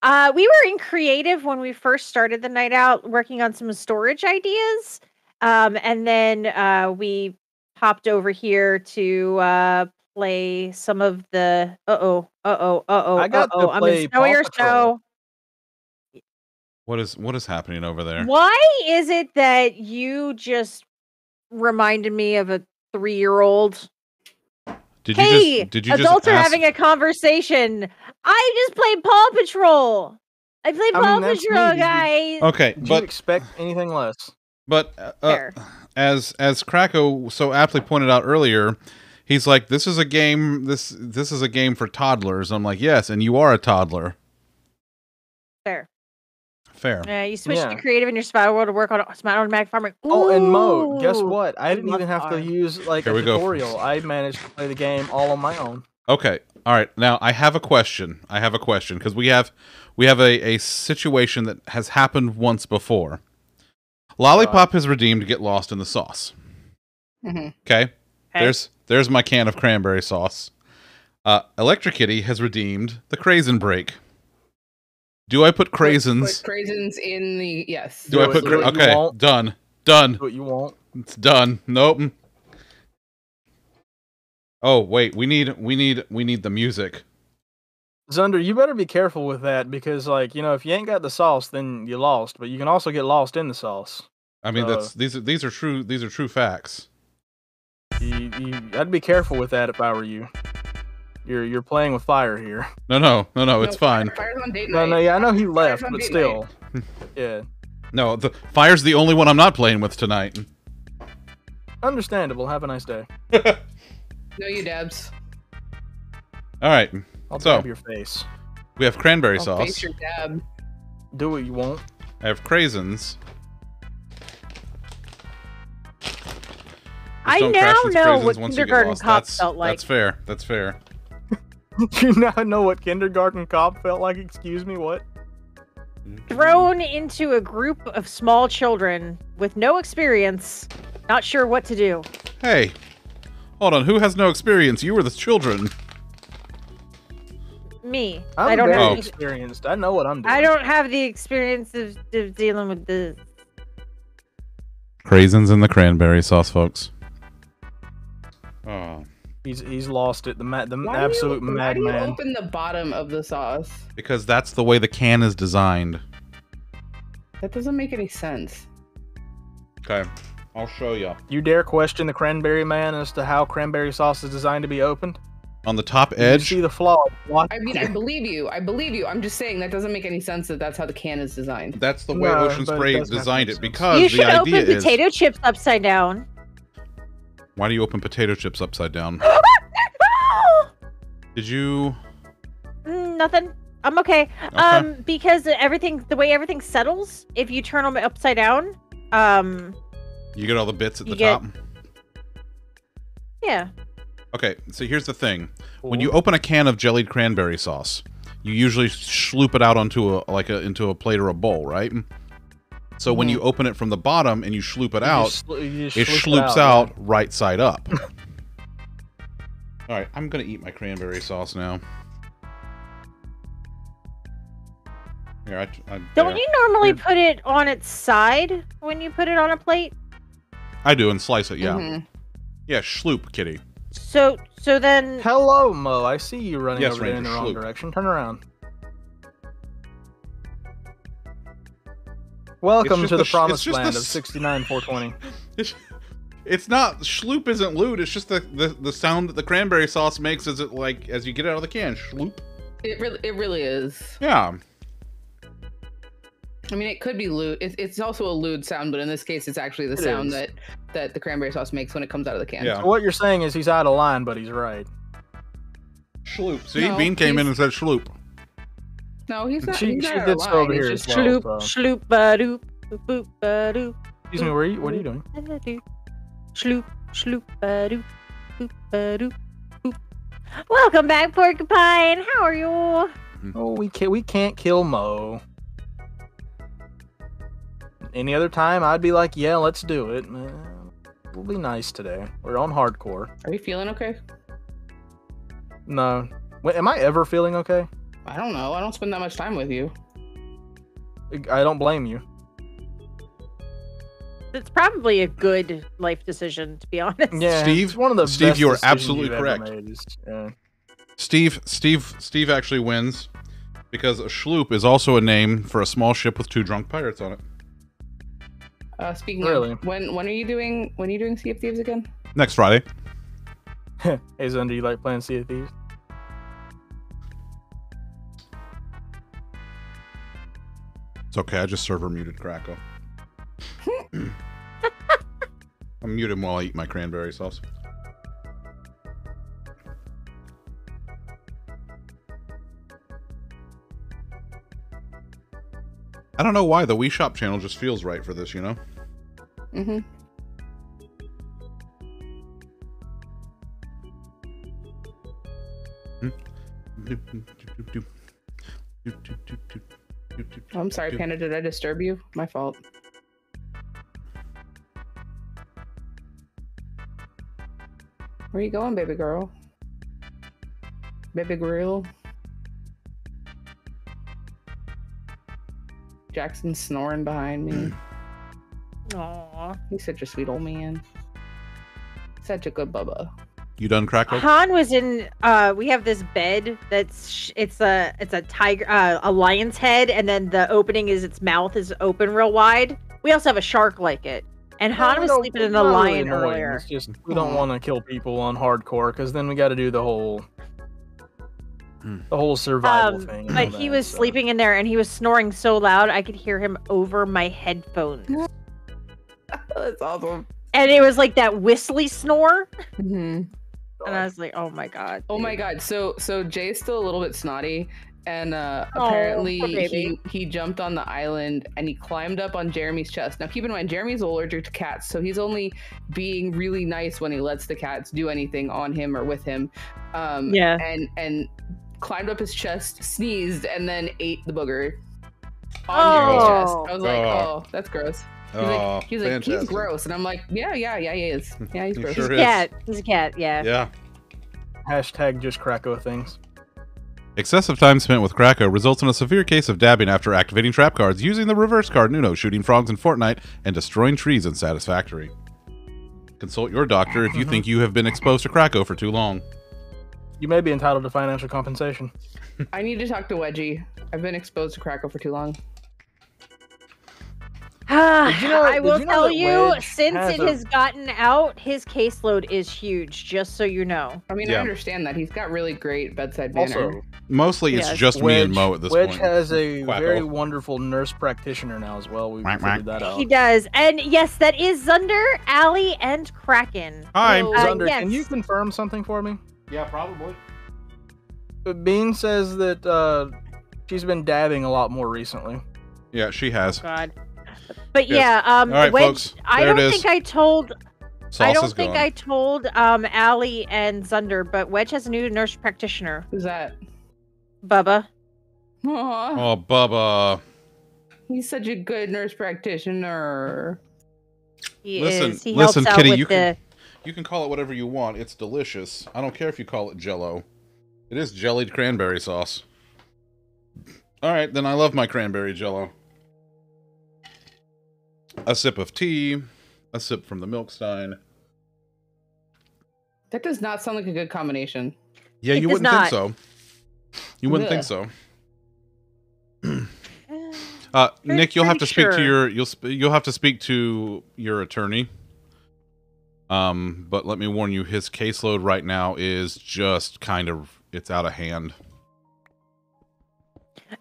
Uh, we were in creative when we first started the night out, working on some storage ideas. Um, and then uh, we hopped over here to uh, play some of the. Uh oh, uh oh, uh oh, I uh got to oh. I'm in snowier Paw Patrol. snow. What is what is happening over there? Why is it that you just reminded me of a three year old? Did you hey, just did you adults just are ask, having a conversation. I just played Paw Patrol. I played I Paw mean, that's me. Patrol, guys. Okay, Did you but expect anything less? but uh, uh, as as Krakow so aptly pointed out earlier, he's like, "This is a game. This this is a game for toddlers." I'm like, "Yes," and you are a toddler. Fair. Fair. Yeah, you switched Yeah. to creative in your survival world to work on smart automatic farming. Oh, and Mo, guess what? I didn't even have to use like Here a we go. tutorial. I managed to play the game all on my own. Okay. All right. Now I have a question. I have a question because we have we have a, a situation that has happened once before. Lollipop has redeemed to get lost in the sauce. hmm Okay. Okay. There's there's my can of cranberry sauce. Uh, Electric Kitty has redeemed the Craisin break. Do I put craisins? Put craisins in the yes. Do I put it, do okay? want. Done. Done. Do what you want. It's done. Nope. Oh wait, we need we need we need the music. Zunder, you better be careful with that because, like, you know, if you ain't got the sauce, then you lost. But you can also get lost in the sauce. I mean, Uh, that's these are these are true these are true facts. You, you, I'd be careful with that if I were you. You're you're playing with fire here. No, no, no, no. It's No, fine. Fire's on date No, night. no, yeah, I know he left, but date still, yeah, No, the fire's the only one I'm not playing with tonight. understandable. Have a nice day. No, you dabs. All right. I'll So- dab your face. We have cranberry I'll sauce. face your dab. Do what you want. I have craisins. Just I now know craisins what once you get kindergarten lost. cop That's, felt like. That's fair. That's fair. you now know what kindergarten cop felt like. Excuse me, what? Thrown into a group of small children with no experience, not sure what to do. Hey, hold on. Who has no experience? You were the children. Me. I'm I don't very Oh. have. experienced. I know what I'm doing. I don't have the experience of, of dealing with this. Craisins in the cranberry sauce, folks. Oh, He's he's lost it. The ma- the Why do absolute you, why do you madman. open the bottom of the sauce? because that's the way the can is designed. That doesn't make any sense. Okay, I'll show you. You dare question the cranberry man as to how cranberry sauce is designed to be opened? On the top You edge, see the flaw. Watch I mean, I believe you. I believe you. I'm just saying that doesn't make any sense that that's how the can is designed. that's the way No, Ocean but it Spray doesn't have to designed make it because you the should idea open is potato chips upside down. Why do you open potato chips upside down? Did you? Mm, Nothing. I'm okay. Um, because everything, the way everything settles, if you turn them upside down, um, You get all the bits at the get- top. yeah. Okay, so here's the thing: when you open a can of jellied cranberry sauce, you usually sloop it out onto a like a into a plate or a bowl, right? So when you open it from the bottom and you sloop it out, sl- it sloop sloops yeah. out right side up. All right, I'm gonna eat my cranberry sauce now. Here, I, I, Don't there. you normally put it on its side when you put it on a plate? I do and slice it. Yeah, Mhm. yeah, sloop, kitty. So, so then, Hello, Mo. I see you running Yes, over there in the wrong sloop. direction. Turn around. Welcome to the the sh- promised just the land of 69 420. It's, it's not sloop isn't lewd. It's just the, the the sound that the cranberry sauce makes as it like as you get it out of the can. Sloop. It really, it really is. Yeah. I mean, it could be lewd. It, it's also a lewd sound, but in this case, it's actually the It sound is. that that the cranberry sauce makes when it comes out of the can. Yeah. What you're saying is he's out of line, but he's right. Sloop. See, No, Bean came in and said sloop. No, he's not. She- he's she not out did of so over here just as well. shloop, so- shloop, ba doop, boop, ba doop. Excuse me, where are you, what are you doing? Shloop, shloop, ba doop, boop, ba doop, boop. Welcome back, Porcupine. How are you? Oh, we can't we can't kill Mo. Any other time, I'd be like, yeah, let's do it. Uh, We'll be nice today. We're on hardcore. Are you feeling okay? No, Wait, am I ever feeling okay? I don't know. I don't spend that much time with you. I don't blame you. It's probably a good life decision, to be honest. Yeah, Steve? it's one of the Steve, best you are absolutely correct. yeah. Steve, Steve, Steve actually wins because a sloop is also a name for a small ship with two drunk pirates on it. Uh, speaking Really? of, when when are you doing when are you doing Sea of Thieves again? Next Friday. hey, Zun, do you like playing Sea of Thieves? It's okay. I just server muted Krakow. I'm muted while I eat my cranberry sauce. I don't know why the Wii Shop channel just feels right for this, you know? Mm-hmm. Oh, I'm sorry, Panda. Did I disturb you? My fault. Where you going, baby girl? Baby girl. Jackson's snoring behind me. Mm. Aw. He's such a sweet old man. Such a good bubba. You done, crackle? Han was in. Uh, we have this bed that's it's a it's a tiger uh, a lion's head, and then the opening is its mouth is open real wide, We also have a shark like it. And No, Han we was sleeping in it's a not really lion earlier. It's just we don't want to kill people on hardcore because then we got to do the whole Hmm. the whole survival Um, thing. and but he that, was so. sleeping in there and he was snoring so loud I could hear him over my headphones. That's awesome. And it was like that whistly snore. Hmm And I was like, oh my god. Oh my god. So so Jay's still a little bit snotty. And uh, Aw, apparently poor he, he jumped on the island and he climbed up on Jeremy's chest. Now keep in mind Jeremy's allergic to cats, so he's only being really nice when he lets the cats do anything on him or with him. Um, Yeah. And and climbed up his chest, sneezed, and then ate the booger on Jeremy's chest. Oh. I was like, Oh. oh, that's gross. He's Oh, like, he's like, he's gross, and I'm like, yeah, yeah, yeah, he is. Yeah, he's He gross. sure He's is. a cat. He's a cat, yeah. Yeah. hashtag just Krakow things. Excessive time spent with Krakow results in a severe case of dabbing after activating trap cards, using the reverse card Nuno, shooting frogs in Fortnite, and destroying trees in Satisfactory. Consult your doctor if you mm-hmm. think you have been exposed to Krakow for too long. You may be entitled to financial compensation. I need to talk to Wedgie. I've been exposed to Krakow for too long. Did you know- I will you know tell you, Wedge since has it a- has gotten out, his caseload is huge, just so you know. I mean, Yeah. I understand that he's got really great bedside manner. Also, Mostly it's Yes. just me and Mo at this Wedge point. has a Quacko. very wonderful nurse practitioner now as well. We Quack, figured quack. that out. He does. And yes, that is Zunder, Ali, and Kraken. Hi. Uh, Zunder, yes. can you confirm something for me? Yeah, probably. Bean says that uh, she's been dabbing a lot more recently. Yeah, she has. God. But Yes. yeah, um, All right, Wedge, folks, I there it don't is. think I told Sauce I don't think gone. I told um Ali and Zunder, but Wedge has a new nurse practitioner, Who's that? Bubba. Aw, Oh, Bubba. he's such a good nurse practitioner. He Listen- is. He listen, helps out Kitty, with you the can- You can call it whatever you want. It's delicious. I don't care if you call it Jello. It is jellied cranberry sauce. All right, then I love my cranberry Jello. A sip of tea, a sip from the milk stein. That does not sound like a good combination. Yeah, It you wouldn't not. think so. You wouldn't think so. Uh, Pretty- Nick, you'll have to pretty speak to your you'll sp- you'll have to speak to your attorney. Um, but let me warn you, his caseload right now is just kind of it's out of hand.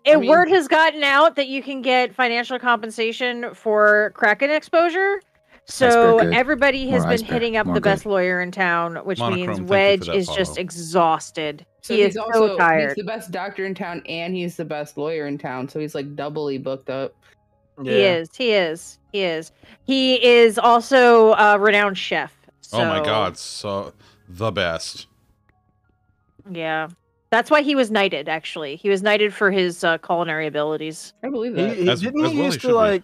A mean- word has gotten out that you can get financial compensation for Kraken exposure. So everybody has More been iceberg. hitting up More the good. best lawyer in town, which Monochrome, means for Wedge that is just exhausted. So he he's is also so tired. he's the best doctor in town and he's the best lawyer in town. So he's like doubly booked up. He is. He is. He is. He is also a renowned chef. Oh my god, so the best. Yeah. That's why he was knighted, actually. He was knighted for his uh, culinary abilities. I believe He, that. he- As- didn't as he well used should to be. like?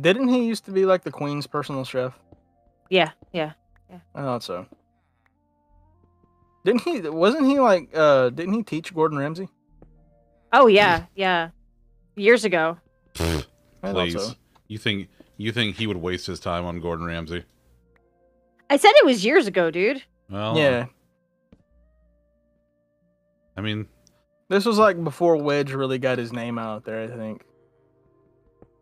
Didn't he used to be like the queen's personal chef? Yeah, yeah. Yeah. I thought so. Didn't he? Wasn't he like? uh Didn't he teach Gordon Ramsay? Oh, yeah, yeah. Years ago. I Please. so. You think you think he would waste his time on Gordon Ramsay? I said it was years ago, dude. Well, Yeah, I mean, this was like before Wedge really got his name out there. I think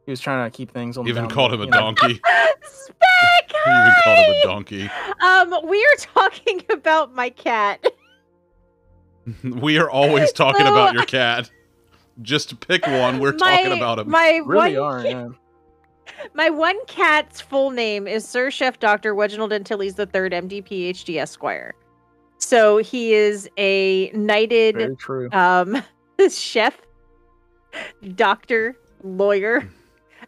he was trying to keep things on. even down called him a you know? donkey. Spec! He even called him a donkey. Um, we are talking about my cat. we are always talking So- about your cat. Just pick one, we're my, talking about him. My Really one, are. Yeah. my one cat's full name is Sir Chef Doctor Reginald Antilles the Third, MD, PhD, Esquire. So he is a knighted Very true. um chef doctor lawyer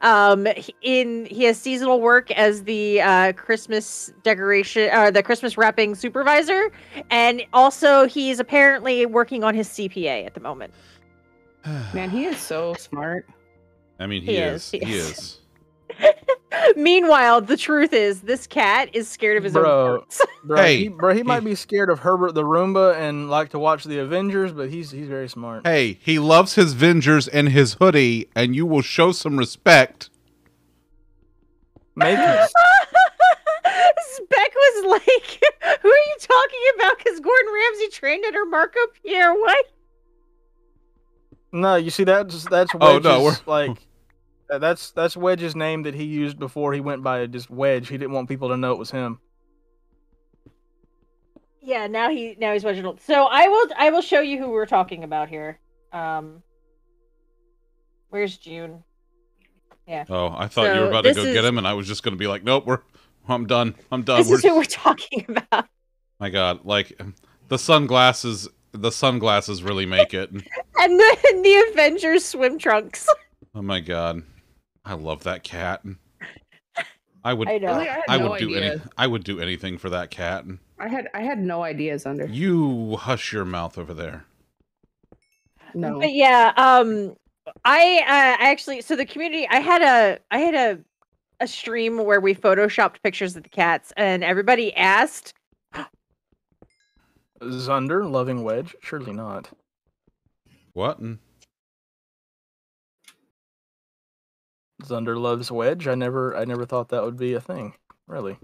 um in he has seasonal work as the uh christmas decoration or the christmas wrapping supervisor and also he's apparently working on his cpa at the moment Man, he is so smart. I mean, he, He is. is, he He is. is. meanwhile the truth is this cat is scared of his Bro. own farts. Bro, Hey, he, bro, he might be scared of Herbert the Roomba and like to watch the Avengers, but he's he's very smart. Hey, he loves his Vengers and his hoodie, and you will show some respect. Maybe. Spec was like, "Who are you talking about?" Because Gordon Ramsay trained under Marco Pierre. What? no, you see that's that's Oh, Wedge's, no, we're- like That's that's Wedge's name that he used before he went by just Wedge. He didn't want people to know it was him. Yeah, now he now he's Reginald. So I will I will show you who we're talking about here. Um, where's June? Yeah, Oh, I thought you were about to this go get him, and I was just going to be like, nope, we're, I'm done. I'm done. this We're is who we're talking about. my God, like the sunglasses, the sunglasses really make it. And the the Avengers swim trunks. Oh my God, I love that cat. I would, I know. Really, I I no would do any. I would do anything for that cat. I had I had no ideas under. You hush your mouth over there. No. But yeah, um, I uh, actually so the community. I had a I had a a stream where we photoshopped pictures of the cats, and everybody asked. Zunder loving Wedge? Surely not. What? Mm. Zunder loves Wedge. I never I never thought that would be a thing. Really.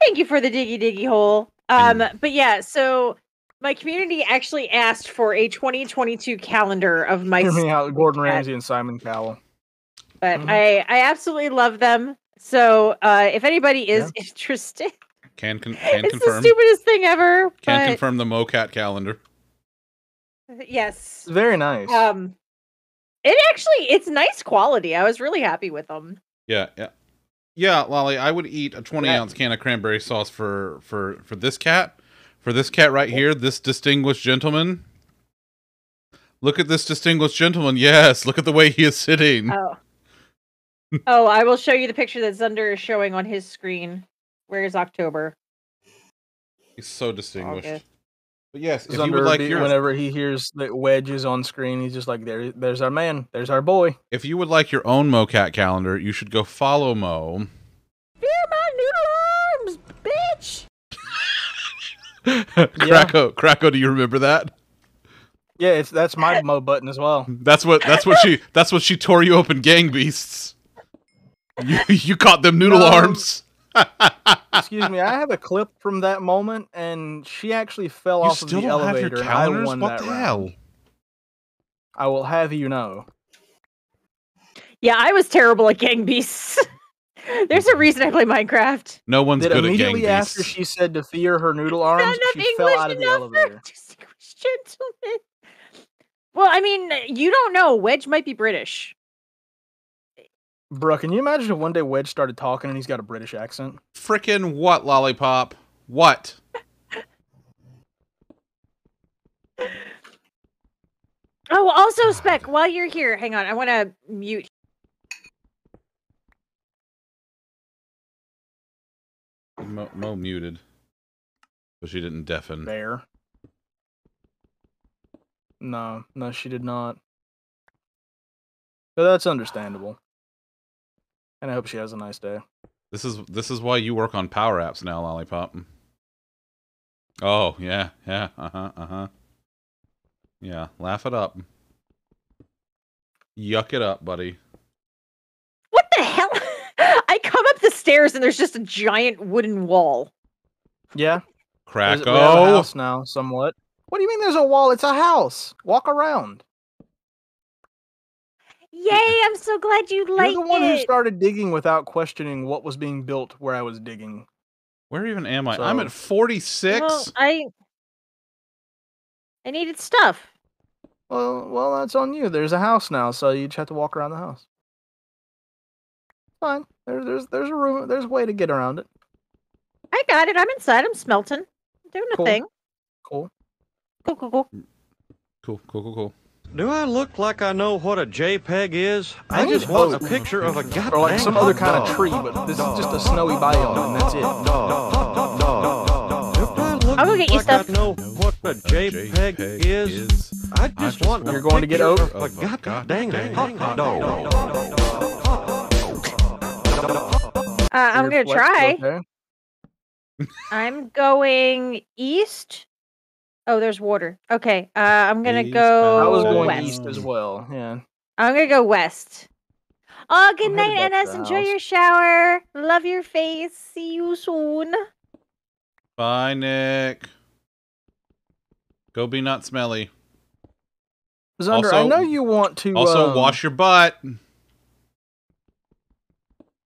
Thank you for the diggy diggy hole. Um, but yeah, so my community actually asked for a 2022 calendar of my, Hear me out, Gordon cat. Ramsay and Simon Cowell. but Mhm. I I absolutely love them. So uh, if anybody is interested, Can con- can it's confirm. the stupidest thing ever. Can but confirm the MoCat calendar. yes, very nice. um, it actually it's nice quality. I was really happy with them. Yeah, yeah, yeah, Lolly. I would eat a twenty Yeah. ounce can of cranberry sauce for for for this cat, for this cat right here, this distinguished gentleman. Look at this distinguished gentleman. Yes, look at the way he is sitting. Oh. oh, I will show you the picture that Zunder is showing on his screen. Where is October? He's so distinguished. August. But yes, if you would like be- your whenever he hears that Wedge is on screen, he's just like, "There, there's our man. There's our boy." if you would like your own MoCat calendar, you should go follow Mo. Fear my noodle arms, bitch. Krakow, Krakow, do you remember that? Yeah, it's that's my uh, Mo button as well. That's what that's what she that's what she tore you open gang beasts. You, you caught them noodle No. arms. Excuse me, I have a clip from that moment, and she actually fell You off still of the don't have elevator. your and I calendars? won What that the round. hell? I will have you know. Yeah, I was terrible at gang beasts. There's a reason I play Minecraft. No one's that good at gang immediately after she said to fear her noodle arms, enough she fell out of the elevator. gentlemen. Well, I mean, you don't know. Wedge might be British. Bruh, can you imagine if one day Wedge started talking and he's got a British accent? Frickin' what, lollipop? What? Oh, also, Spec, while you're here, hang on. I want to mute. Mo, Mo muted, but she didn't deafen. There. No, no, she did not. But that's understandable. And I hope she has a nice day. This is this is why you work on power apps now, lollipop. Oh yeah, yeah, uh huh, uh huh. Yeah, laugh it up. Yuck it up, buddy. What the hell? I come up the stairs and there's just a giant wooden wall. Yeah. there's- Krakow. We have a house now, somewhat. What do you mean there's a wall? It's a house. Walk around. Yay! I'm so glad you like You're the one who started digging without questioning what was being built where I was digging. Where even am I? I'm at 46. Well, I I needed stuff. Well, well, that's on you. There's a house now, so you just have to walk around the house. Fine. There, there's there's a room. There's a way to get around it. I got it. I'm inside. I'm smelting. I'm doing a Cool. thing. Cool. Cool, cool, cool. Cool, cool, cool, cool. Do I look like I know what a JPEG is? I I just want a picture of a goddamn Or like some other kind of tree, but this is just a snowy biome, and that's it. Do I look I'll go get you like stuff. I know what a JPEG is? I just want a You're going to get picture over- of a goddamn hot dog. Uh, I'm gonna try. okay. I'm going east. Oh, there's water. Okay. Uh, I'm gonna East go I was going west. east as well. Yeah. I'm gonna go west. Oh, good I'm night, headed NS. Enjoy house. your shower. Love your face. See you soon. Bye, Nick. Go be not smelly. Zunder, I know you want to Also, um, wash your butt.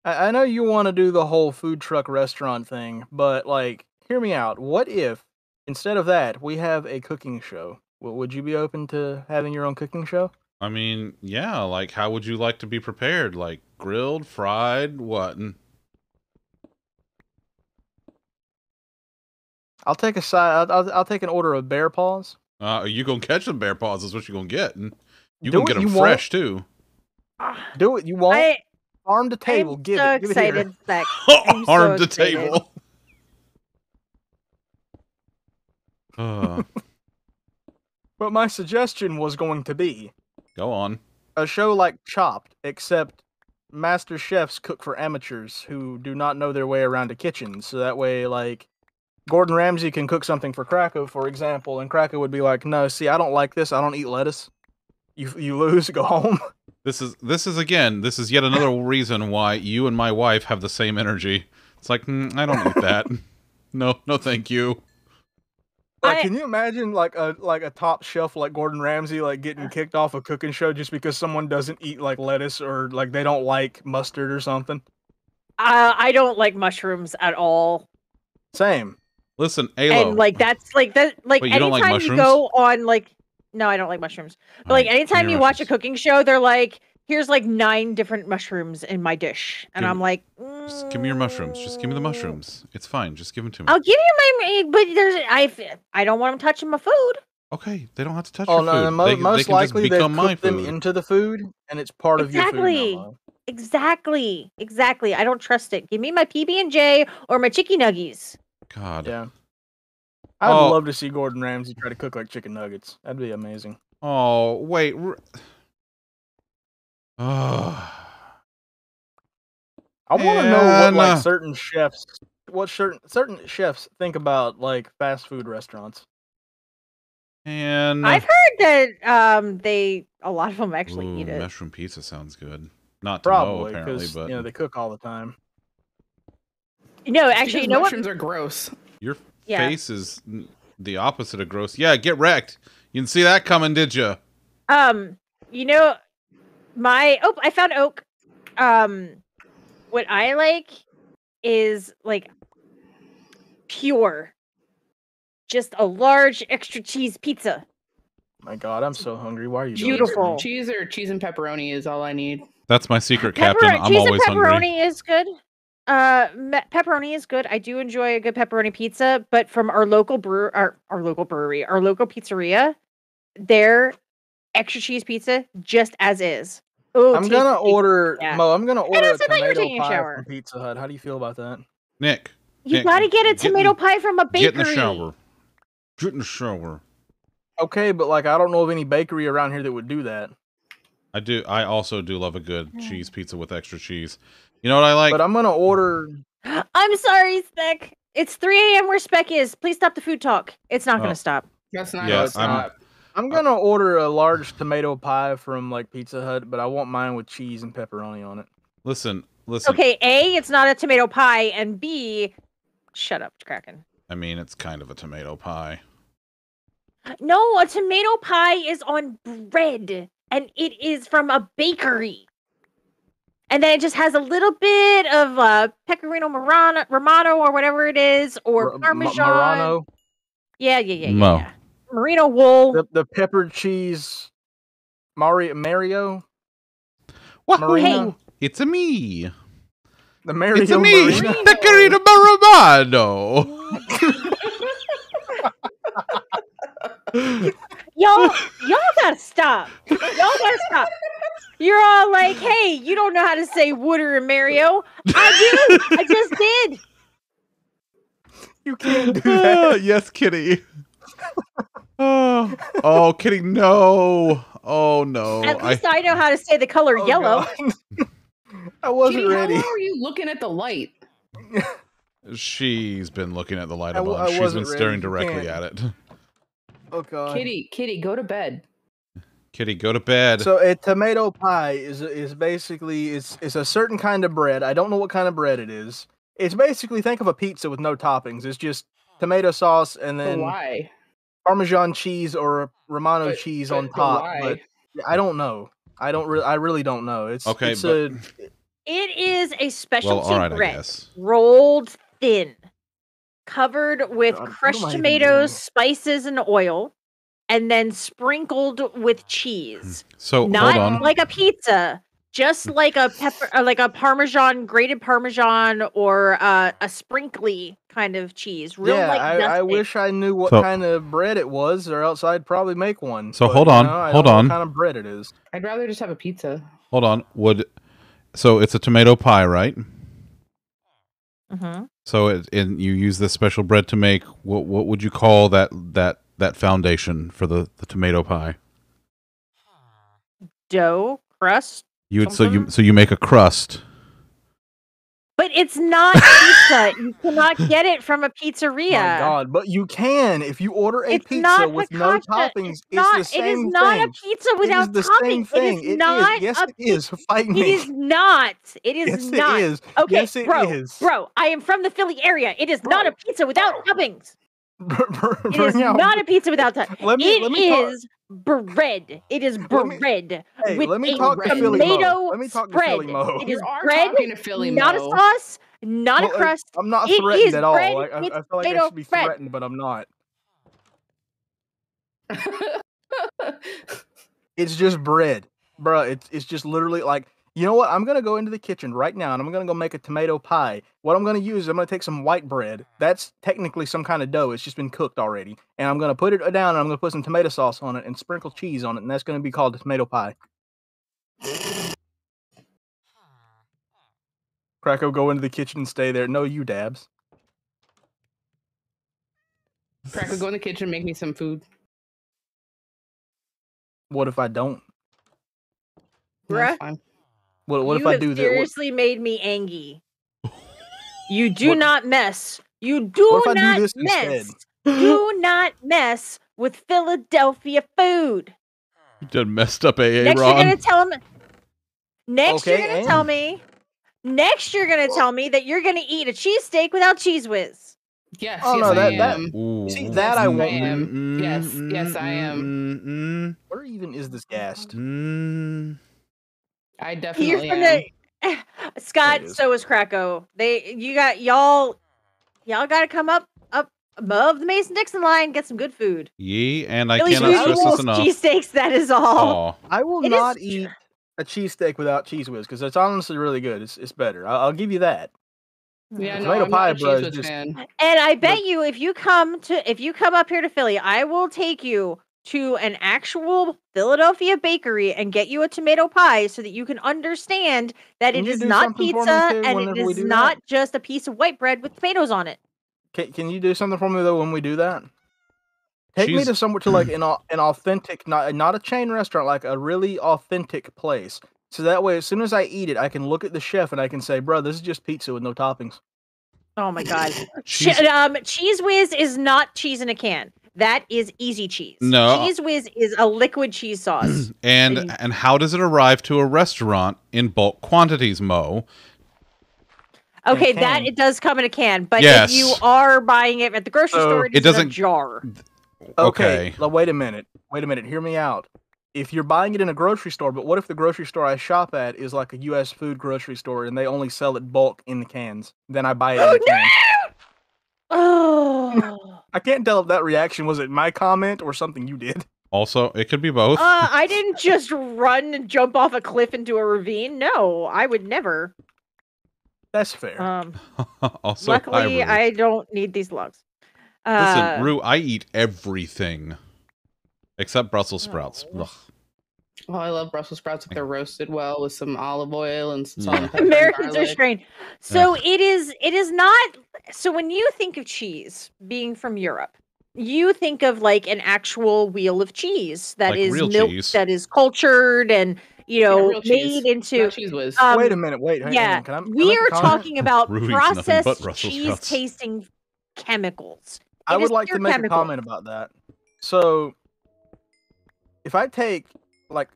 I, I know you want to do the whole food truck restaurant thing, but like, hear me out. What if instead of that we have a cooking show? W- would you be open to having your own cooking show? I mean, yeah, like how would you like to be prepared? Like grilled, fried, what? And I'll take a side. I'll, I'll, I'll take an order of bear paws. Uh, are you gonna catch some bear paws? Is what you gonna get. And you Do can it, get them you won't. fresh too. Do it. You won't. I Farm to table. I'm give so it. Give it here. excited, Zach. I'm so Arm to excited. table. Uh, But my suggestion was going to be go on. a show like Chopped, except master chefs cook for amateurs who do not know their way around a kitchen. So that way, like, Gordon Ramsay can cook something for Krakow, for example, and Krakow would be like, "No, see, I don't like this. I don't eat lettuce. You you lose. Go home." This is this is again. This is yet another reason why you and my wife have the same energy. It's like mm, I don't eat that. no, no, thank you. Like, I- can you imagine like a like a top chef like Gordon Ramsay like getting kicked off a cooking show just because someone doesn't eat like lettuce or like they don't like mustard or something? Uh, I don't like mushrooms at all. Same. Listen, Alo. And like that's like that like Wait, you don't anytime like you mushrooms? go on like no, I don't like mushrooms. But like Alright, give me anytime you watch a cooking show, they're like, here's like nine different mushrooms in my dish. And Give- I'm like, Just give me your mushrooms. Just give me the "Mm, mushrooms. It's fine. Just give them to me. I'll give you my but there's I, I don't want them touching my food. Okay, they don't have to touch Oh your no, food. no, mo- they, they most can likely they've become my them into the food and it's part of your Exactly. food. now, Mo. Exactly. Exactly. I don't trust it. Give me my PB and J or my chicken nuggies. God. Yeah. I'd Oh. love to see Gordon Ramsay try to cook like chicken nuggets. That'd be amazing. Oh wait. R- Oh. I want to know what And, like certain chefs, what certain certain chefs think about like fast food restaurants. And I've heard that um they a lot of them actually Ooh, eat it. mushroom pizza sounds good. Not to Probably because but you know they cook all the time. No, actually, you Because know what? mushrooms are gross. your Yeah. face is the opposite of gross. Yeah, get wrecked. You didn't see that coming, did you? Um, you know, my oh, I found oak. Um, what I like is like pure, just a large extra cheese pizza. My God, I'm so hungry. Why are you doing this to Beautiful. me? Cheese or cheese and pepperoni is all I need. That's my secret, Pepper- Captain. I'm cheese always and pepperoni hungry. is good. Uh, me- pepperoni is good. I do enjoy a good pepperoni pizza, but from our local brew, our our local brewery, our local pizzeria, their extra cheese pizza just as is. Oh, I'm gonna order yeah. Mo. I'm gonna order a also thought you were tomato taking a pie shower. from Pizza Hut. How do you feel about that? Nick, You Nick, gotta get a get in- tomato pie from a bakery. get in the shower. Get in the shower. Okay, but like I don't know of any bakery around here that would do that. I do. I also do love a good hmm. cheese pizza with extra cheese. You know what I like? but I'm gonna order. I'm sorry, Spec. It's 3 a.m. where Spec is. Please stop the food talk. It's not Oh. gonna stop. That's not Yeah, how it's I'm- not. I'm gonna order a large tomato pie from like Pizza Hut, but I want mine with cheese and pepperoni on it. listen, listen. Okay, A, it's not a tomato pie, and B, shut up, Kraken. I mean, it's kind of a tomato pie. No, a tomato pie is on bread, and it is from a bakery. And then it just has a little bit of uh, pecorino Murano, Romano or whatever it is, or R- M- Parmesan. Murano, Yeah, yeah, yeah, yeah, Mo. yeah. Merino wool. the the peppered cheese, Mario Mario, Wahoo! Marino? It's a me. the Mario It's a me, Marino. Pecorino Romano. Y'all, y'all gotta stop. Y'all gotta stop. You're all like, hey, you don't know how to say Wooder and Mario. I do. I just did. You can't do that. yes, Kitty. oh, oh, Kitty, no. Oh no. At I, least I, know how to say the color Oh, yellow. I wasn't Kitty, ready. How long were you looking at the light? she's been looking at the light I a w- bunch. She's been wasn't ready. staring directly at it. Oh God. Kitty, Kitty, go to bed. Kitty, go to bed. So a tomato pie is is basically it's it's a certain kind of bread. I don't know what kind of bread it is. It's basically think of a pizza with no toppings. It's just tomato sauce and But then why? Parmesan cheese or Romano But- cheese but- on top. why? But I don't know. I don't. Re- I really don't know. It's Okay, It's but- a, It is a specialty Well, all right, I bread, rolled thin, covered with God, crushed tomatoes, spices, and oil, and then sprinkled with cheese. So Not hold on. like a pizza, just like a pepper, uh, like a Parmesan, grated Parmesan, or uh, a sprinkly kind of cheese. Real yeah, like I, I wish I knew what So- kind of bread it was, or else I'd probably make one. So but, hold you on, know, I hold don't know on. What kind of bread it is? I'd rather just have a pizza. Hold on. Would so it's a tomato pie, right? Mhm. So it, and you use this special bread to make what what would you call that that that foundation for the the tomato pie? dough crust, You would so you so you make a crust. But it's not pizza. you cannot get it from a pizzeria. Oh my God, but you can if you order a It's pizza with no toppings. It's It's, not. the same it is not thing. a pizza without it is the toppings. same thing. It is not. Yes, a it is. Fight me. is not. It is yes, not. it is. Okay, yes, it bro, is. bro. I am from the Philly area. It is not a pizza without toppings. It is out- not a pizza without toppings. Let me- It let me talk- is bread. It is bread Hey, with a talk to Philly Mo. tomato Let me talk to spread. Philly It is bread, talking to Philly not Mo. a sauce, not Well, a crust. I'm not It threatened is at all. bread Like, I, with I feel like I tomato should be bread. threatened, but I'm not. It's just bread, bro. It's it's just literally like you know what? I'm gonna go into the kitchen right now and I'm gonna go make a tomato pie. What I'm gonna use, I'm gonna take some white bread. Mm. That's technically some kind of dough. It's just been cooked already, and I'm gonna put it uh, down and I'm gonna put some tomato sauce on it and sprinkle cheese on it, and that's gonna be called a tomato pie. Krakow, go into the kitchen and stay there. No, you dabs. Cracker, go in the kitchen, make me some food. What if I don't? That's Bruh. Fine. What what you if I have do that? What, seriously made me angry. You do What- not mess. You do What if I do not mess. do not mess with Philadelphia food. You done messed up AA Next, you're gonna tell me. Next, you're gonna tell me. Next, you're gonna tell me that you're gonna eat a cheesesteak without Cheez Whiz. Yes, Oh, yes, no, I that- that- Ooh. See, that I I won't am. do. Yes, yes, I am. Mm, Where even is this gassed? I You're definitely from am. the Scott. it is. So is Krakow. They, you got y'all. Y'all got to come up up above the Mason Dixon line. Get some good food. Yee, and I Philly cannot stress usual this enough. cheesesteaks. That is all. Aw. I will It is not tr- eat a cheesesteak without Cheez Whiz because it's honestly really good. It's it's better. I'll, I'll give you that. Yeah, no, Tomato I'm pie, not bro, cheese is whiz just- And I bet you, if you come to, if you come up here to Philly, I will take you to an actual Philadelphia bakery and get you a tomato pie so that you can understand that Can it you is do not something for me, pizza and it is it we is do that? not just a piece of white bread with tomatoes on it. Can, can you do something for me though when we do that? Take me to somewhere to like an an authentic, not not a chain restaurant, like a really authentic place. So that way, as soon as I eat it, I can look at the chef and I can say, "Bro, this is just pizza with no toppings." Oh my god. Cheese- Che- um, Cheez Whiz is not cheese in a can. That is easy cheese. No. Cheez Whiz is a liquid cheese sauce. And And- and how does it arrive to a restaurant in bulk quantities, Mo? Okay, that it does come in a can, but Yes. if you are buying it at the grocery So, store, it it, doesn't doesn't- a jar. Okay. now wait a minute. Wait a minute. Hear me out. If you're buying it in a grocery store, but what if the grocery store I shop at is like a U.S. food grocery store and they only sell it bulk in the cans? Then I buy it in Oh, the can. Oh. I can't tell if that reaction was it my comment or something you did. Also, it could be both. Uh, I didn't just run and jump off a cliff into a ravine. No, I would never. That's fair. Um, also, luckily, Rue. I don't need these logs. Uh, Listen, Rue, I eat everything except Brussels Oh. sprouts. Ugh. Oh, I love Brussels sprouts if they're roasted well with some olive oil and some salt Yeah. and Americans are strange. So it is. It is not. So when you think of cheese being from Europe, you think of like an actual wheel of cheese that Like is milk cheese. that is cultured and you know real cheese, made into. Cheez Whiz. um, wait a minute. Wait. hang yeah, on, Can I, we make are talking about Rue eats nothing but processed cheese sprouts. tasting chemicals. I would like to make chemical. a comment about that. So, if I take like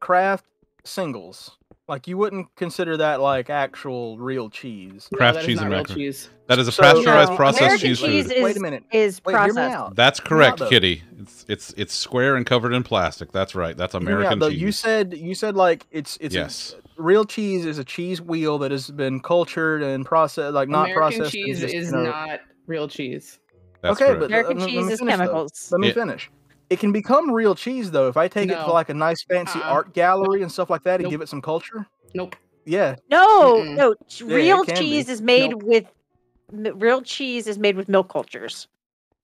Kraft singles Like you wouldn't consider that like actual real cheese. No, Kraft that is cheese and real macaroni. cheese. That is a So- pasteurized No, processed American cheese cheese food. is Wait a minute. is Wait, processed. That's correct, out. Kitty. It's it's it's square and covered in plastic. That's right. That's Hear me out, American though. cheese. You said you said like it's it's yes. real cheese is a cheese wheel that has been cultured and processed like not American processed. and cheese just, is you know- not real cheese. That's okay, correct. but uh, American let me- let cheese me is finish, though. chemicals. Let me Yeah. finish. It can become real cheese though if I take it to like a nice fancy Uh-uh. art gallery and stuff like that and Nope. give it some culture. Nope. Yeah, No, Mm-mm. no. ch- Yeah, real cheese be. is made Nope. with m- real cheese is made with milk cultures.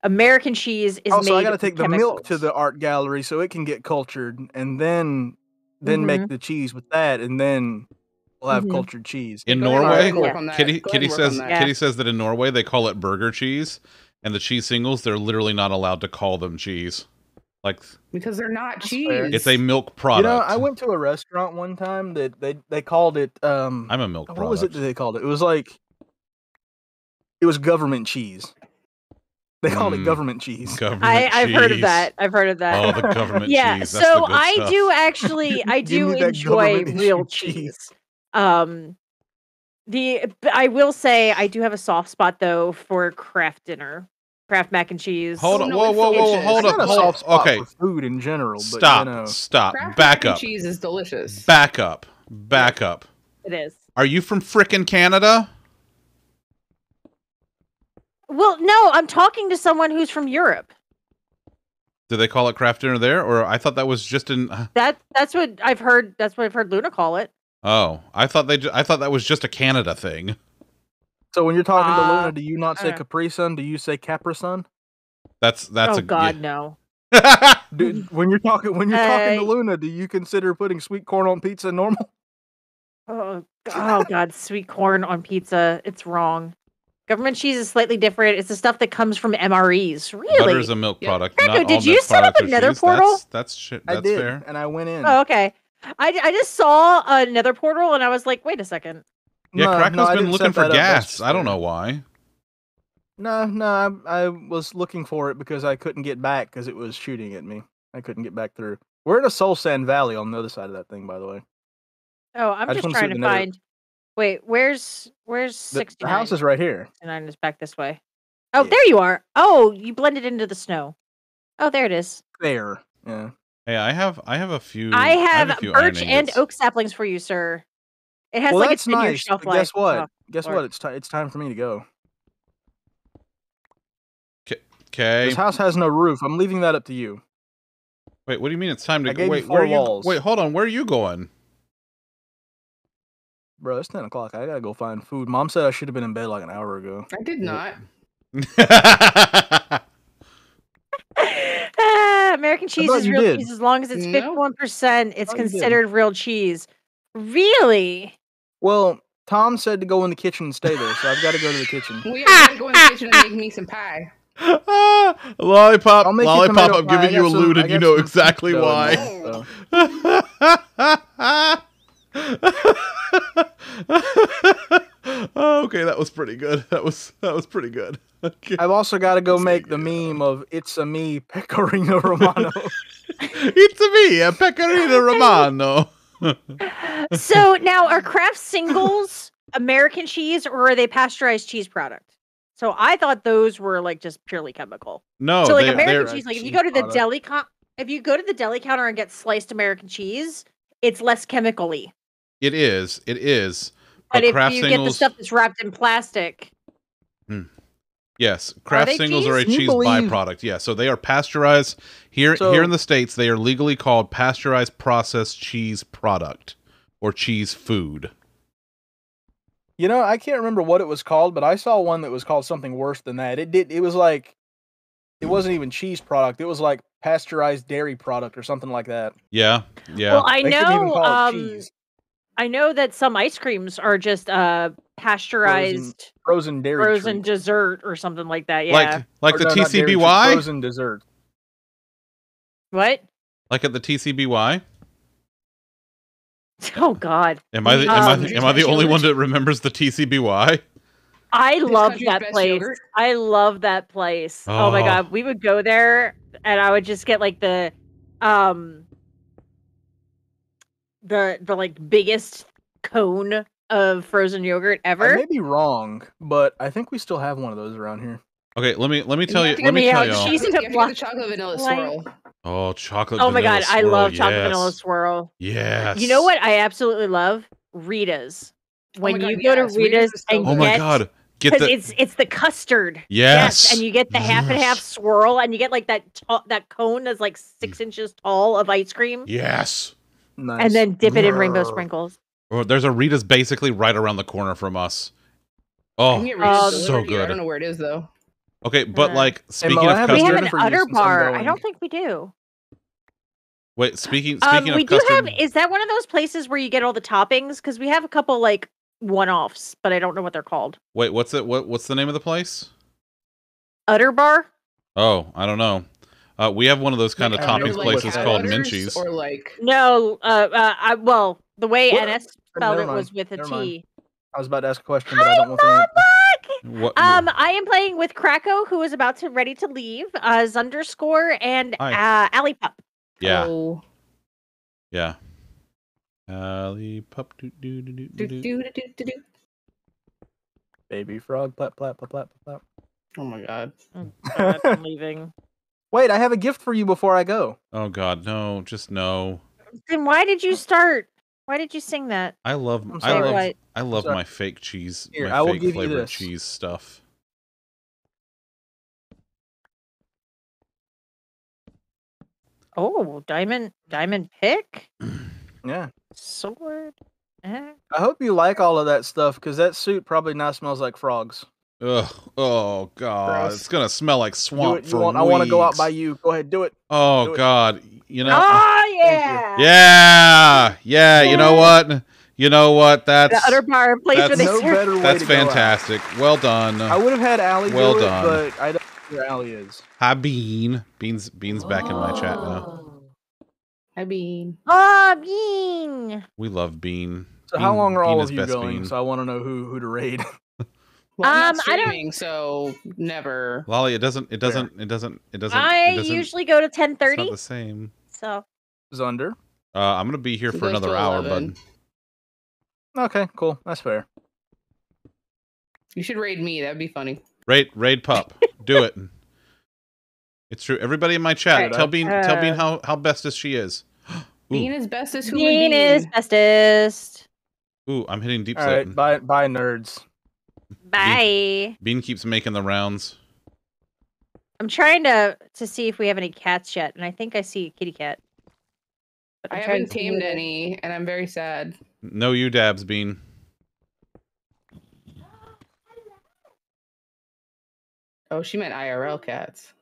American cheese is also, made. Oh, I got to take the milk to the art gallery so it can get cultured, and then then Mhm. make the cheese with that, and then we'll have Mhm. cultured cheese. In Go Norway, work Yeah. Kitty Go Kitty and work on says that. Yeah. Kitty says that in Norway they call it burger cheese, and the cheese singles they're literally not allowed to call them cheese. Like because they're not cheese. it's a milk product. You know, I went to a restaurant one time that they they called it. Um, I'm a milk what product. was it that they called it? It was like it was government cheese. They called Mm. it government cheese. Government I, I've heard of that. I've heard of that. Oh, the government yeah. cheese. That's so the good I stuff. do actually, I do enjoy real cheese. cheese. Um, the I will say I do have a soft spot though for Kraft dinner, Kraft mac and cheese. Hold on, no, whoa, it's whoa, whoa, hold up, hold soft spot Okay, food in general, but stop, you know, stop, Kraft back mac and up, cheese is delicious. back up, back up. It is. Are you from frickin' Canada? Well, no, I'm talking to someone who's from Europe. Do they call it Kraft dinner there, or I thought that was just in? Uh, that that's what I've heard. That's what I've heard Luna call it. Oh, I thought they. I thought that was just a Canada thing. So when you're talking to Uh, Luna, do you not say uh. Capri Sun? Do you say Capri Sun? That's that's oh a God, no. Dude, when you're talking when you're talking to Uh, Luna, do you consider putting sweet corn on pizza normal? Oh, oh God, sweet corn on pizza. It's wrong. Government cheese is slightly different. It's the stuff that comes from MREs. Really? Butter is a milk product. Draco, not all did you milk set up products a nether cheese. portal? That's, that's shit. I did, fair. and I went in. Oh, okay. I, I just saw another portal and I was like, wait a second. Yeah, No, Kraken's no, been looking for that up, that's gas. I don't know why. No, no, I, I was looking for it because I couldn't get back because it was shooting at me. I couldn't get back through. We're in a Soul Sand Valley on the other side of that thing, by the way. Oh, I'm just just wanna trying to the nether- find. Wait, where's where's The, the house is right here. 69 is back this way. Oh, Yeah. there you are. Oh, you blended into the snow. Oh, there it is. There. Yeah. Hey, I have I have a few. I have a few birch and oak saplings for you, sir. It has well, like a that's 10 year nice. shelf life. guess what? Oh, guess Lord. what? It's time. It's time for me to go. Okay. This house has no roof. I'm leaving that up to you. Wait, what do you mean it's time to I go? gave you Wait, four where are you? walls. Wait, hold on. Where are you going? Bro, it's 10 o'clock. I gotta go find food. Mom said I should have been in bed like an hour ago. I did not. American cheese is real did. cheese as long as it's No. 51%. It's thought you did. considered real cheese. Really? Well, Tom said to go in the kitchen and stay there, so I've got to go to the kitchen. We are gonna go in the kitchen and make me some pie. Ah, lollipop, I'll make you lollipop. tomato I'm pie. Giving you a got some- loot, and you know exactly why. there, okay, that was pretty good. That was that was pretty good. Okay. I've also got to go make the meme of "It's a me, Pecorino Romano." It's a me, a pecorino romano. so now are Kraft singles American cheese or are they pasteurized cheese product? So I thought those were like just purely chemical. No, so like they, American cheese, like if you go to the product. deli con- if you go to the deli counter and get sliced American cheese, it's less chemically. it is, it is. But But if you get the stuff that's wrapped in plastic, hmm. Yes, Kraft they singles are a cheese? Can you cheese believe- byproduct. Yeah, so they are pasteurized here. So- here in the states, they are legally called pasteurized processed cheese product or cheese food. you know, I can't remember what it was called, but I saw one that was called something worse than that. It did. It was like, it wasn't even cheese product. It was like pasteurized dairy product or something like that. Yeah, yeah. well, I They couldn't even know. call it Um, cheese. I know that some ice creams are just uh pasteurized Frozen dairy. frozen treat. dessert or something like that. Yeah. Like like Or the no, not dairy treat, TCBY, Frozen dessert. what? like at the TCBY. Oh God. Am I the, am I Um, the, am I the only one that remembers the TCBY? I love that place. yogurt. I love that place. Oh. my Oh. god, we would go there and I would just get like the um the the like biggest cone of frozen yogurt ever. I ever. may be wrong, but I think we still have one of those around here. Okay, let me let me tell you you. have to Let me get tell y'all. cheese You have to to get block the chocolate vanilla swirl. Oh, chocolate. Oh my vanilla god, I swirl, love chocolate yes. vanilla swirl. Yes. You know what I absolutely love? Rita's. Oh my When God, you go yes, to Rita's Rita's and Oh my get god. Get the it's it's the custard. yes. and you get the half and half swirl, and you get like that ta- that cone that's like six mm. inches tall of ice cream, Yes. Nice. and then dip it in rainbow sprinkles. Or there's a Rita's basically right around the corner from us. Oh, Oh, so good. here. I don't know where it is though. Okay, but Uh, like speaking Mo, of haven't We have an for you udder bar. I don't think we do. wait, speaking Um, speaking we of do custard, have. Is that one of those places where you get all the toppings? Because we have a couple like one-offs, but I don't know what they're called. wait, what's it? What what's the name of the place? Udder bar. Oh, I don't know. Uh, we have one of those kind of Like, I toppings like places what called Minchies. Or like No, uh, uh, I, well, the way What? NS spelled it was with a never T. mind. I was about to ask a question, but I Hi, don't know if the answer. Mama! What? Um, I am playing with Krakow, who is about to ready to leave. Uh, Zunderscore and Hi. uh, Alley Pup. yeah, oh, yeah. Alley pup doo doo doo doo do, do, do, do, do, do. Baby frog, plap, plap, plap, plap, plap. Oh my god. I'm leaving. Wait, I have a gift for you before I go. Oh God, no, just no. Then why did you start? Why did you sing that? I love I'm I love What? I love my fake cheese, Here, my I will fake give you flavored this. cheese stuff. Oh, diamond, diamond pick, Yeah. sword. eh. I hope you like all of that stuff because that suit probably now smells like frogs. Ugh. Oh God, Gross. it's gonna smell like swamp for want, I want to go out by you. Go ahead, do it. Oh do it. God, you know. Oh you. yeah. Yeah, yeah. You know what? You know what? That's The udder bar place where that's- they no better way that's to go out. fantastic. Well done. I would have had Allie Well do done. it, but I don't know where Allie is. Hi, Bean. Bean's Bean's back in my chat now. Oh. I Bean. Oh, bean. We love Bean. So how long are all is of you going? Bean. So I want to know who who to raid. well, I'm Um, I don't- streaming, so never. Lolly, it doesn't. It doesn't. It doesn't. It doesn't. I it doesn't, usually go to ten thirty. Not the same. So Zunder. Uh, I'm gonna be here It for another hour, 11. bud. Okay, cool. That's fair. You should raid me. That'd be funny. Raid, raid, pup. Do it. It's true. Everybody in my chat, Alright, tell Bean, tell Bean uh, how how bestest she is. Bean is bestest human bean being. is bestest. ooh, I'm hitting deep All set. right, bye, bye, nerds. Bye. Bean keeps making the rounds. I'm trying to to see if we have any cats yet, and I think I see a kitty cat. But I haven't tamed who- any, and I'm very sad. No, you dabs, Bean. Oh, she meant IRL cats.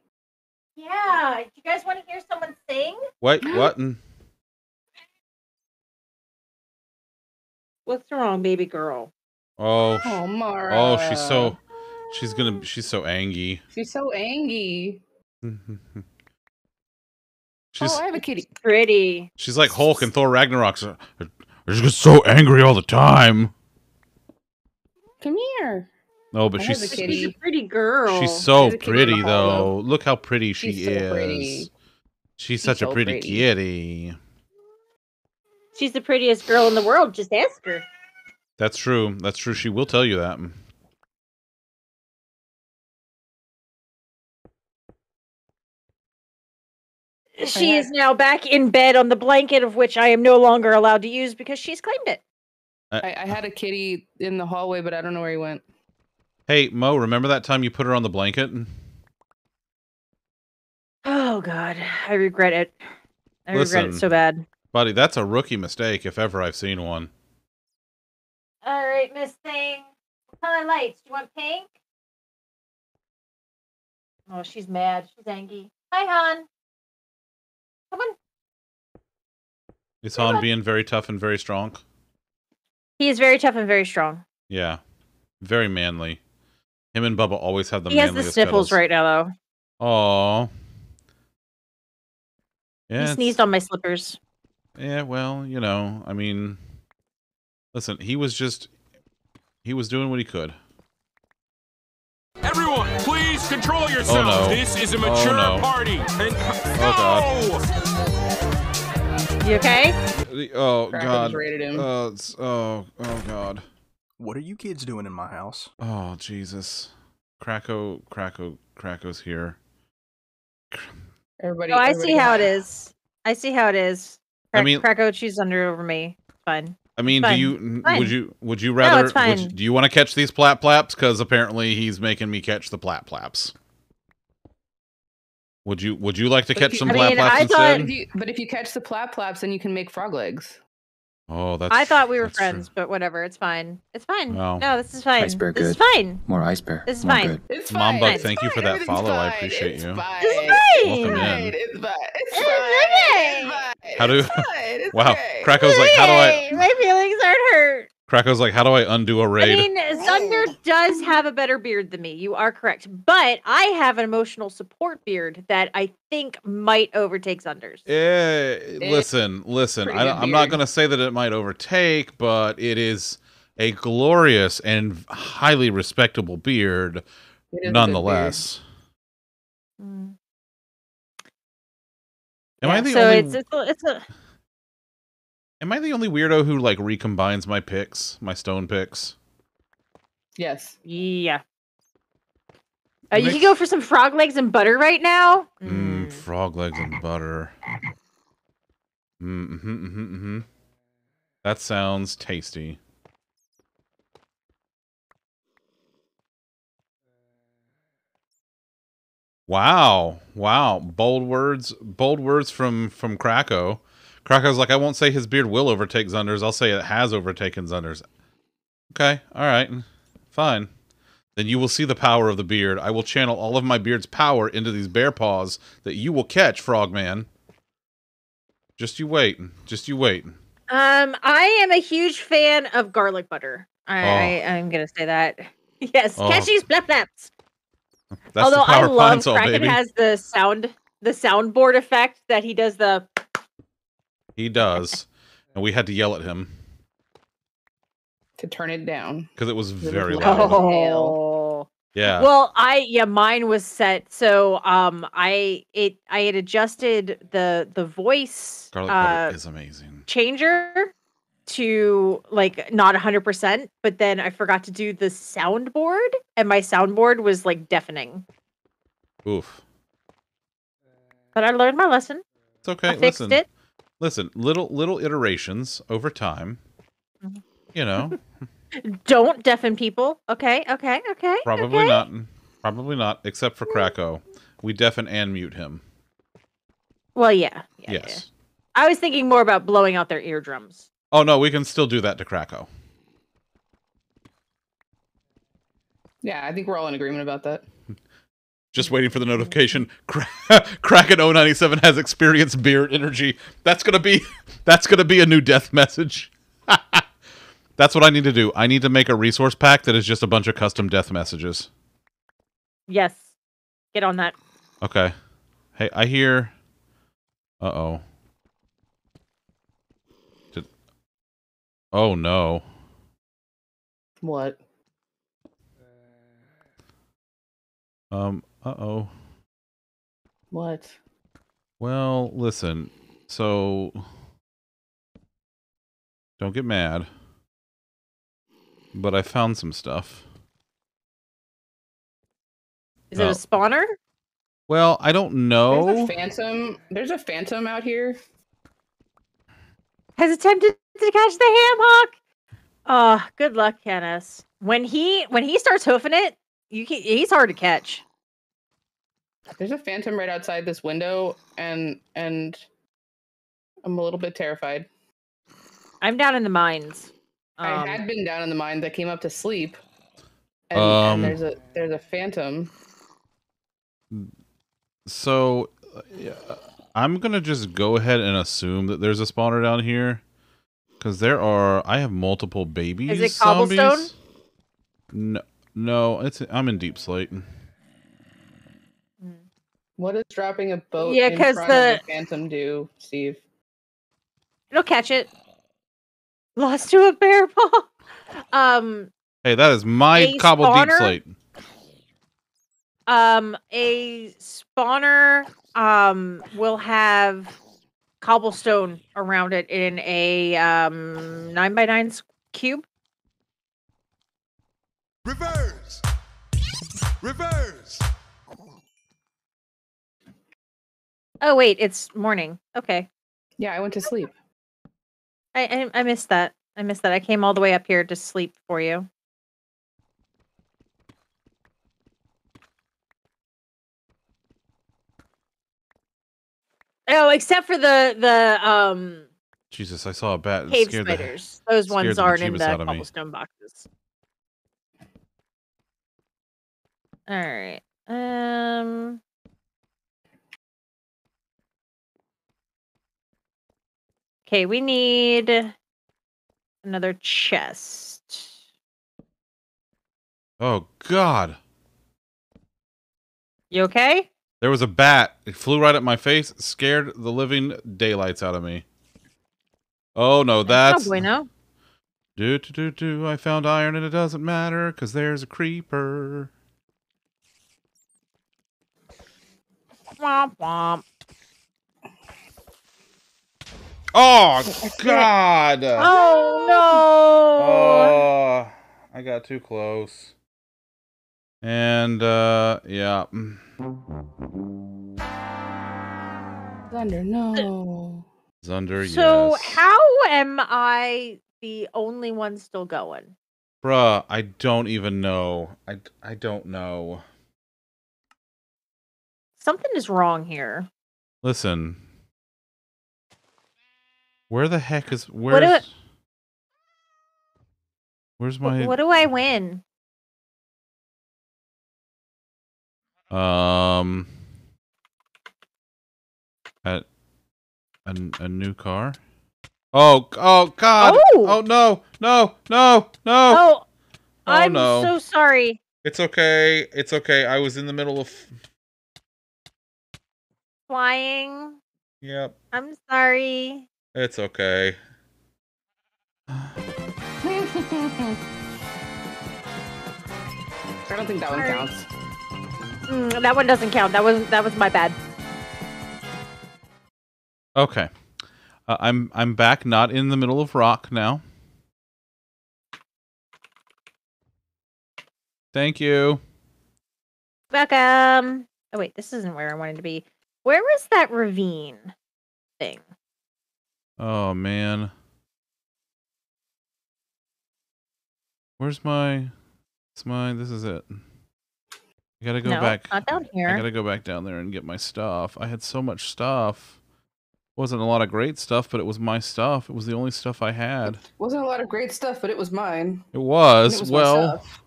Yeah, Do you guys want to hear someone sing? What? What? Mm. What's wrong, baby girl? Oh, Oh, Mara. oh, she's so, she's gonna, she's so angry. She's so angry. she's, oh, I have a kitty. Pretty. she's like Hulk and Thor Ragnarok. so- I just get so angry all the time. Come here. No, but I have she's a kitty. She's a pretty girl. she's so She's a kitty in the pretty hall, though. Look how pretty she She's so is. pretty. She's such a so pretty, pretty. kitty. She's the prettiest girl in the world. Just ask her. That's true. That's true. She will tell you that. She is now back in bed on the blanket of which I am no longer allowed to use because she's claimed it. Uh, I, I had a kitty in the hallway, but I don't know where he went. Hey Mo, remember that time you put her on the blanket? Oh God, I regret it. I regret it so bad. Buddy, that's a rookie mistake if ever I've seen one. All right, Miss Thing. What color lights? Do you want pink? Oh, she's mad. She's angry. Hi, Han. Come on. Is Han being very tough and very strong? He is very tough and very strong. Yeah. Very manly. Him and Bubba always have the he has the sniffles right now, though. Aw. Yeah, he sneezed on my slippers. Yeah, well, you know, I mean, listen, he was just, he was doing what he could. Everyone, please control yourselves. no. This is a Oh, mature no. party. And Oh, God. no! You okay? Oh Kraken god. just him. Uh, oh oh god. What are you kids doing in my house? Oh Jesus. Krakow, Krakow, Krakow's here. Everybody. Oh, I everybody see how it is. I see how it is. I mean- Krakow, she's under over me. Fine. I mean, do you Fine. would you would you rather it's would you- do you want to catch these plat plaps cuz apparently he's making me catch the plat plaps. Would you would you like to But catch you- some I plat mean, plaps I thought- But instead? if you but if you catch the plap plaps, then you can make frog legs. Oh, that's I thought we were that's true. friends, but whatever. It's fine. It's fine. No. No, this is fine. Ice bear this is good. fine. More ice bear. This is more fine. good. It's Mom fine. Bug, it's thank you for that everything's follow. I appreciate it's you. Fine. It's fine. Welcome in. It's fine. It's It's fine. It's fine. How do- It's fine. It's Wow. okay. Krakow's like, how do I My feelings aren't hurt. Krakow's like, how do I undo a raid? I mean, Zunder does have a better beard than me. You are correct. But I have an emotional support beard that I think might overtake Zunder's. Eh, listen, listen. pretty I, good I'm not going to say that it might overtake, but it is a glorious and highly respectable beard, It is a good beard. nonetheless. Mm. Am I the so only? it's it's a, it's a Am I the only weirdo who like recombines my picks, my stone picks? Yes. yeah. Uh, It you makes- can go for some frog legs and butter right now. Mmm, Mm. frog legs and butter. Mm, mm-hmm, mm-hmm, mm-hmm. That sounds tasty. Wow, wow, bold words, bold words from from Krakow. Krakow's like, I won't say his beard will overtake Zunder's. I'll say it has overtaken Zunder's. Okay, all right, fine. Then you will see the power of the beard. I will channel all of my beard's power into these bear paws that you will catch, Frogman. Just you wait. Just you wait. Um, I am a huge fan of garlic butter. I, Oh. I I'm gonna say that. Yes, Oh. catch these flap flaps. That's Although I love Kraken has the sound the soundboard effect that he does the He does. and we had to yell at him To turn it down. because it was was very loud. loud. oh. Yeah. Well, I yeah, mine was set. So um I it I had adjusted the the voice Garlic uh is amazing. changer to like not 100%, but then I forgot to do the soundboard and my soundboard was like deafening. Oof. But I learned my lesson. It's okay. I fixed listen. it. Listen, little little iterations over time. Mhm. You know, Don't deafen people. Okay, okay, okay. probably okay. not. Probably not, except for Krakow. We deafen and mute him. Well, yeah. yeah, yeah. yes. I was thinking more about blowing out their eardrums. Oh no, we can still do that to Krakow. Yeah, I think we're all in agreement about that. Just waiting for the notification. Kraken 097 has experienced beard energy. That's gonna be that's gonna be a new death message. that's what I need to do. I need to make a resource pack that is just a bunch of custom death messages. Yes. Get on that. Okay. Hey, I hear. Uh oh. Did... Oh no. What? Um. Uh oh. What? Well, listen. So. Don't get mad. But I found some stuff. Is it Oh. a spawner? Well, I don't There's know. a phantom. There's a phantom out here. Has attempted to catch the ham hawk. Oh, good luck, Kenneth. When he when he starts hoofing it, you can, he's hard to catch. There's a phantom right outside this window, and and I'm a little bit terrified. I'm down in the mines. Um, I had been down in the mines. I came up to sleep, and, Um, and there's a there's a phantom. So, yeah, I'm gonna just go ahead and assume that there's a spawner down here, because there are. I have multiple babies. Is it cobblestone? zombies. No, no, it's. I'm in deepslate. What does dropping a boat Yeah, in 'cause front the- of a phantom do, Steve? It'll catch it. Lost to a bear ball. Um, Hey, that is my A cobble deepslate. um, a spawner um will have cobblestone around it in a um nine by nine cube. Reverse. Reverse. Oh wait, it's morning. Okay, Yeah, I went to sleep. I, I I missed that. I missed that. I came all the way up here to sleep for you. Oh, except for the the um Jesus, I saw a bat cave scared the spiders. Those ones aren't in the out of me. cobblestone boxes. All right. Um. Okay, we need another chest. Oh God. You okay? There was a bat. It flew right at my face, scared the living daylights out of me. Oh no, that's oh, bueno. do do do do. I found iron and it doesn't matter because there's a creeper. Womp womp. Oh God! Oh no! Oh, I got too close. And uh, yeah. Thunder, no. Zunder, so yes. how am I the only one still going? Bruh, I don't even know. I, I don't know. Something is wrong here. Listen. Where the heck is do where's I- Where's my What do I win? um at a, a new car? Oh, oh god. Oh! Oh no. No. No. No. Oh, Oh, I'm no. so sorry. It's okay. It's okay. I was in the middle of Flying. Yep. I'm sorry. It's okay. I don't think that one counts. Mm, that one doesn't count. That was that was my bad. Okay. Uh, I'm I'm back not in the middle of rock now. Thank you. Welcome. Oh wait, this isn't where I wanted to be. Where was that ravine thing? Oh man. Where's my it's my this is it. I gotta go no, back. not down here. I gotta go back down there and get my stuff. I had so much stuff. Wasn't a lot of great stuff, but it was my stuff. It was the only stuff I had. Wasn't a lot of great stuff, but it was mine. It was, it was well. stuff.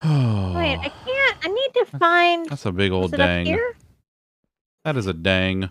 Wait, I can't. I need to find. That's a big old dang. That is a dang.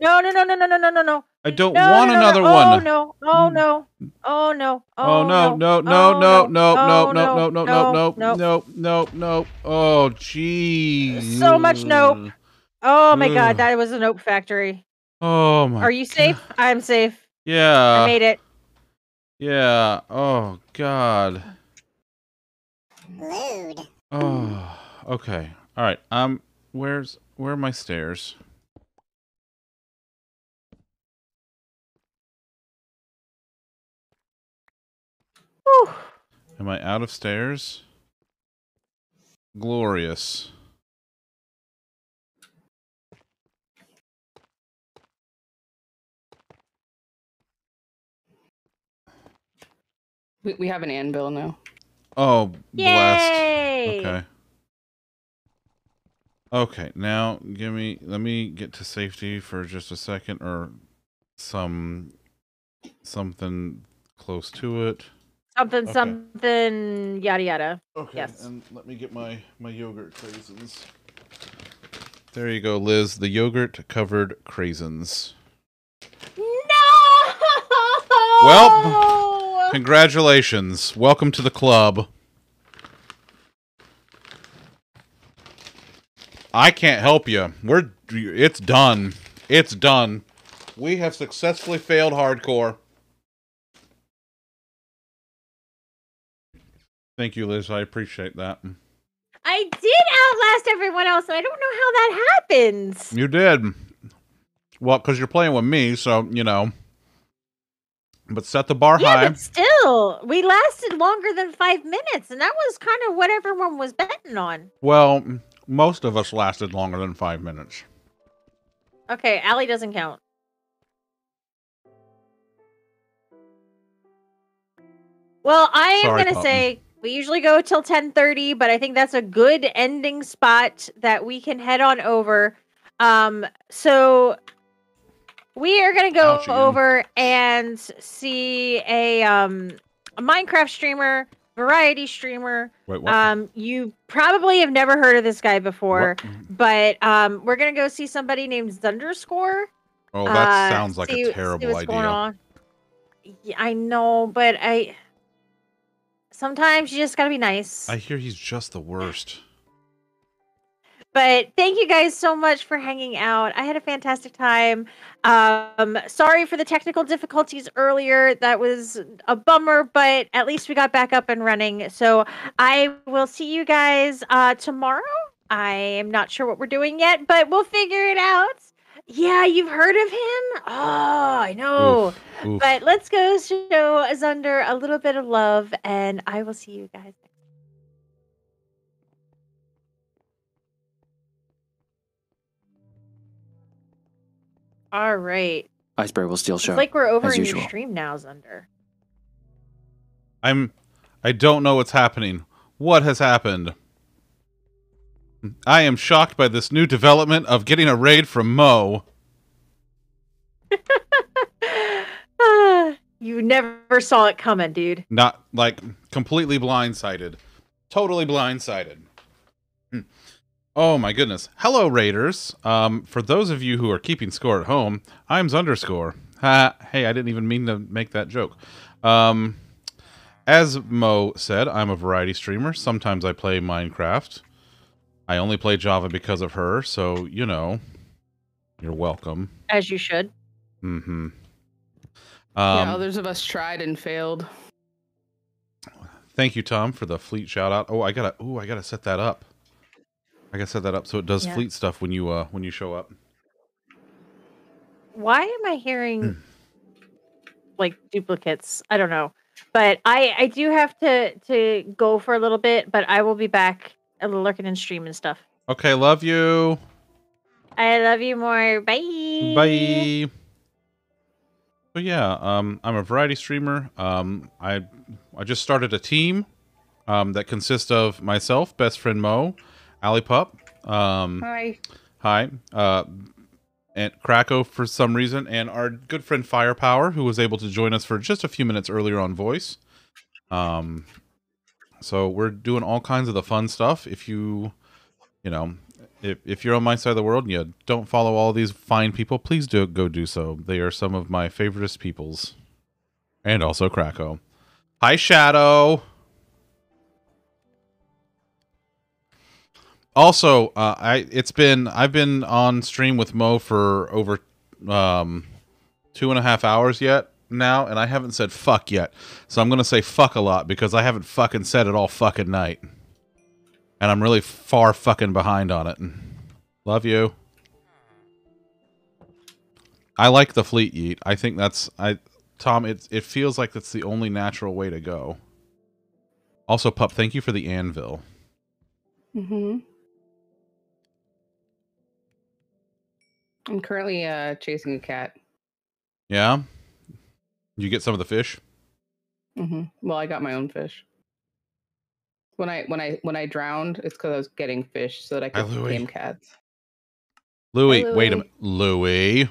No! No! No! No! No! No! No no I don't No, want no, no, another no. one. Oh no! Oh no! Oh no! Oh, no, no, no, Oh, no, no, Oh, no, no, no, no, no, no, no. no, no, no. Oh, jeez. So much nope. Oh my Ugh. god, that was an oak factory. Oh my. Are you safe? I'm safe. I Yeah. made it. Yeah. Oh God. Lewd. Oh. Okay. All right. Um. Where's where are my stairs? Whew. Am I out of stairs? Glorious. We, we have an anvil now. Oh, blessed. Yay! Okay. Okay, now give me let me get to safety for just a second or some something close to it. Something, Okay. something, yada yada. Okay. Yes. And let me get my my yogurt Craisins. There you go, Liz. The yogurt covered Craisins. No. Well, Congratulations. Welcome to the club. I can't help you. We're it's done. It's done. We have successfully failed hardcore. Thank you, Liz. I appreciate that. I did outlast everyone else, and I don't know how that happens. You did. Well, because you're playing with me, so you know. But set the bar Yeah, high. but still, we lasted longer than five minutes, and that was kind of what everyone was betting on. Well, most of us lasted longer than five minutes. Okay, Allie doesn't count. Well, I am gonna Putnam. say we usually go till ten thirty, but I think that's a good ending spot that we can head on over. Um, so we are gonna go Ouch, over and see a um a Minecraft streamer, variety streamer. Wait, what? Um, you probably have never heard of this guy before, What? but um, we're gonna go see somebody named Zunderscore. Oh, that Uh, sounds like see- a terrible idea. Yeah, I know, but I sometimes you just gotta be nice. I hear he's just the worst. But thank you guys so much for hanging out. I had a fantastic time. Um, sorry for the technical difficulties earlier. That was a bummer, but at least we got back up and running. So I will see you guys uh, tomorrow. I am not sure what we're doing yet, but we'll figure it out. Yeah, you've heard of him? Oh, I know. Oof, oof. But let's go show Zunder a little bit of love, and I will see you guys. All right. Iceberg will steal It's show. like we're over in usual. your stream now, Zunder. I'm I don't know what's happening. What has happened? I am shocked by this new development of getting a raid from Mo. You never saw it coming, dude. Not like completely blindsided. Totally blindsided. Hmm. Oh my goodness. Hello Raiders. Um for those of you who are keeping score at home, I'm Zunderscore. Ha, hey, I didn't even mean to make that joke. Um as Mo said, I'm a variety streamer. Sometimes I play Minecraft. I only play Java because of her, so you know, you're welcome. As you should. Mm-hmm. yeah, Um, others of us tried and failed. Thank you, Tom, for the fleet shout out. Oh, I gotta. Oh, I gotta set that up. I gotta set that up so it does Yeah. fleet stuff when you uh when you show up. Why am I hearing Hmm. like duplicates? I don't know. But I I do have to to go for a little bit, but I will be back lurking and stream and stuff. Okay, love you. I love you more. Bye. Bye. So yeah, um, I'm a variety streamer. Um, I I just started a team um, that consists of myself, best friend Mo, alley pup, um, Hi. hi, uh, and Krakow for some reason, and our good friend Firepower, who was able to join us for just a few minutes earlier on voice. Um, so we're doing all kinds of the fun stuff. If you, you know, if if you're on my side of the world and you don't follow all these fine people, please do go do so. They are some of my favoriteest peoples, and also Krakow. Hi, Shadow. Also, uh, I it's been I've been on stream with Mo for over um, two and a half hours yet now, and I haven't said fuck yet. So I'm gonna say fuck a lot because I haven't fucking said it all fucking night, and I'm really far fucking behind on it. Love you. I like the fleet yeet. I think that's I Tom. It it feels like that's the only natural way to go. Also, pup, thank you for the anvil. Mm-hmm. I'm currently uh chasing a cat. Yeah. You get some of the fish. hmm Well, I got my own fish. When I when I when I drowned, it's because I was getting fish so that I Hi, could Louie. tame cats. Louis, Hi, wait a minute. Louis.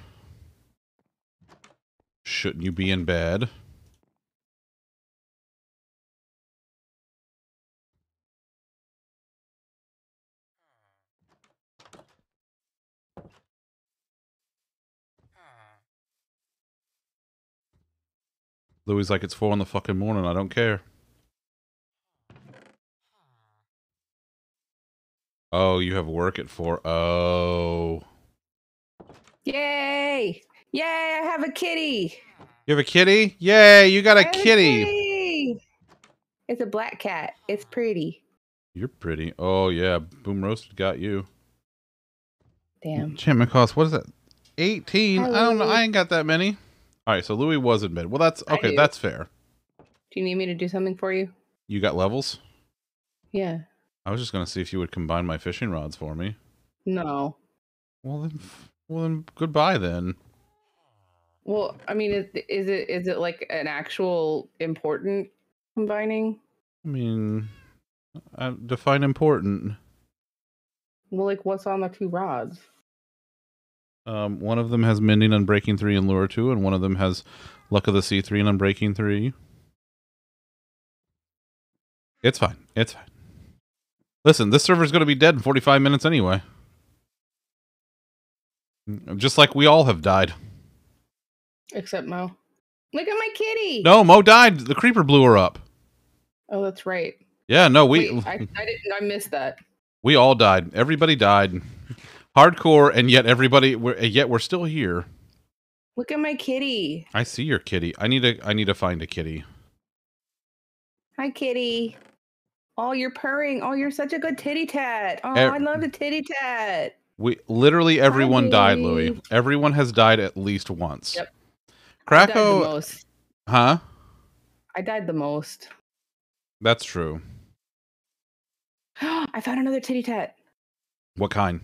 Shouldn't you be in bed? Louis like it's four in the fucking morning. I don't care. Oh, you have work at four. Oh, Yay! Yay! I have a kitty. you have a kitty? Yay! You got a kitty. kitty! It's a black cat. It's pretty. You're pretty. Oh yeah, Boom Roasted got you. Damn. Enchantment cost. What is that? Eighteen. I don't know. I ain't got that many. All right, so Louis was admitted. Well, that's okay. That's fair. Do you need me to do something for you? You got levels. Yeah. I was just gonna see if you would combine my fishing rods for me. No. Well then, well then, goodbye then. Well, I mean, is, is it is it like an actual important combining? I mean, uh, define important. Well, like what's on the two rods? Um, one of them has mending, unbreaking three, and lure two, and one of them has luck of the sea three and unbreaking three. It's fine. It's fine. Listen, this server's going to be dead in 45 minutes anyway. Just like we all have died. Except Mo. Look at my kitty. No, Mo died. The creeper blew her up. Oh, that's right. Yeah, no, we Wait, I, I didn't. I missed that. we all died. Everybody died. Hardcore, and yet everybody, we're, yet we're still here. Look at my kitty. I see your kitty. I need to. I need to find a kitty. Hi, kitty. Oh, you're purring. Oh, you're such a good titty tat. Oh, I love the titty tat. We literally everyone died, Louis. Everyone has died at least once. Yep. I died the Krakow, most. huh? I died the most. That's true. I found another titty tat. What kind?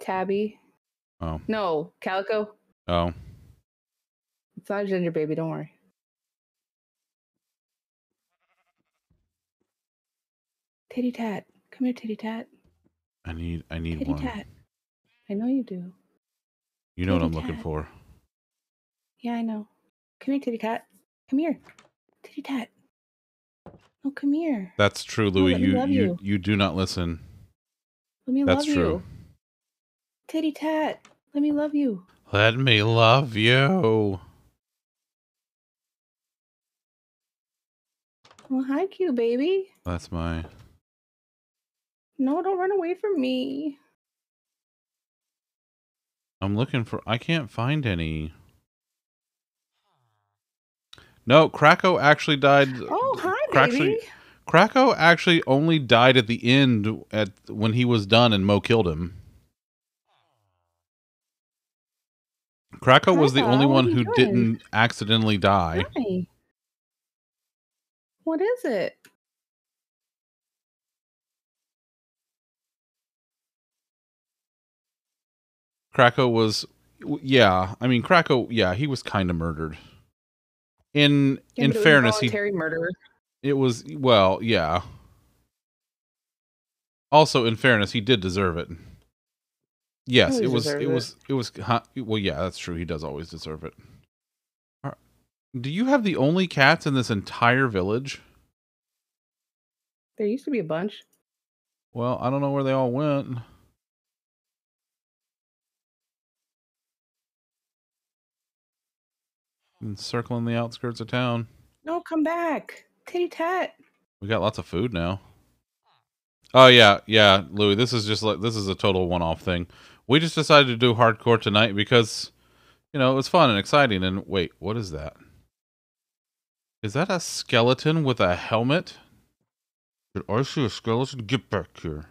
Tabby. Oh, No, calico. oh. It's not a ginger baby. Don't worry. Titty tat. Come here, titty tat. I need. I need Titty one. tat. I know you do. You know what I'm Titty looking for. Yeah, I know. Come here, titty tat. Come here. Titty tat. No, come here. That's true, Louis. you, you you. you do not listen. Let me That's love true. you. Titty tat. Let me love you. Let me love you. Well, hi, cute baby. That's my. No, don't run away from me. I'm looking for. I can't find any. No, Krakow actually died. Oh, hi, Crack- baby. Krakow actually only died at the end at when he was done and Mo killed him. Krakow was the only oh, one who didn't accidentally die. Hi. What is it? Krakow was yeah, I mean Krakow, yeah, he was kind of murdered. In Yeah, in but it was fairness, he murder. it was well, yeah. Also, in fairness, he did deserve it. Yes, it was. It it. was. It was. Huh, well, yeah, that's true. He does always deserve it. Do you have the only cats in this entire village? There used to be a bunch. Well, I don't know where they all went. And circling the outskirts of town. No, come back. Titty tat. We got lots of food now. Oh yeah, yeah, Louis. This is just like this is a total one-off thing. We just decided to do hardcore tonight because, you know, it was fun and exciting. And wait, what is that? Is that a skeleton with a helmet? Did I see a skeleton? Get back here.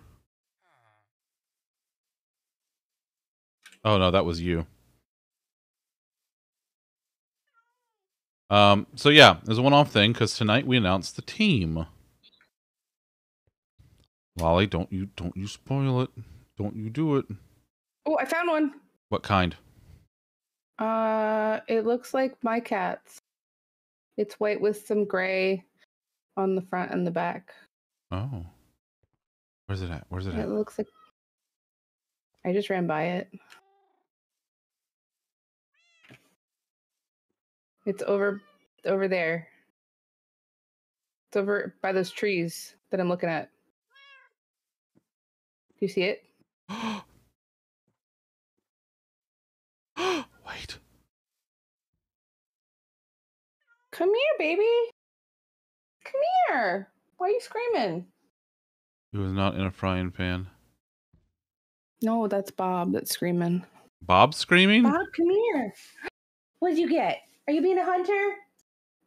Oh no, that was you. Um. So yeah, was a one-off thing because tonight we announced the team. Lolly, don't you don't you spoil it. Don't you do it. Oh, I found one. What kind? Uh, it looks like my cat's. It's white with some gray on the front and the back. Oh. Where's it at? Where's it It at? It looks like. I just ran by it. It's over, over there. It's over by those trees that I'm looking at. Do you see it? Wait. Come here, baby. Come here. Why are you screaming? He was not in a frying pan. No, that's Bob that's screaming. Bob screaming? Bob, come here. What'd you get? Are you being a hunter?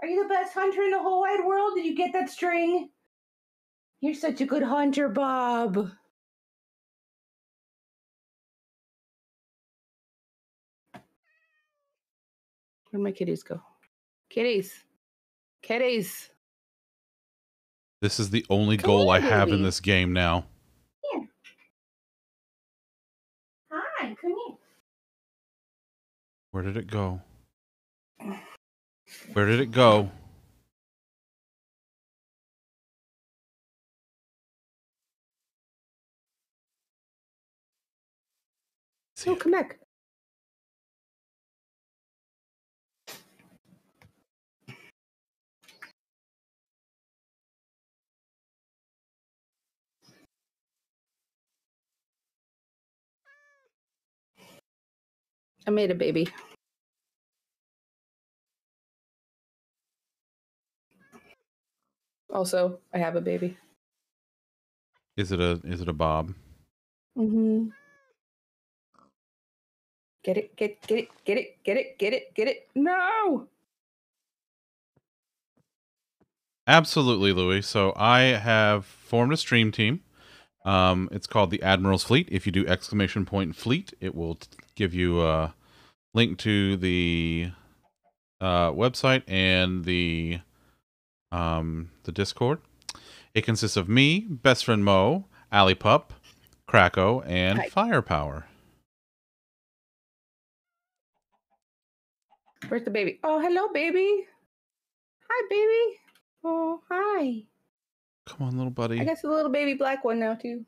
Are you the best hunter in the whole wide world? Did you get that string? You're such a good hunter, Bob. Where'd my kitties go? Kitties. Kitties. This is the only Come goal I have in this game now. Here. Hi, come here. Where did it go? Where did it go? No, oh, come back. I made a baby. Also, I have a baby. Is it a is it a Bob? Mm-hmm. Get it, get get it, get it, get it, get it, get it. No! Absolutely, Louis. So I have formed a stream team. Um, it's called the Admiral's Fleet. If you do exclamation point fleet, it will give you a link to the uh, website and the um, the Discord. It consists of me, best friend Mo, alley pup, Krakow, and Hi. Firepower. Where's the baby? Oh, hello, baby. Hi, baby. Oh, hi. Come on, little buddy. I got a little baby black one now, too.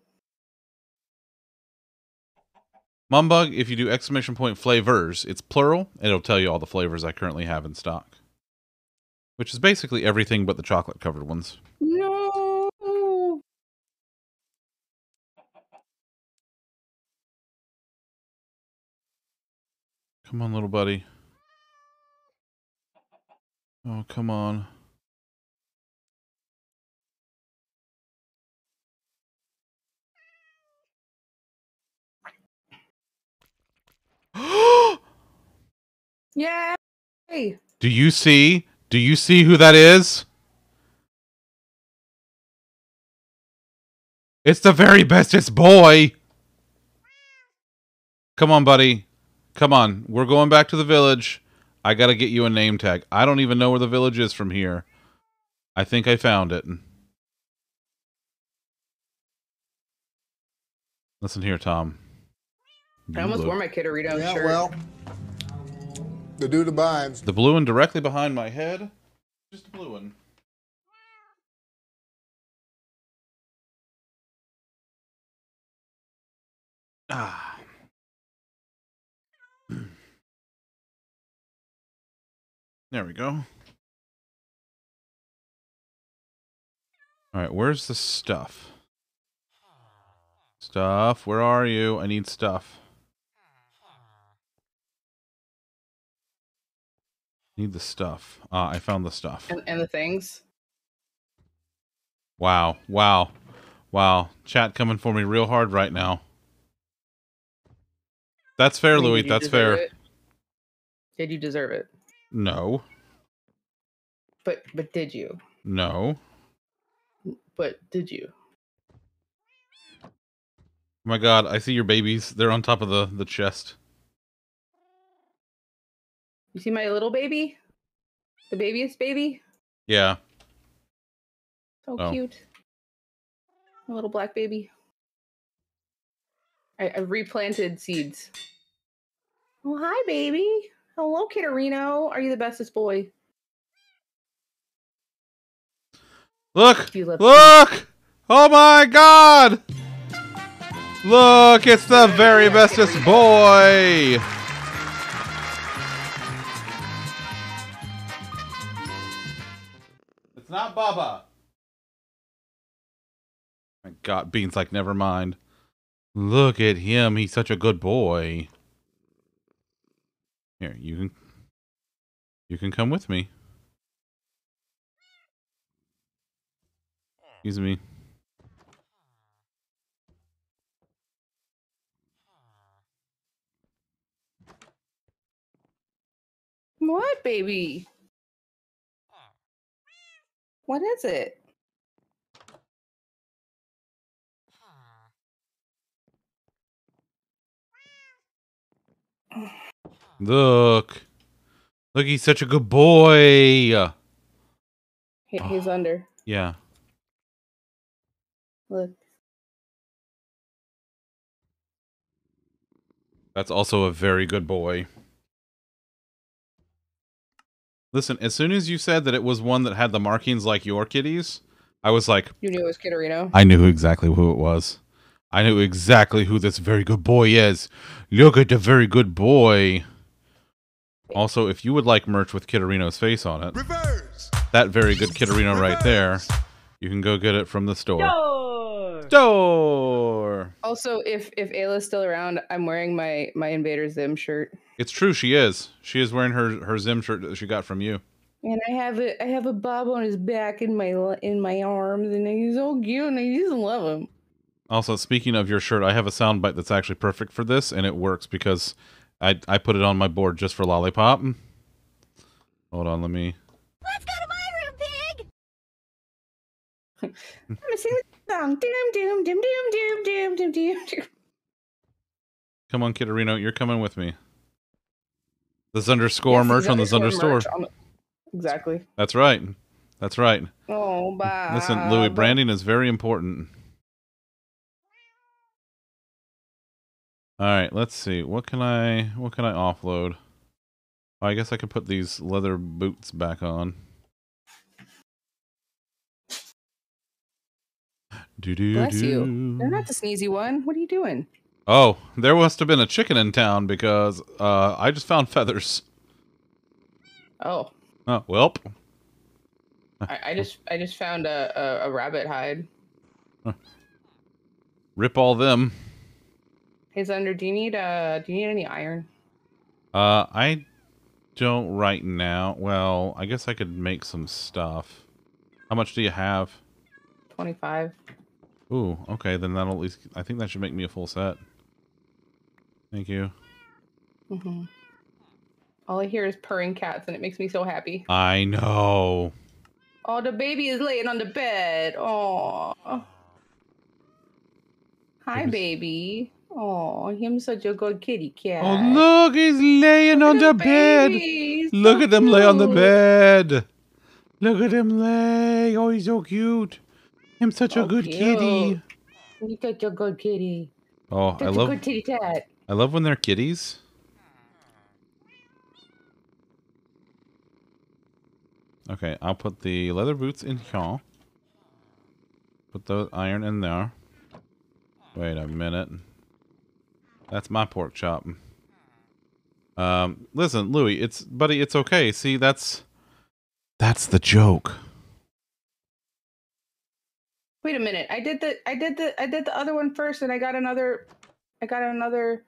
Mumbug, if you do exclamation point flavors, it's plural. It'll tell you all the flavors I currently have in stock, which is basically everything but the chocolate covered ones. No. Come on, little buddy. Oh, come on. Yay! Do you see? Do you see who that is? It's the very bestest boy. Come on, buddy. Come on. We're going back to the village. I got to get you a name tag. I don't even know where the village is from here. I think I found it. Listen here, Tom. I almost You wore look- my Kitterino Yeah, shirt. well, the dude abides. The blue one directly behind my head. Just a blue one. Ah. There we go. All right, where's the stuff? Stuff, where are you? I need stuff. Need the stuff. Ah, I found the stuff. And, and the things. Wow, wow, wow. Chat coming for me real hard right now. That's fair, Louis. That's fair. it? Did you deserve it? No, But but did you? no. But did you? Oh my god, I see your babies. They're on top of the, the chest. You see my little baby? The babyest baby? Yeah. So Oh. cute. A little black baby. I, I replanted seeds. Oh, hi, baby. Hello, Kitterino. Are you the bestest boy? Look! Look! Oh my god! Look, it's the very bestest boy! not Baba. My God, Bean's like, never mind. Look at him. He's such a good boy. Here, you can you can come with me. Excuse me. What, baby? What is it? Look. Look, he's such a good boy. He, Oh. he's under. Yeah. Look. That's also a very good boy. Listen, as soon as you said that it was one that had the markings like your kitties, I was like, You knew it was Kitterino. I knew exactly who it was. I knew exactly who this very good boy is. Look at the very good boy. Also, if you would like merch with Kitterino's face on it, Reverse! that very good Kitterino right there, you can go get it from the store. Store. Also, if if Ayla's still around, I'm wearing my my Invader Zim shirt, It's true, she is. She is wearing her her Zim shirt that she got from you. and I have a I have a bob on his back in my in my arms, and he's so cute, and I just love him. Also, speaking of your shirt, I have a soundbite that's actually perfect for this, and it works because I I put it on my board just for Lollipop. Hold on, let me. Let's go to my room, pig! I'm gonna sing the song. Doom doom doom doom doom doom doom doom. doom. Come on, Kitterino, you're coming with me. The Zunderscore Yes, merch on the Zunder Zunder store. merch on the- Exactly. That's right. That's right. Oh, bye. Listen, Louis, branding is very important. All right, let's see. What can I what can I offload? Oh, I guess I could put these leather boots back on. Do do Bless you. They're not the sneezy one. What are you doing? Oh, there must have been a chicken in town because uh, I just found feathers. Oh, Oh, welp. I, I just I just found a, a, a rabbit hide. Rip all them. Hey, Zunder, do you need uh do you need any iron? Uh, I don't right now. Well, I guess I could make some stuff. How much do you have? Twenty five. Ooh, okay, then that'll at least. I think that should make me a full set. Thank you. Mm-hmm. All I hear is purring cats, and it makes me so happy. I know. Oh, the baby is laying on the bed. Oh. Hi, baby. Oh, him such a good kitty cat. Oh, look, he's laying on the bed. Look so at him lay on the bed. Look at him lay. Oh, he's so cute. Him such a Oh, good kitty. cute. He's such a good kitty. Oh, I Such a love. good kitty cat. I love when they're kitties. Okay, I'll put the leather boots in here. Put the iron in there. Wait a minute. That's my pork chop. Um, listen, Louis, it's buddy, it's okay. See, that's that's the joke. Wait a minute. I did the I did the I did the other one first and I got another I got another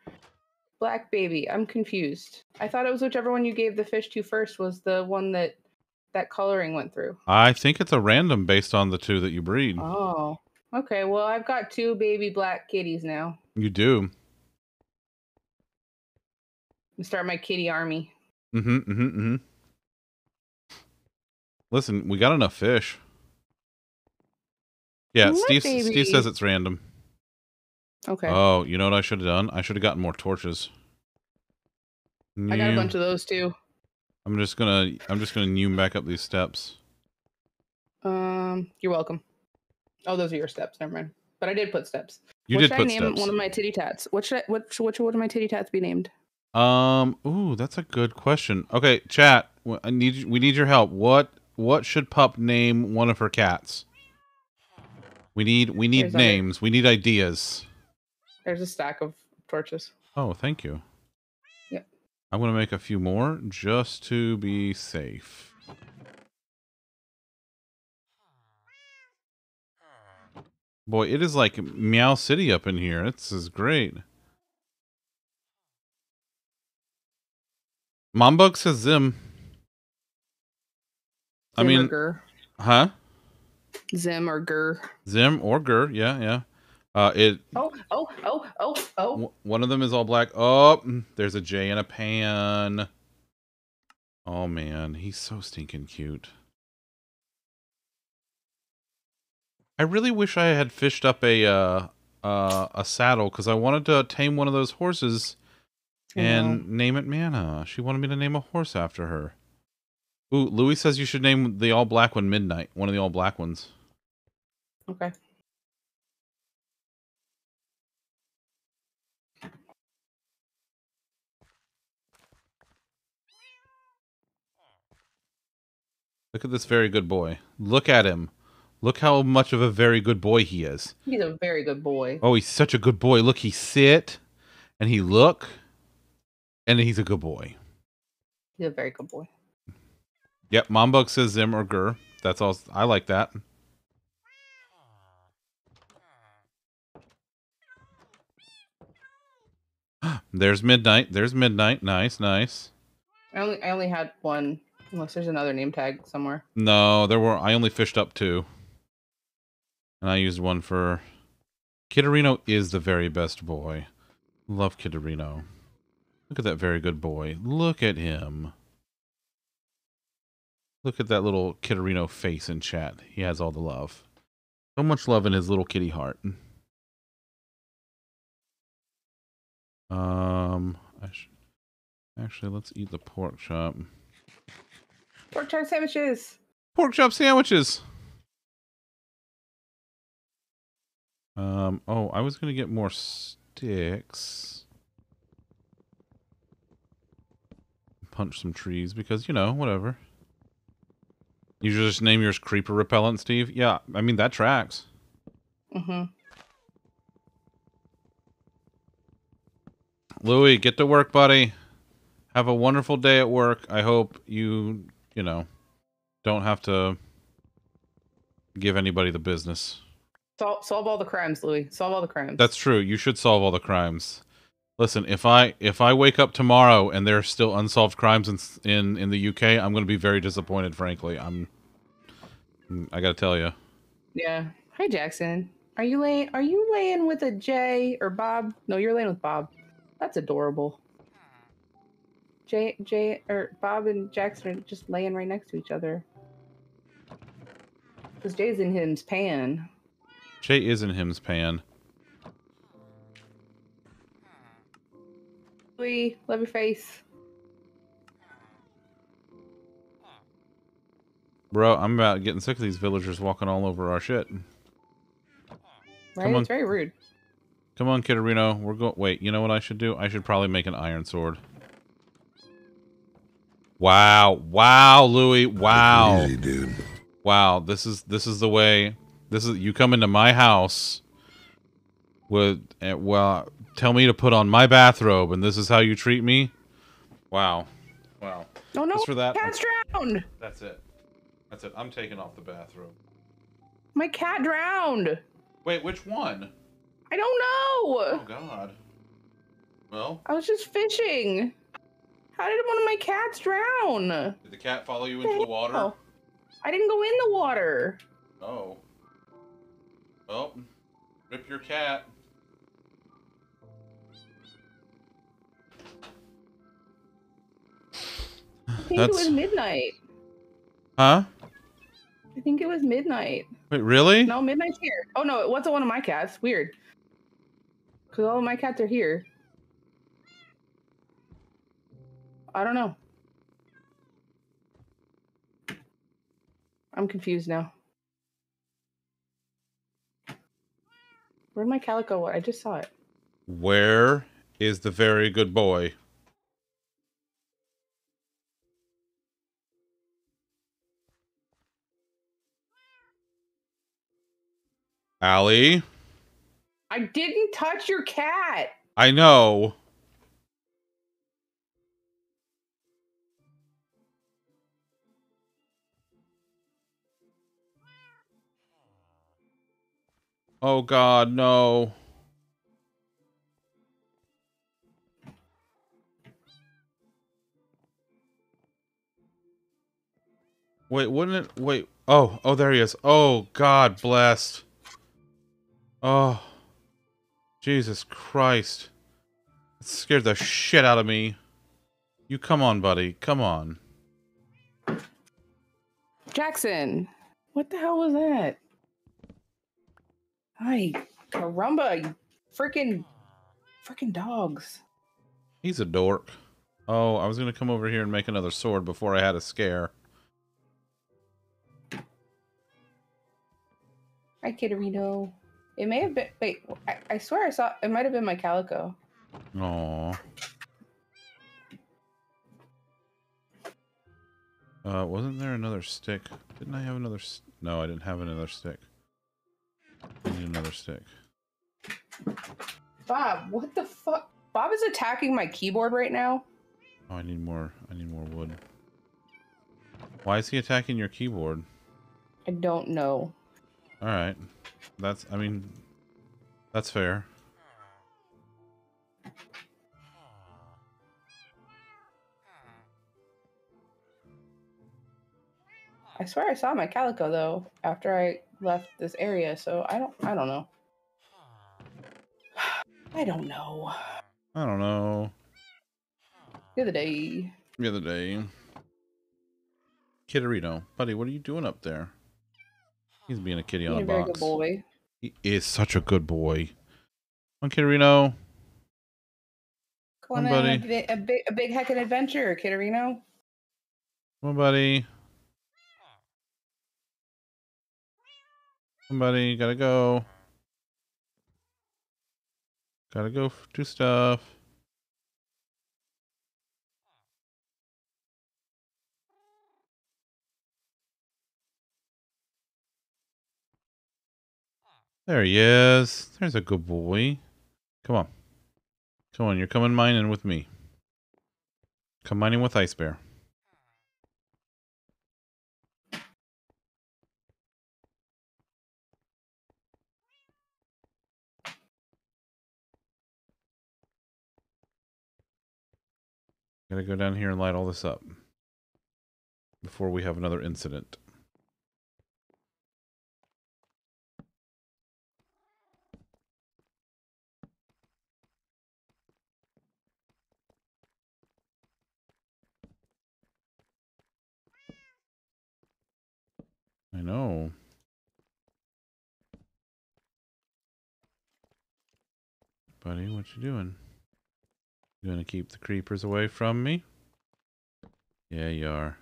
black baby. I'm confused. I thought it was whichever one you gave the fish to first was the one that that coloring went through. I think it's a random based on the two that you breed. Oh. Okay, well I've got two baby black kitties now. You do. Start my kitty army. Mm-hmm. Mm-hmm. Mm-hmm. Listen, we got enough fish. Yeah, What, Steve. baby? Steve says it's random. Okay. Oh, you know what I should have done? I should have gotten more torches. I got a bunch of those too. I'm just gonna. I'm just gonna new back up these steps. Um, you're welcome. Oh, those are your steps. Never mind. But I did put steps. You what did should put I name steps. one of my titty tats? What should I, what should, what should one of my titty tats be named? Um. Ooh, that's a good question. Okay, chat. I need. We need your help. What What should Pup name one of her cats? We need. We need There's other- names. We need ideas. There's a stack of torches. Oh, thank you. Yep. I'm gonna make a few more just to be safe. Boy, it is like Meow City up in here. This is great. Mombug says Zim. I mean, huh? Zim or GIR. Zim or GIR, yeah, yeah. Uh, it Oh, oh, oh, oh, oh. w- one of them is all black. Oh, mm, there's a J in a pan. Oh man, he's so stinking cute. I really wish I had fished up a uh, uh, a saddle because I wanted to tame one of those horses I and name it Mana. She wanted me to name a horse after her. Ooh, Louis says you should name the all black one Midnight, one of the all black ones. Okay. Look at this very good boy. Look at him. Look how much of a very good boy he is. He's a very good boy. Oh, he's such a good boy. Look, he sit and he look and he's a good boy. He's a very good boy. Yep, Mombug says Zim or GIR. That's all. I like that. There's midnight. There's midnight. Nice, nice. I only I only had one. Unless there's another name tag somewhere. No, there were. I only fished up two, and I used one for. Kitterino is the very best boy. Love Kitterino. Look at that very good boy. Look at him. Look at that little Kitterino face in chat. He has all the love. So much love in his little kitty heart. Um, actually let's eat the pork chop. Pork chop sandwiches. Pork chop sandwiches. Um. Oh, I was gonna get more sticks. Punch some trees because you know whatever. You just name yours creeper repellent, Steve. Yeah, I mean that tracks. Mm-hmm. Louis, get to work, buddy. Have a wonderful day at work. I hope you, you know, don't have to give anybody the business. Solve, solve all the crimes, Louis. Solve all the crimes. That's true. You should solve all the crimes. Listen, if I if I wake up tomorrow and there's still unsolved crimes in in in the UK, I'm going to be very disappointed. Frankly, I'm. I got to tell you. Yeah. Hi, Jackson. Are you laying? Are you laying with a Jay or Bob? No, you're laying with Bob. That's adorable. Jay, Jay, or Bob and Jackson are just laying right next to each other. Because Jay's in him's pan. Jay is in him's pan. Louis, love your face. Bro, I'm about getting sick of these villagers walking all over our shit. Right? Come on. It's very rude. Come on, Kitterino. We're going. Wait, you know what I should do? I should probably make an iron sword. Wow! Wow, Louis! Wow! Easy, dude. Wow! This is this is the way. This is you come into my house with uh, well, tell me to put on my bathrobe, and this is how you treat me. Wow! Wow! Oh no! Just for that, cat's drowned. That's it. That's it. I'm taking off the bathrobe. My cat drowned. Wait, which one? I don't know. Oh God. Well, I was just fishing. How did one of my cats drown? did the cat follow you into the water? hell? I didn't go in the water. Oh. Well, rip your cat. I think That's- it was midnight. Huh? I think it was midnight. Wait, really? No, midnight's here. Oh no, it wasn't one of my cats. Weird. Because all my cats are here. I don't know. I'm confused now. Where'd my calico? I just saw it. Where is the very good boy? Allie? I didn't touch your cat. I know. Oh god, no. Wait, wouldn't it wait, Oh, oh, there he is. Oh, God bless. Oh, Jesus Christ. That scared the shit out of me. You come on, buddy. Come on. Jackson, what the hell was that? Hi, caramba, freaking, freaking dogs. He's a dork. Oh, I was going to come over here and make another sword before I had a scare. Hi, Kitterino. It may have been. Wait, I, I swear I saw. It might have been my calico. Aw. Uh, wasn't there another stick? Didn't I have another? no, I didn't have another stick. I need another stick. Bob, what the fuck? Bob is attacking my keyboard right now. Oh, I need more. I need more wood. Why is he attacking your keyboard? I don't know. All right, that's. I mean, that's fair. I swear I saw my calico though after I left this area, so I don't. I don't know. I don't know. I don't know. The other day. The other day. Kitterino, buddy, what are you doing up there? He's being a kitty on Being a a box. good boy. He is such a good boy. Come on, Kitterino. Come on, on a, buddy. bi- a big, a big heckin' adventure, Kitterino. Come on, buddy. Come on, buddy. Gotta go. Gotta go do stuff. There he is. There's a good boy. Come on. Come on, you're coming mining with me. Come mining with Ice Bear. Gotta go down here and light all this up before we have another incident. I know. Buddy, what you doing? You gonna keep the creepers away from me? Yeah, you are.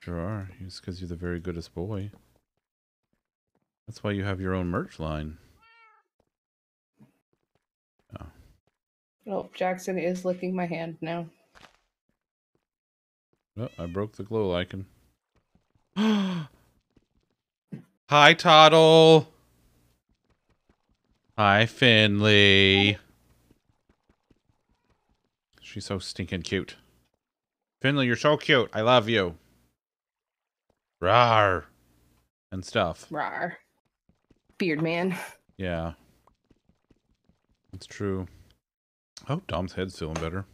Sure are. It's because you're the very goodest boy. That's why you have your own merch line. Oh, Jackson is licking my hand now. Oh, I broke the glow icon. Hi, Toddle. Hi, Finley. She's so stinking cute. Finley, you're so cute. I love you. Rar. And stuff. Rar. Beard man. Yeah. It's true. Oh, Dom's head's feeling better.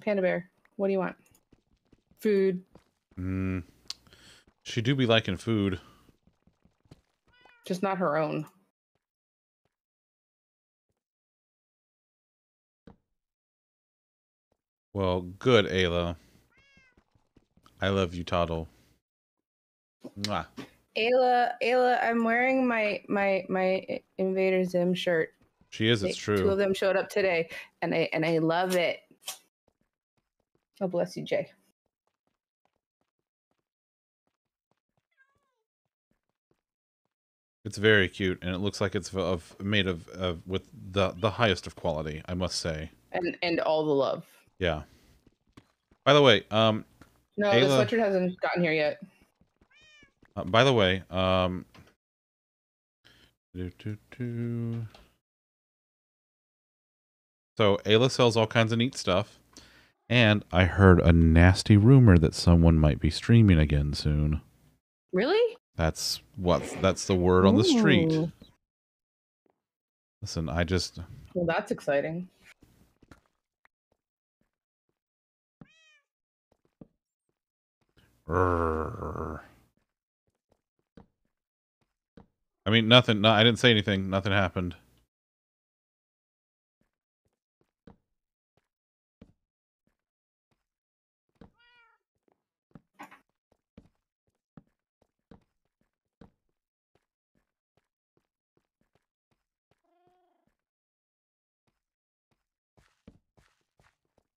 Panda bear. What do you want? Food. Mm. She do be liking food. Just not her own. Well, good, Ayla. I love you, Toddle. Mwah. Ayla, Ayla, I'm wearing my my my Invader Zim shirt. She is, They- true. Two of them showed up today, and I and I love it. Oh, bless you, Jay. It's very cute, and it looks like it's of made of, of with the the highest of quality, I must say. And and all the love. Yeah. By the way, um, No, Ayla- the sweatshirt hasn't gotten here yet. uh, by the way, um, do, do, do. so Ayla sells all kinds of neat stuff, and I heard a nasty rumor that someone might be streaming again soon. Really? That's what that's the word on the street. Ooh. Listen, I just Well, that's exciting. I mean, nothing. No, I didn't say anything. Nothing happened.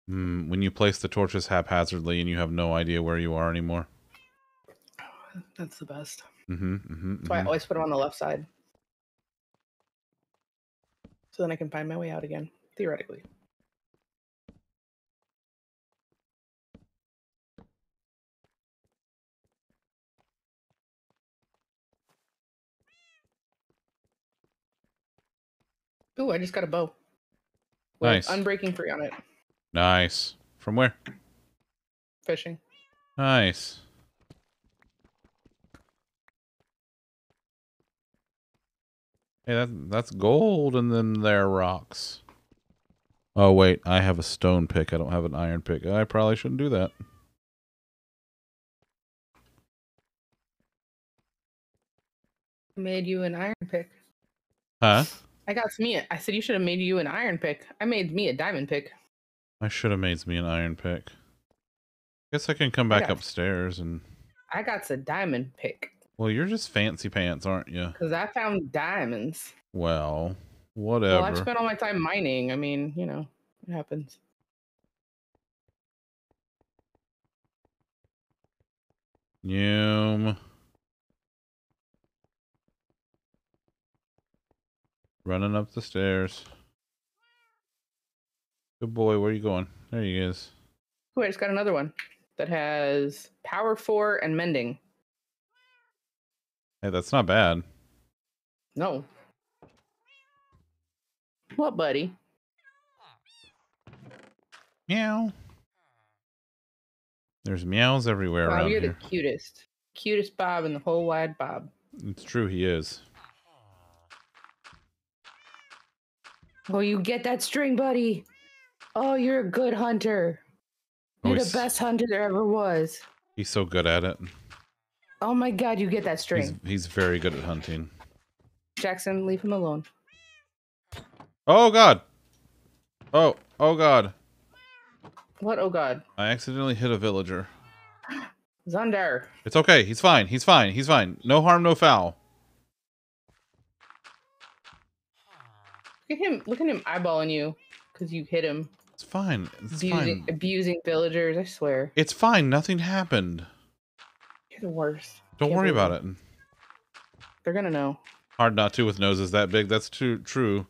Hmm, when you place the torches haphazardly and you have no idea where you are anymore. That's the best. Mm-hmm. mm-hmm That's why I always put them on the left side. So then I can find my way out again, theoretically. Ooh, I just got a bow. With Nice. Unbreaking free on it. Nice. From where? Fishing. Nice. Hey, that that's gold, and then there are rocks. Oh wait, I have a stone pick. I don't have an iron pick. I probably shouldn't do that. Made you an iron pick. Huh? I got me. I said you should have made you an iron pick. I made me a diamond pick. I should have made me an iron pick. Guess I can come back got- upstairs and. I got a diamond pick Well, you're just fancy pants, aren't you? because I found diamonds. Well, whatever. Well. I've spent all my time mining. I mean, you know, it happens. Yum. Running up the stairs. Good boy, where are you going? There he is. Oh, I just got another one that has power four and mending. Hey, that's not bad. No. What, buddy? Meow. There's meows everywhere Bob, around you're here. the cutest. Cutest Bob in the whole wide Bob. It's true, he is. Oh, you get that string, buddy. Oh, you're a good hunter. Oh, You're the best hunter there ever was. He's so good at it. Oh my god, you get that He's, string. he's very good at hunting. Jackson, leave him alone. Oh god. Oh, oh god. What? Oh god. I accidentally hit a villager. Zunder. It's okay. He's fine. He's fine. He's fine. No harm, no foul. Look at him. Look at him eyeballing you because you hit him. Fine. It's abusing, fine. abusing villagers. I swear. It's fine. Nothing happened. You're the worst. Don't Can't worry about it. They're gonna know. Hard not to with noses that big. That's too true.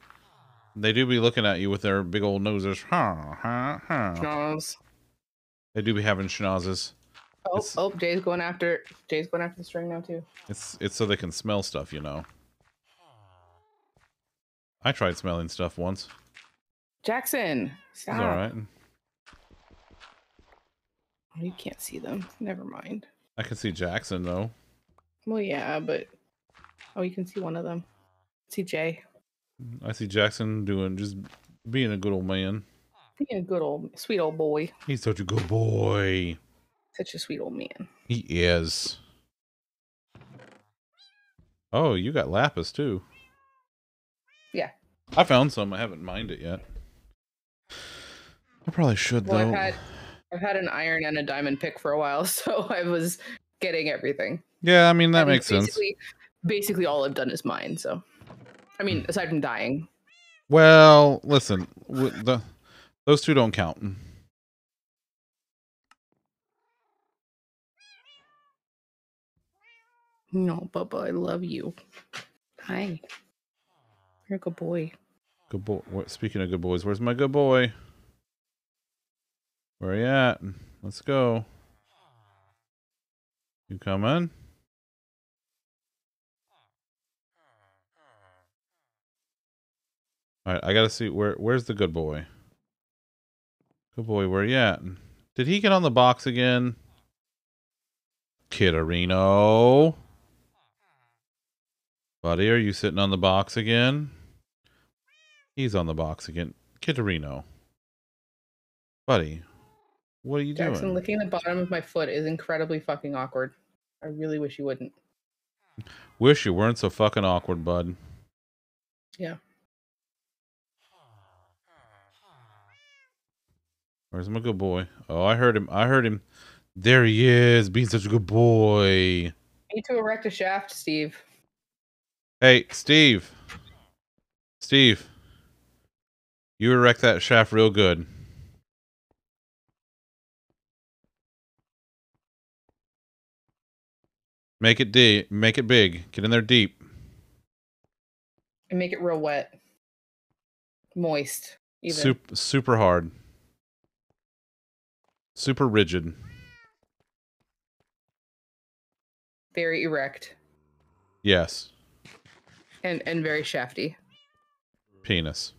They do be looking at you with their big old noses. Ha, ha, ha. Schnoz. They do be having schnozzes. Oh, It's- oh, Jay's going after. Jay's going after the string now too. It's it's so they can smell stuff, you know. I tried smelling stuff once. Jackson, stop. all right. Oh, you can't see them. Never mind. I can see Jackson though. Well, yeah, but oh, you can see one of them. See Jay I see Jackson doing just being a good old man. being a good old, sweet old boy. He's such a good boy. Such a sweet old man. He is. Oh, you got lapis too. Yeah. I found some. I haven't mined it yet. I probably should Well, though. I've had I've had an iron and a diamond pick for a while, so I was getting everything. Yeah, I mean that mean, makes sense. basically, Basically, all I've done is mine. So, I mean, aside from dying, Well, listen, the those two don't count. no, Bubba, I love you. Hi, you're a good boy. Good boy. Speaking of good boys, where's my good boy? Where you at? Let's go. You coming? All right, I gotta see where. Where's the good boy? Good boy, where you at? Did he get on the box again? Kitterino. Buddy, are you sitting on the box again? He's on the box again. Kitterino. Buddy, What are you doing? Jackson, doing? licking the bottom of my foot is incredibly fucking awkward. I really wish you wouldn't. Wish you weren't so fucking awkward, bud. Yeah. Where's my good boy? Oh, I heard him. I heard him. There he is, being such a good boy. Need to erect a shaft, Steve. Hey, Steve. Steve. You erect that shaft real good. Make it deep. Make it big. Get in there deep. And make it real wet. Moist. Even. Super, super hard. Super rigid. Very erect. Yes. And and very shafty. Penis.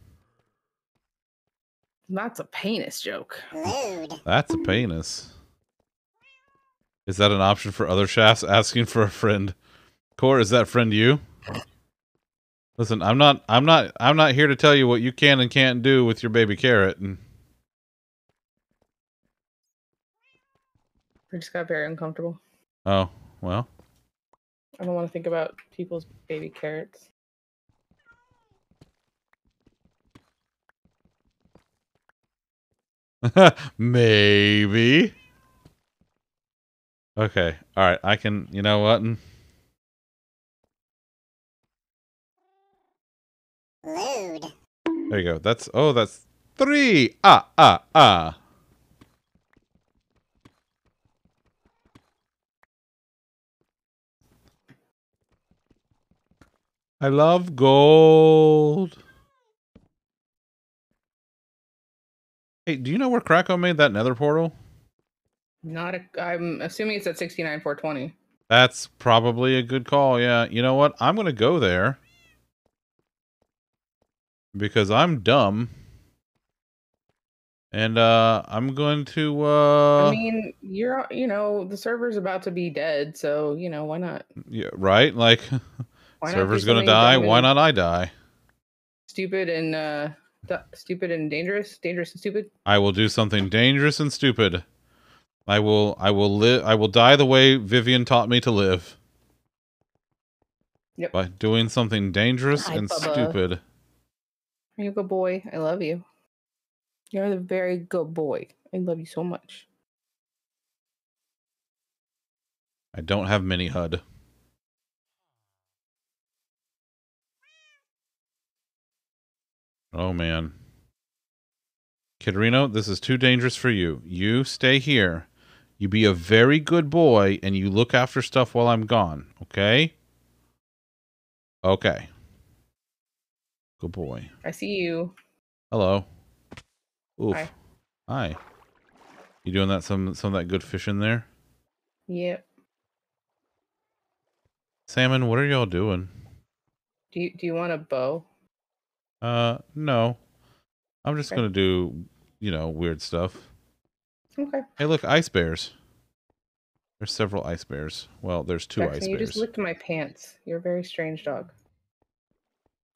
That's a penis joke. That's a penis. Is that an option for other shafts asking for a friend? Core, is that friend you? Listen, I'm not I'm not I'm not here to tell you what you can and can't do with your baby carrot and I just got very uncomfortable. oh, well. I don't want to think about people's baby carrots. Maybe. Okay. All right. I can, you know what? Load. There you go. That's oh, that's 3. Ah, ah, ah. I love gold. Hey, do you know where Krakow made that nether portal? Not a. I'm assuming it's at 69 420. That's probably a good call. Yeah. You know what? I'm going to go there because I'm dumb. And uh I'm going to uh I mean, you're you know the server's about to be dead, so you know why not? yeah, right? Like Why server's going to die. Why not I die? Stupid and uh, stupid and dangerous, dangerous and stupid. I will do something dangerous and stupid. I will I will live I will die the way Vivian taught me to live. Yep. By doing something dangerous Hi, and Bubba. stupid. You're a good boy. I love you. You're the very good boy. I love you so much. I don't have mini HUD. Oh man. Kitterino, this is too dangerous for you. You stay here. You be a very good boy and you look after stuff while I'm gone, okay? Okay. Good boy. I see you. Hello. Oof. Hi. Hi. You doing that some some of that good fish in there? Yep. Salmon, what are y'all doing? Do you do you want a bow? Uh, no. I'm just Okay. gonna do, you know, weird stuff. Okay. Hey, look, ice bears. There's several ice bears. Well, there's two Jackson, ice you bears. just licked my pants. You're a very strange dog.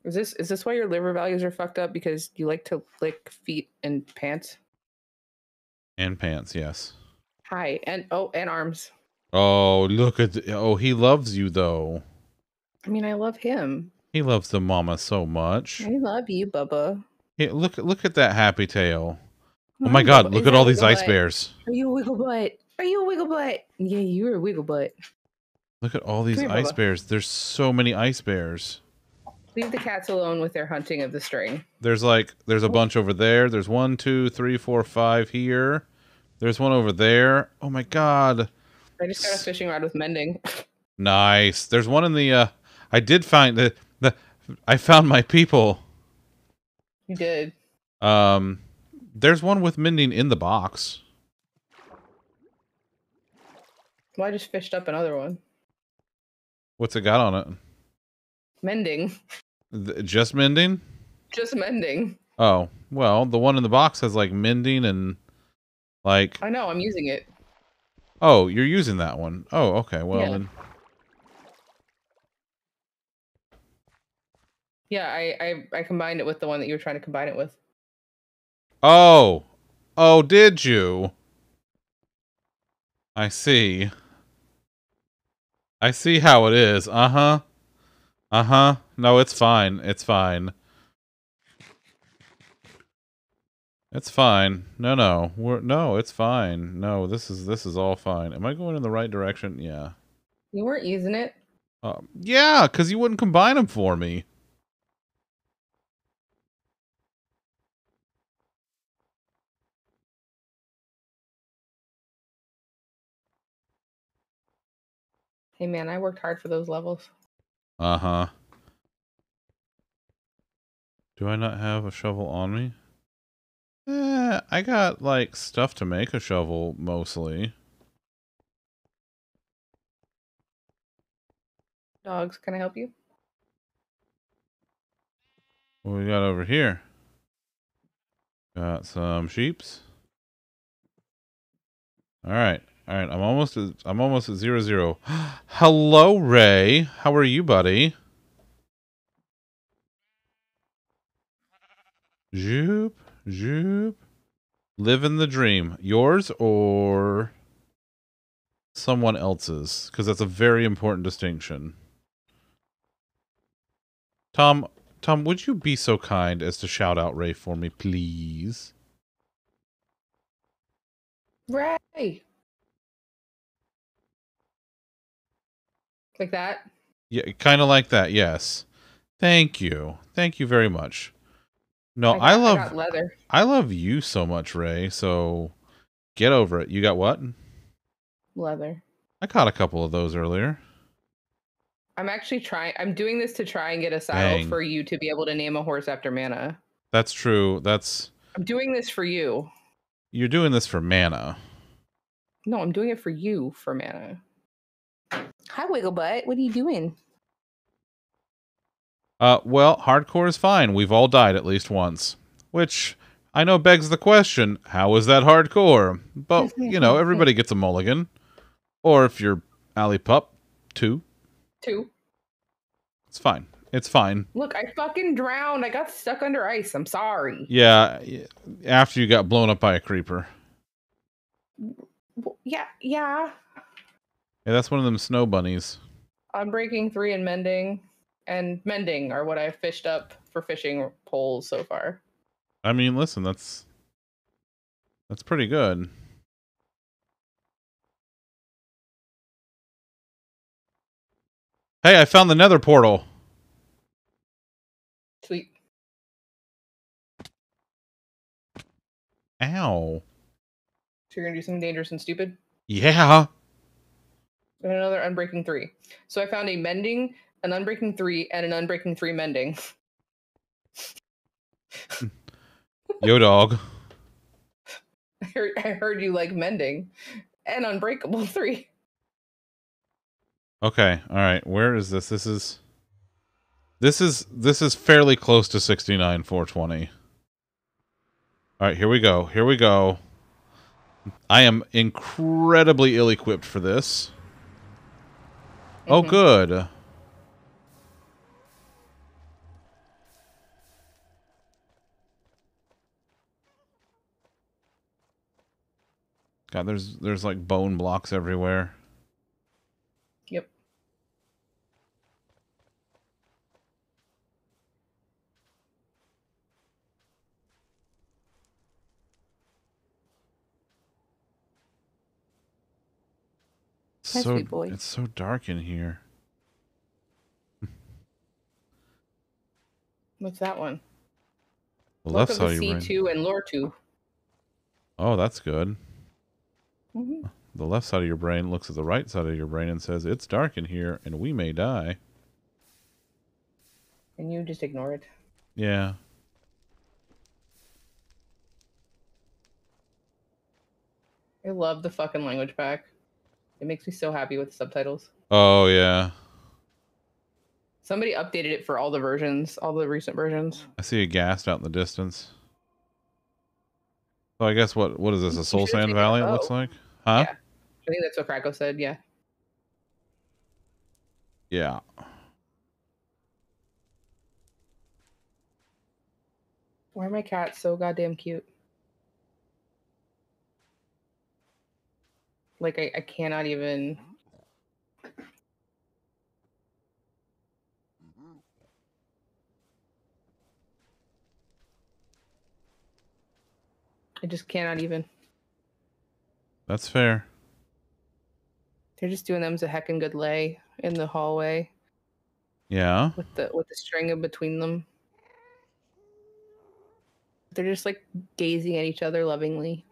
Is this is this why your liver values are fucked up? Because you like to lick feet and pants? And pants, yes. Hi, and oh, and arms. Oh, look at the, oh, he loves you though. I mean, I love him. He loves the mama so much. I love you, Bubba. Hey, look look at that happy tail. Oh my god, look Is at all these ice butt? bears. Are you a wiggle butt? Are you a wiggle butt? Yeah, you're a wiggle butt. Look at all these here, ice Bubba. bears. There's so many ice bears. Leave the cats alone with their hunting of the string. There's like there's a bunch over there. There's one, two, three, four, five here. There's one over there. Oh my god. I just got a fishing rod with mending. Nice. There's one in the uh I did find the the I found my people. You did. Um there's one with mending in the box. Well, I just fished up another one. What's it got on it? Mending. Th- Just mending? Just mending. Oh, well, the one in the box has like mending and like I know, I'm using it. Oh, you're using that one. Oh, okay. Well Yeah. then Yeah, I, I I combined it with the one that you were trying to combine it with. Oh. Oh, did you? I see. I see how it is. Uh huh. Uh huh. No, it's fine. It's fine. It's fine. No, no. We're no, it's fine. No, this is this is all fine. Am I going in the right direction? Yeah. You weren't using it. Um, yeah, because you wouldn't combine them for me. Hey man, I worked hard for those levels. Uh huh. Do I not have a shovel on me? Eh, I got like stuff to make a shovel mostly. Dogs, can I help you? What we got over here? Got some sheeps. All right. All right. I'm almost at, I'm almost at zero zero. Hello, Ray. How are you, buddy? Zoop, zoop. Living the dream. Yours or someone else's? Because that's a very important distinction. Tom, Tom, would you be so kind as to shout out Ray for me, please? Ray. Like that. Yeah, kind of like that. Yes. Thank you. Thank you very much. No, I got- I, I love got leather. I love you so much, Ray. So get over it. You got what? Leather. I caught a couple of those earlier. I'm actually trying. I'm doing this to try and get a saddle for you to be able to name a horse after Mana. That's true. That's I'm doing this for you. you're doing this for mana. No, I'm doing it for you for Mana. Hi, Wigglebutt. What are you doing? Uh, well, hardcore is fine. We've all died at least once, which I know begs the question: How is that hardcore? But you know, everybody gets a mulligan, or if you're alley pup, two. Two. It's fine. It's fine. Look, I fucking drowned. I got stuck under ice. I'm sorry. Yeah, after you got blown up by a creeper. Yeah, yeah. Yeah, that's one of them snow bunnies. I'm breaking three and mending, and mending are what I've fished up for fishing poles so far. I mean, listen, that's that's pretty good. Hey, I found the nether portal. Sweet. Ow. So you're gonna do something dangerous and stupid? Yeah. And another unbreaking three. So I found a mending, an unbreaking three, and an unbreaking three mending. Yo dog. I heard, I heard you like mending, and unbreakable three. Okay, all right. Where is this? This is This is this is fairly close to 69 420. All right, here we go. Here we go. I am incredibly ill-equipped for this. Oh, good. God, there's there's like bone blocks everywhere. Yep. Hi, so sweet boy. it's so dark in here. What's that one? The Look left of side the of your brain. C2 and Lure 2. Oh, that's good. Mhm. The left side of your brain looks at the right side of your brain and says, "It's dark in here, and we may die." And you just ignore it. Yeah. I love the fucking language pack. It makes me so happy with the subtitles. Oh yeah. Somebody updated it for all the versions, all the recent versions. I see a ghast out in the distance. So I guess what what is this? A Soul Sand Valley? It looks like, huh? Yeah. I think that's what Krakow said. Yeah. Yeah. Why are my cats so goddamn cute? Like I, I cannot even. I just cannot even. That's fair. They're just doing them as a heckin' good lay in the hallway Yeah. with the with the string in between them. They're just like gazing at each other lovingly.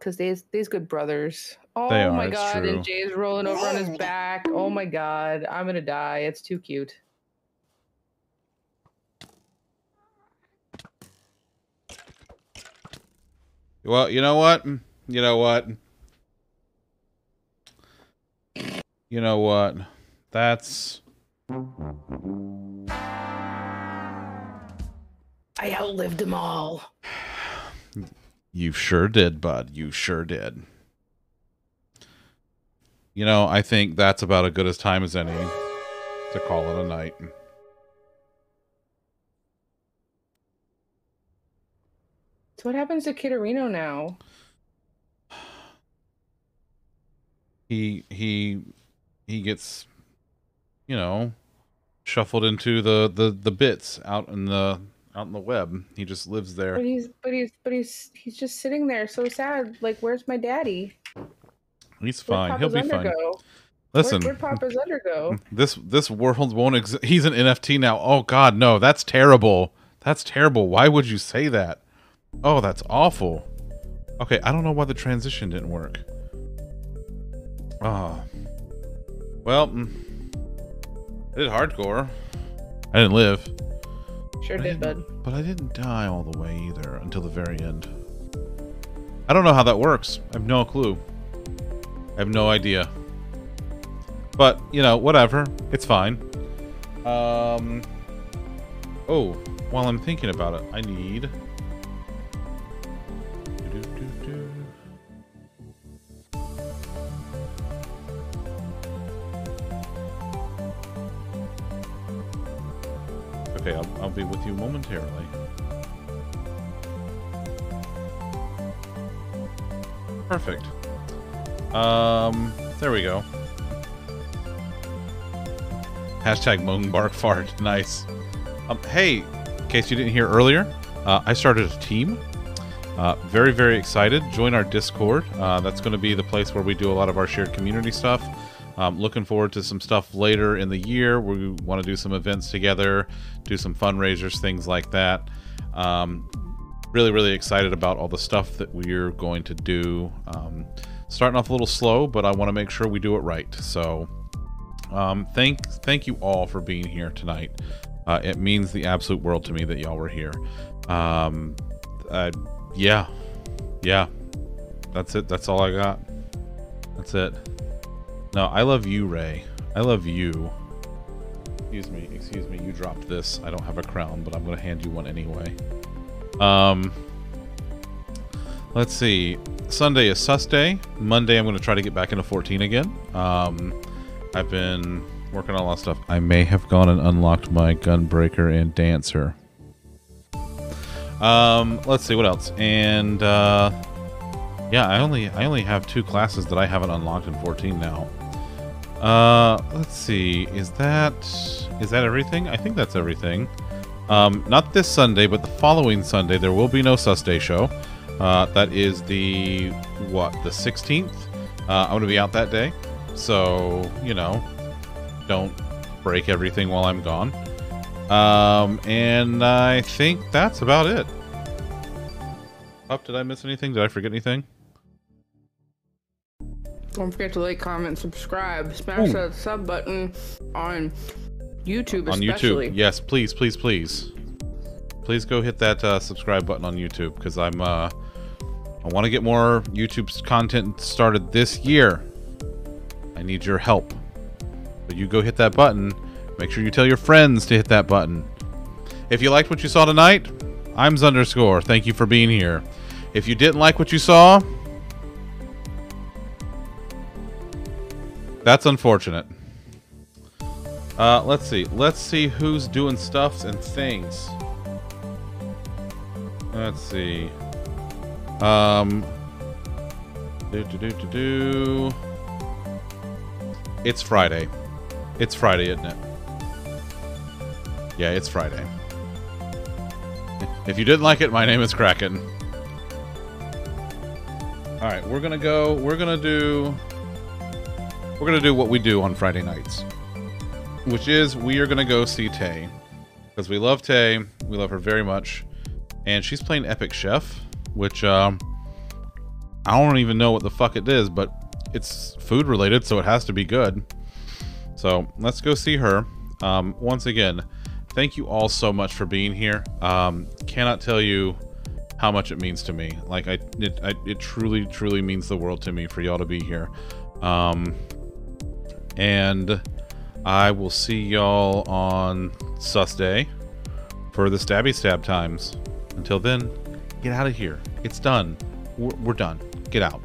Cause they's these good brothers. Oh They my are, it's god, true. and Jay's rolling over on his back. Oh my god, I'm gonna die. It's too cute. Well, you know what? You know what? You know what? That's I outlived them all. You sure did, bud. You sure did. You know, I think that's about as good as time as any to call it a night. So what happens to Kitterino now? He he he gets you know shuffled into the the the bits out in the out in the web. He just lives there. But he's but he's but he's he's just sitting there so sad. Like, where's my daddy? He's fine. He'll be fine. Undergo? Listen, Where, where'd Papa's undergo? this this world won't exist. He's an NFT now. Oh God, no, that's terrible. That's terrible. Why would you say that? Oh, that's awful. Okay, I don't know why the transition didn't work. Oh, well, mm, I did hardcore. I didn't live, Sure did, bud. but I didn't die all the way either until the very end. I don't know how that works. I have no clue. I have no idea. But, you know, whatever. It's fine. Um Oh, while I'm thinking about it, I need Okay, I'll, I'll be with you momentarily. Perfect. Um, there we go. Hashtag moan bark fart. Nice. Um, hey, in case you didn't hear earlier, uh, I started a team. Uh, very, very excited. Join our Discord. Uh, that's going to be the place where we do a lot of our shared community stuff. Um, looking forward to some stuff later in the year. We want to do some events together, do some fundraisers, things like that. Um, really, really excited about all the stuff that we're going to do. Um, starting off a little slow, but I want to make sure we do it right. So, um, thank thank you all for being here tonight. Uh, it means the absolute world to me that y'all were here. Uh, yeah, yeah, that's it. That's all I got. That's it. No, I love you, Ray. I love you. Excuse me, excuse me. You dropped this. I don't have a crown, but I'm gonna hand you one anyway. Um, let's see. Sunday is sus day. Monday, I'm gonna try to get back into 14 again. Um, I've been working on a lot of stuff. I may have gone and unlocked my Gunbreaker and Dancer. Um, let's see what else. And uh, yeah, I only I only have two classes that I haven't unlocked in 14 now. Uh, let's see. Is that is that everything? I think that's everything. Um, not this Sunday, but the following Sunday there will be no Sus Day show. Uh, that is the what the 16th. Uh, I'm gonna be out that day, so you know, don't break everything while I'm gone. Um, and I think that's about it. Up, did I miss anything? Did I forget anything? Don't forget to like, comment, subscribe, smash Ooh. that sub button on YouTube, on especially. YouTube. Yes, please, please, please, please go hit that uh, subscribe button on YouTube because I'm uh, I want to get more YouTube content started this year. I need your help. But you go hit that button. Make sure you tell your friends to hit that button. If you liked what you saw tonight, I'm Zunderscore. Thank you for being here. If you didn't like what you saw, that's unfortunate. Uh, let's see. Let's see who's doing stuffs and things. Let's see. Um, Do, do, do, do, do. It's Friday. It's Friday, isn't it? Yeah, it's Friday. If you didn't like it, my name is Kraken. All right, we're gonna go. We're gonna do. We're gonna do what we do on Friday nights, which is we are gonna go see Tay because we love Tay. We love her very much, and she's playing Epic Chef, which um, I don't even know what the fuck it is, but it's food related, so it has to be good. So let's go see her. Um, once again, thank you all so much for being here. Um, cannot tell you how much it means to me. Like I, it, I, it truly, truly means the world to me for y'all to be here. Um, and I will see y'all on Sus Day for the Stabby Stab times. Until then, get out of here. It's done. We're, we're done. Get out.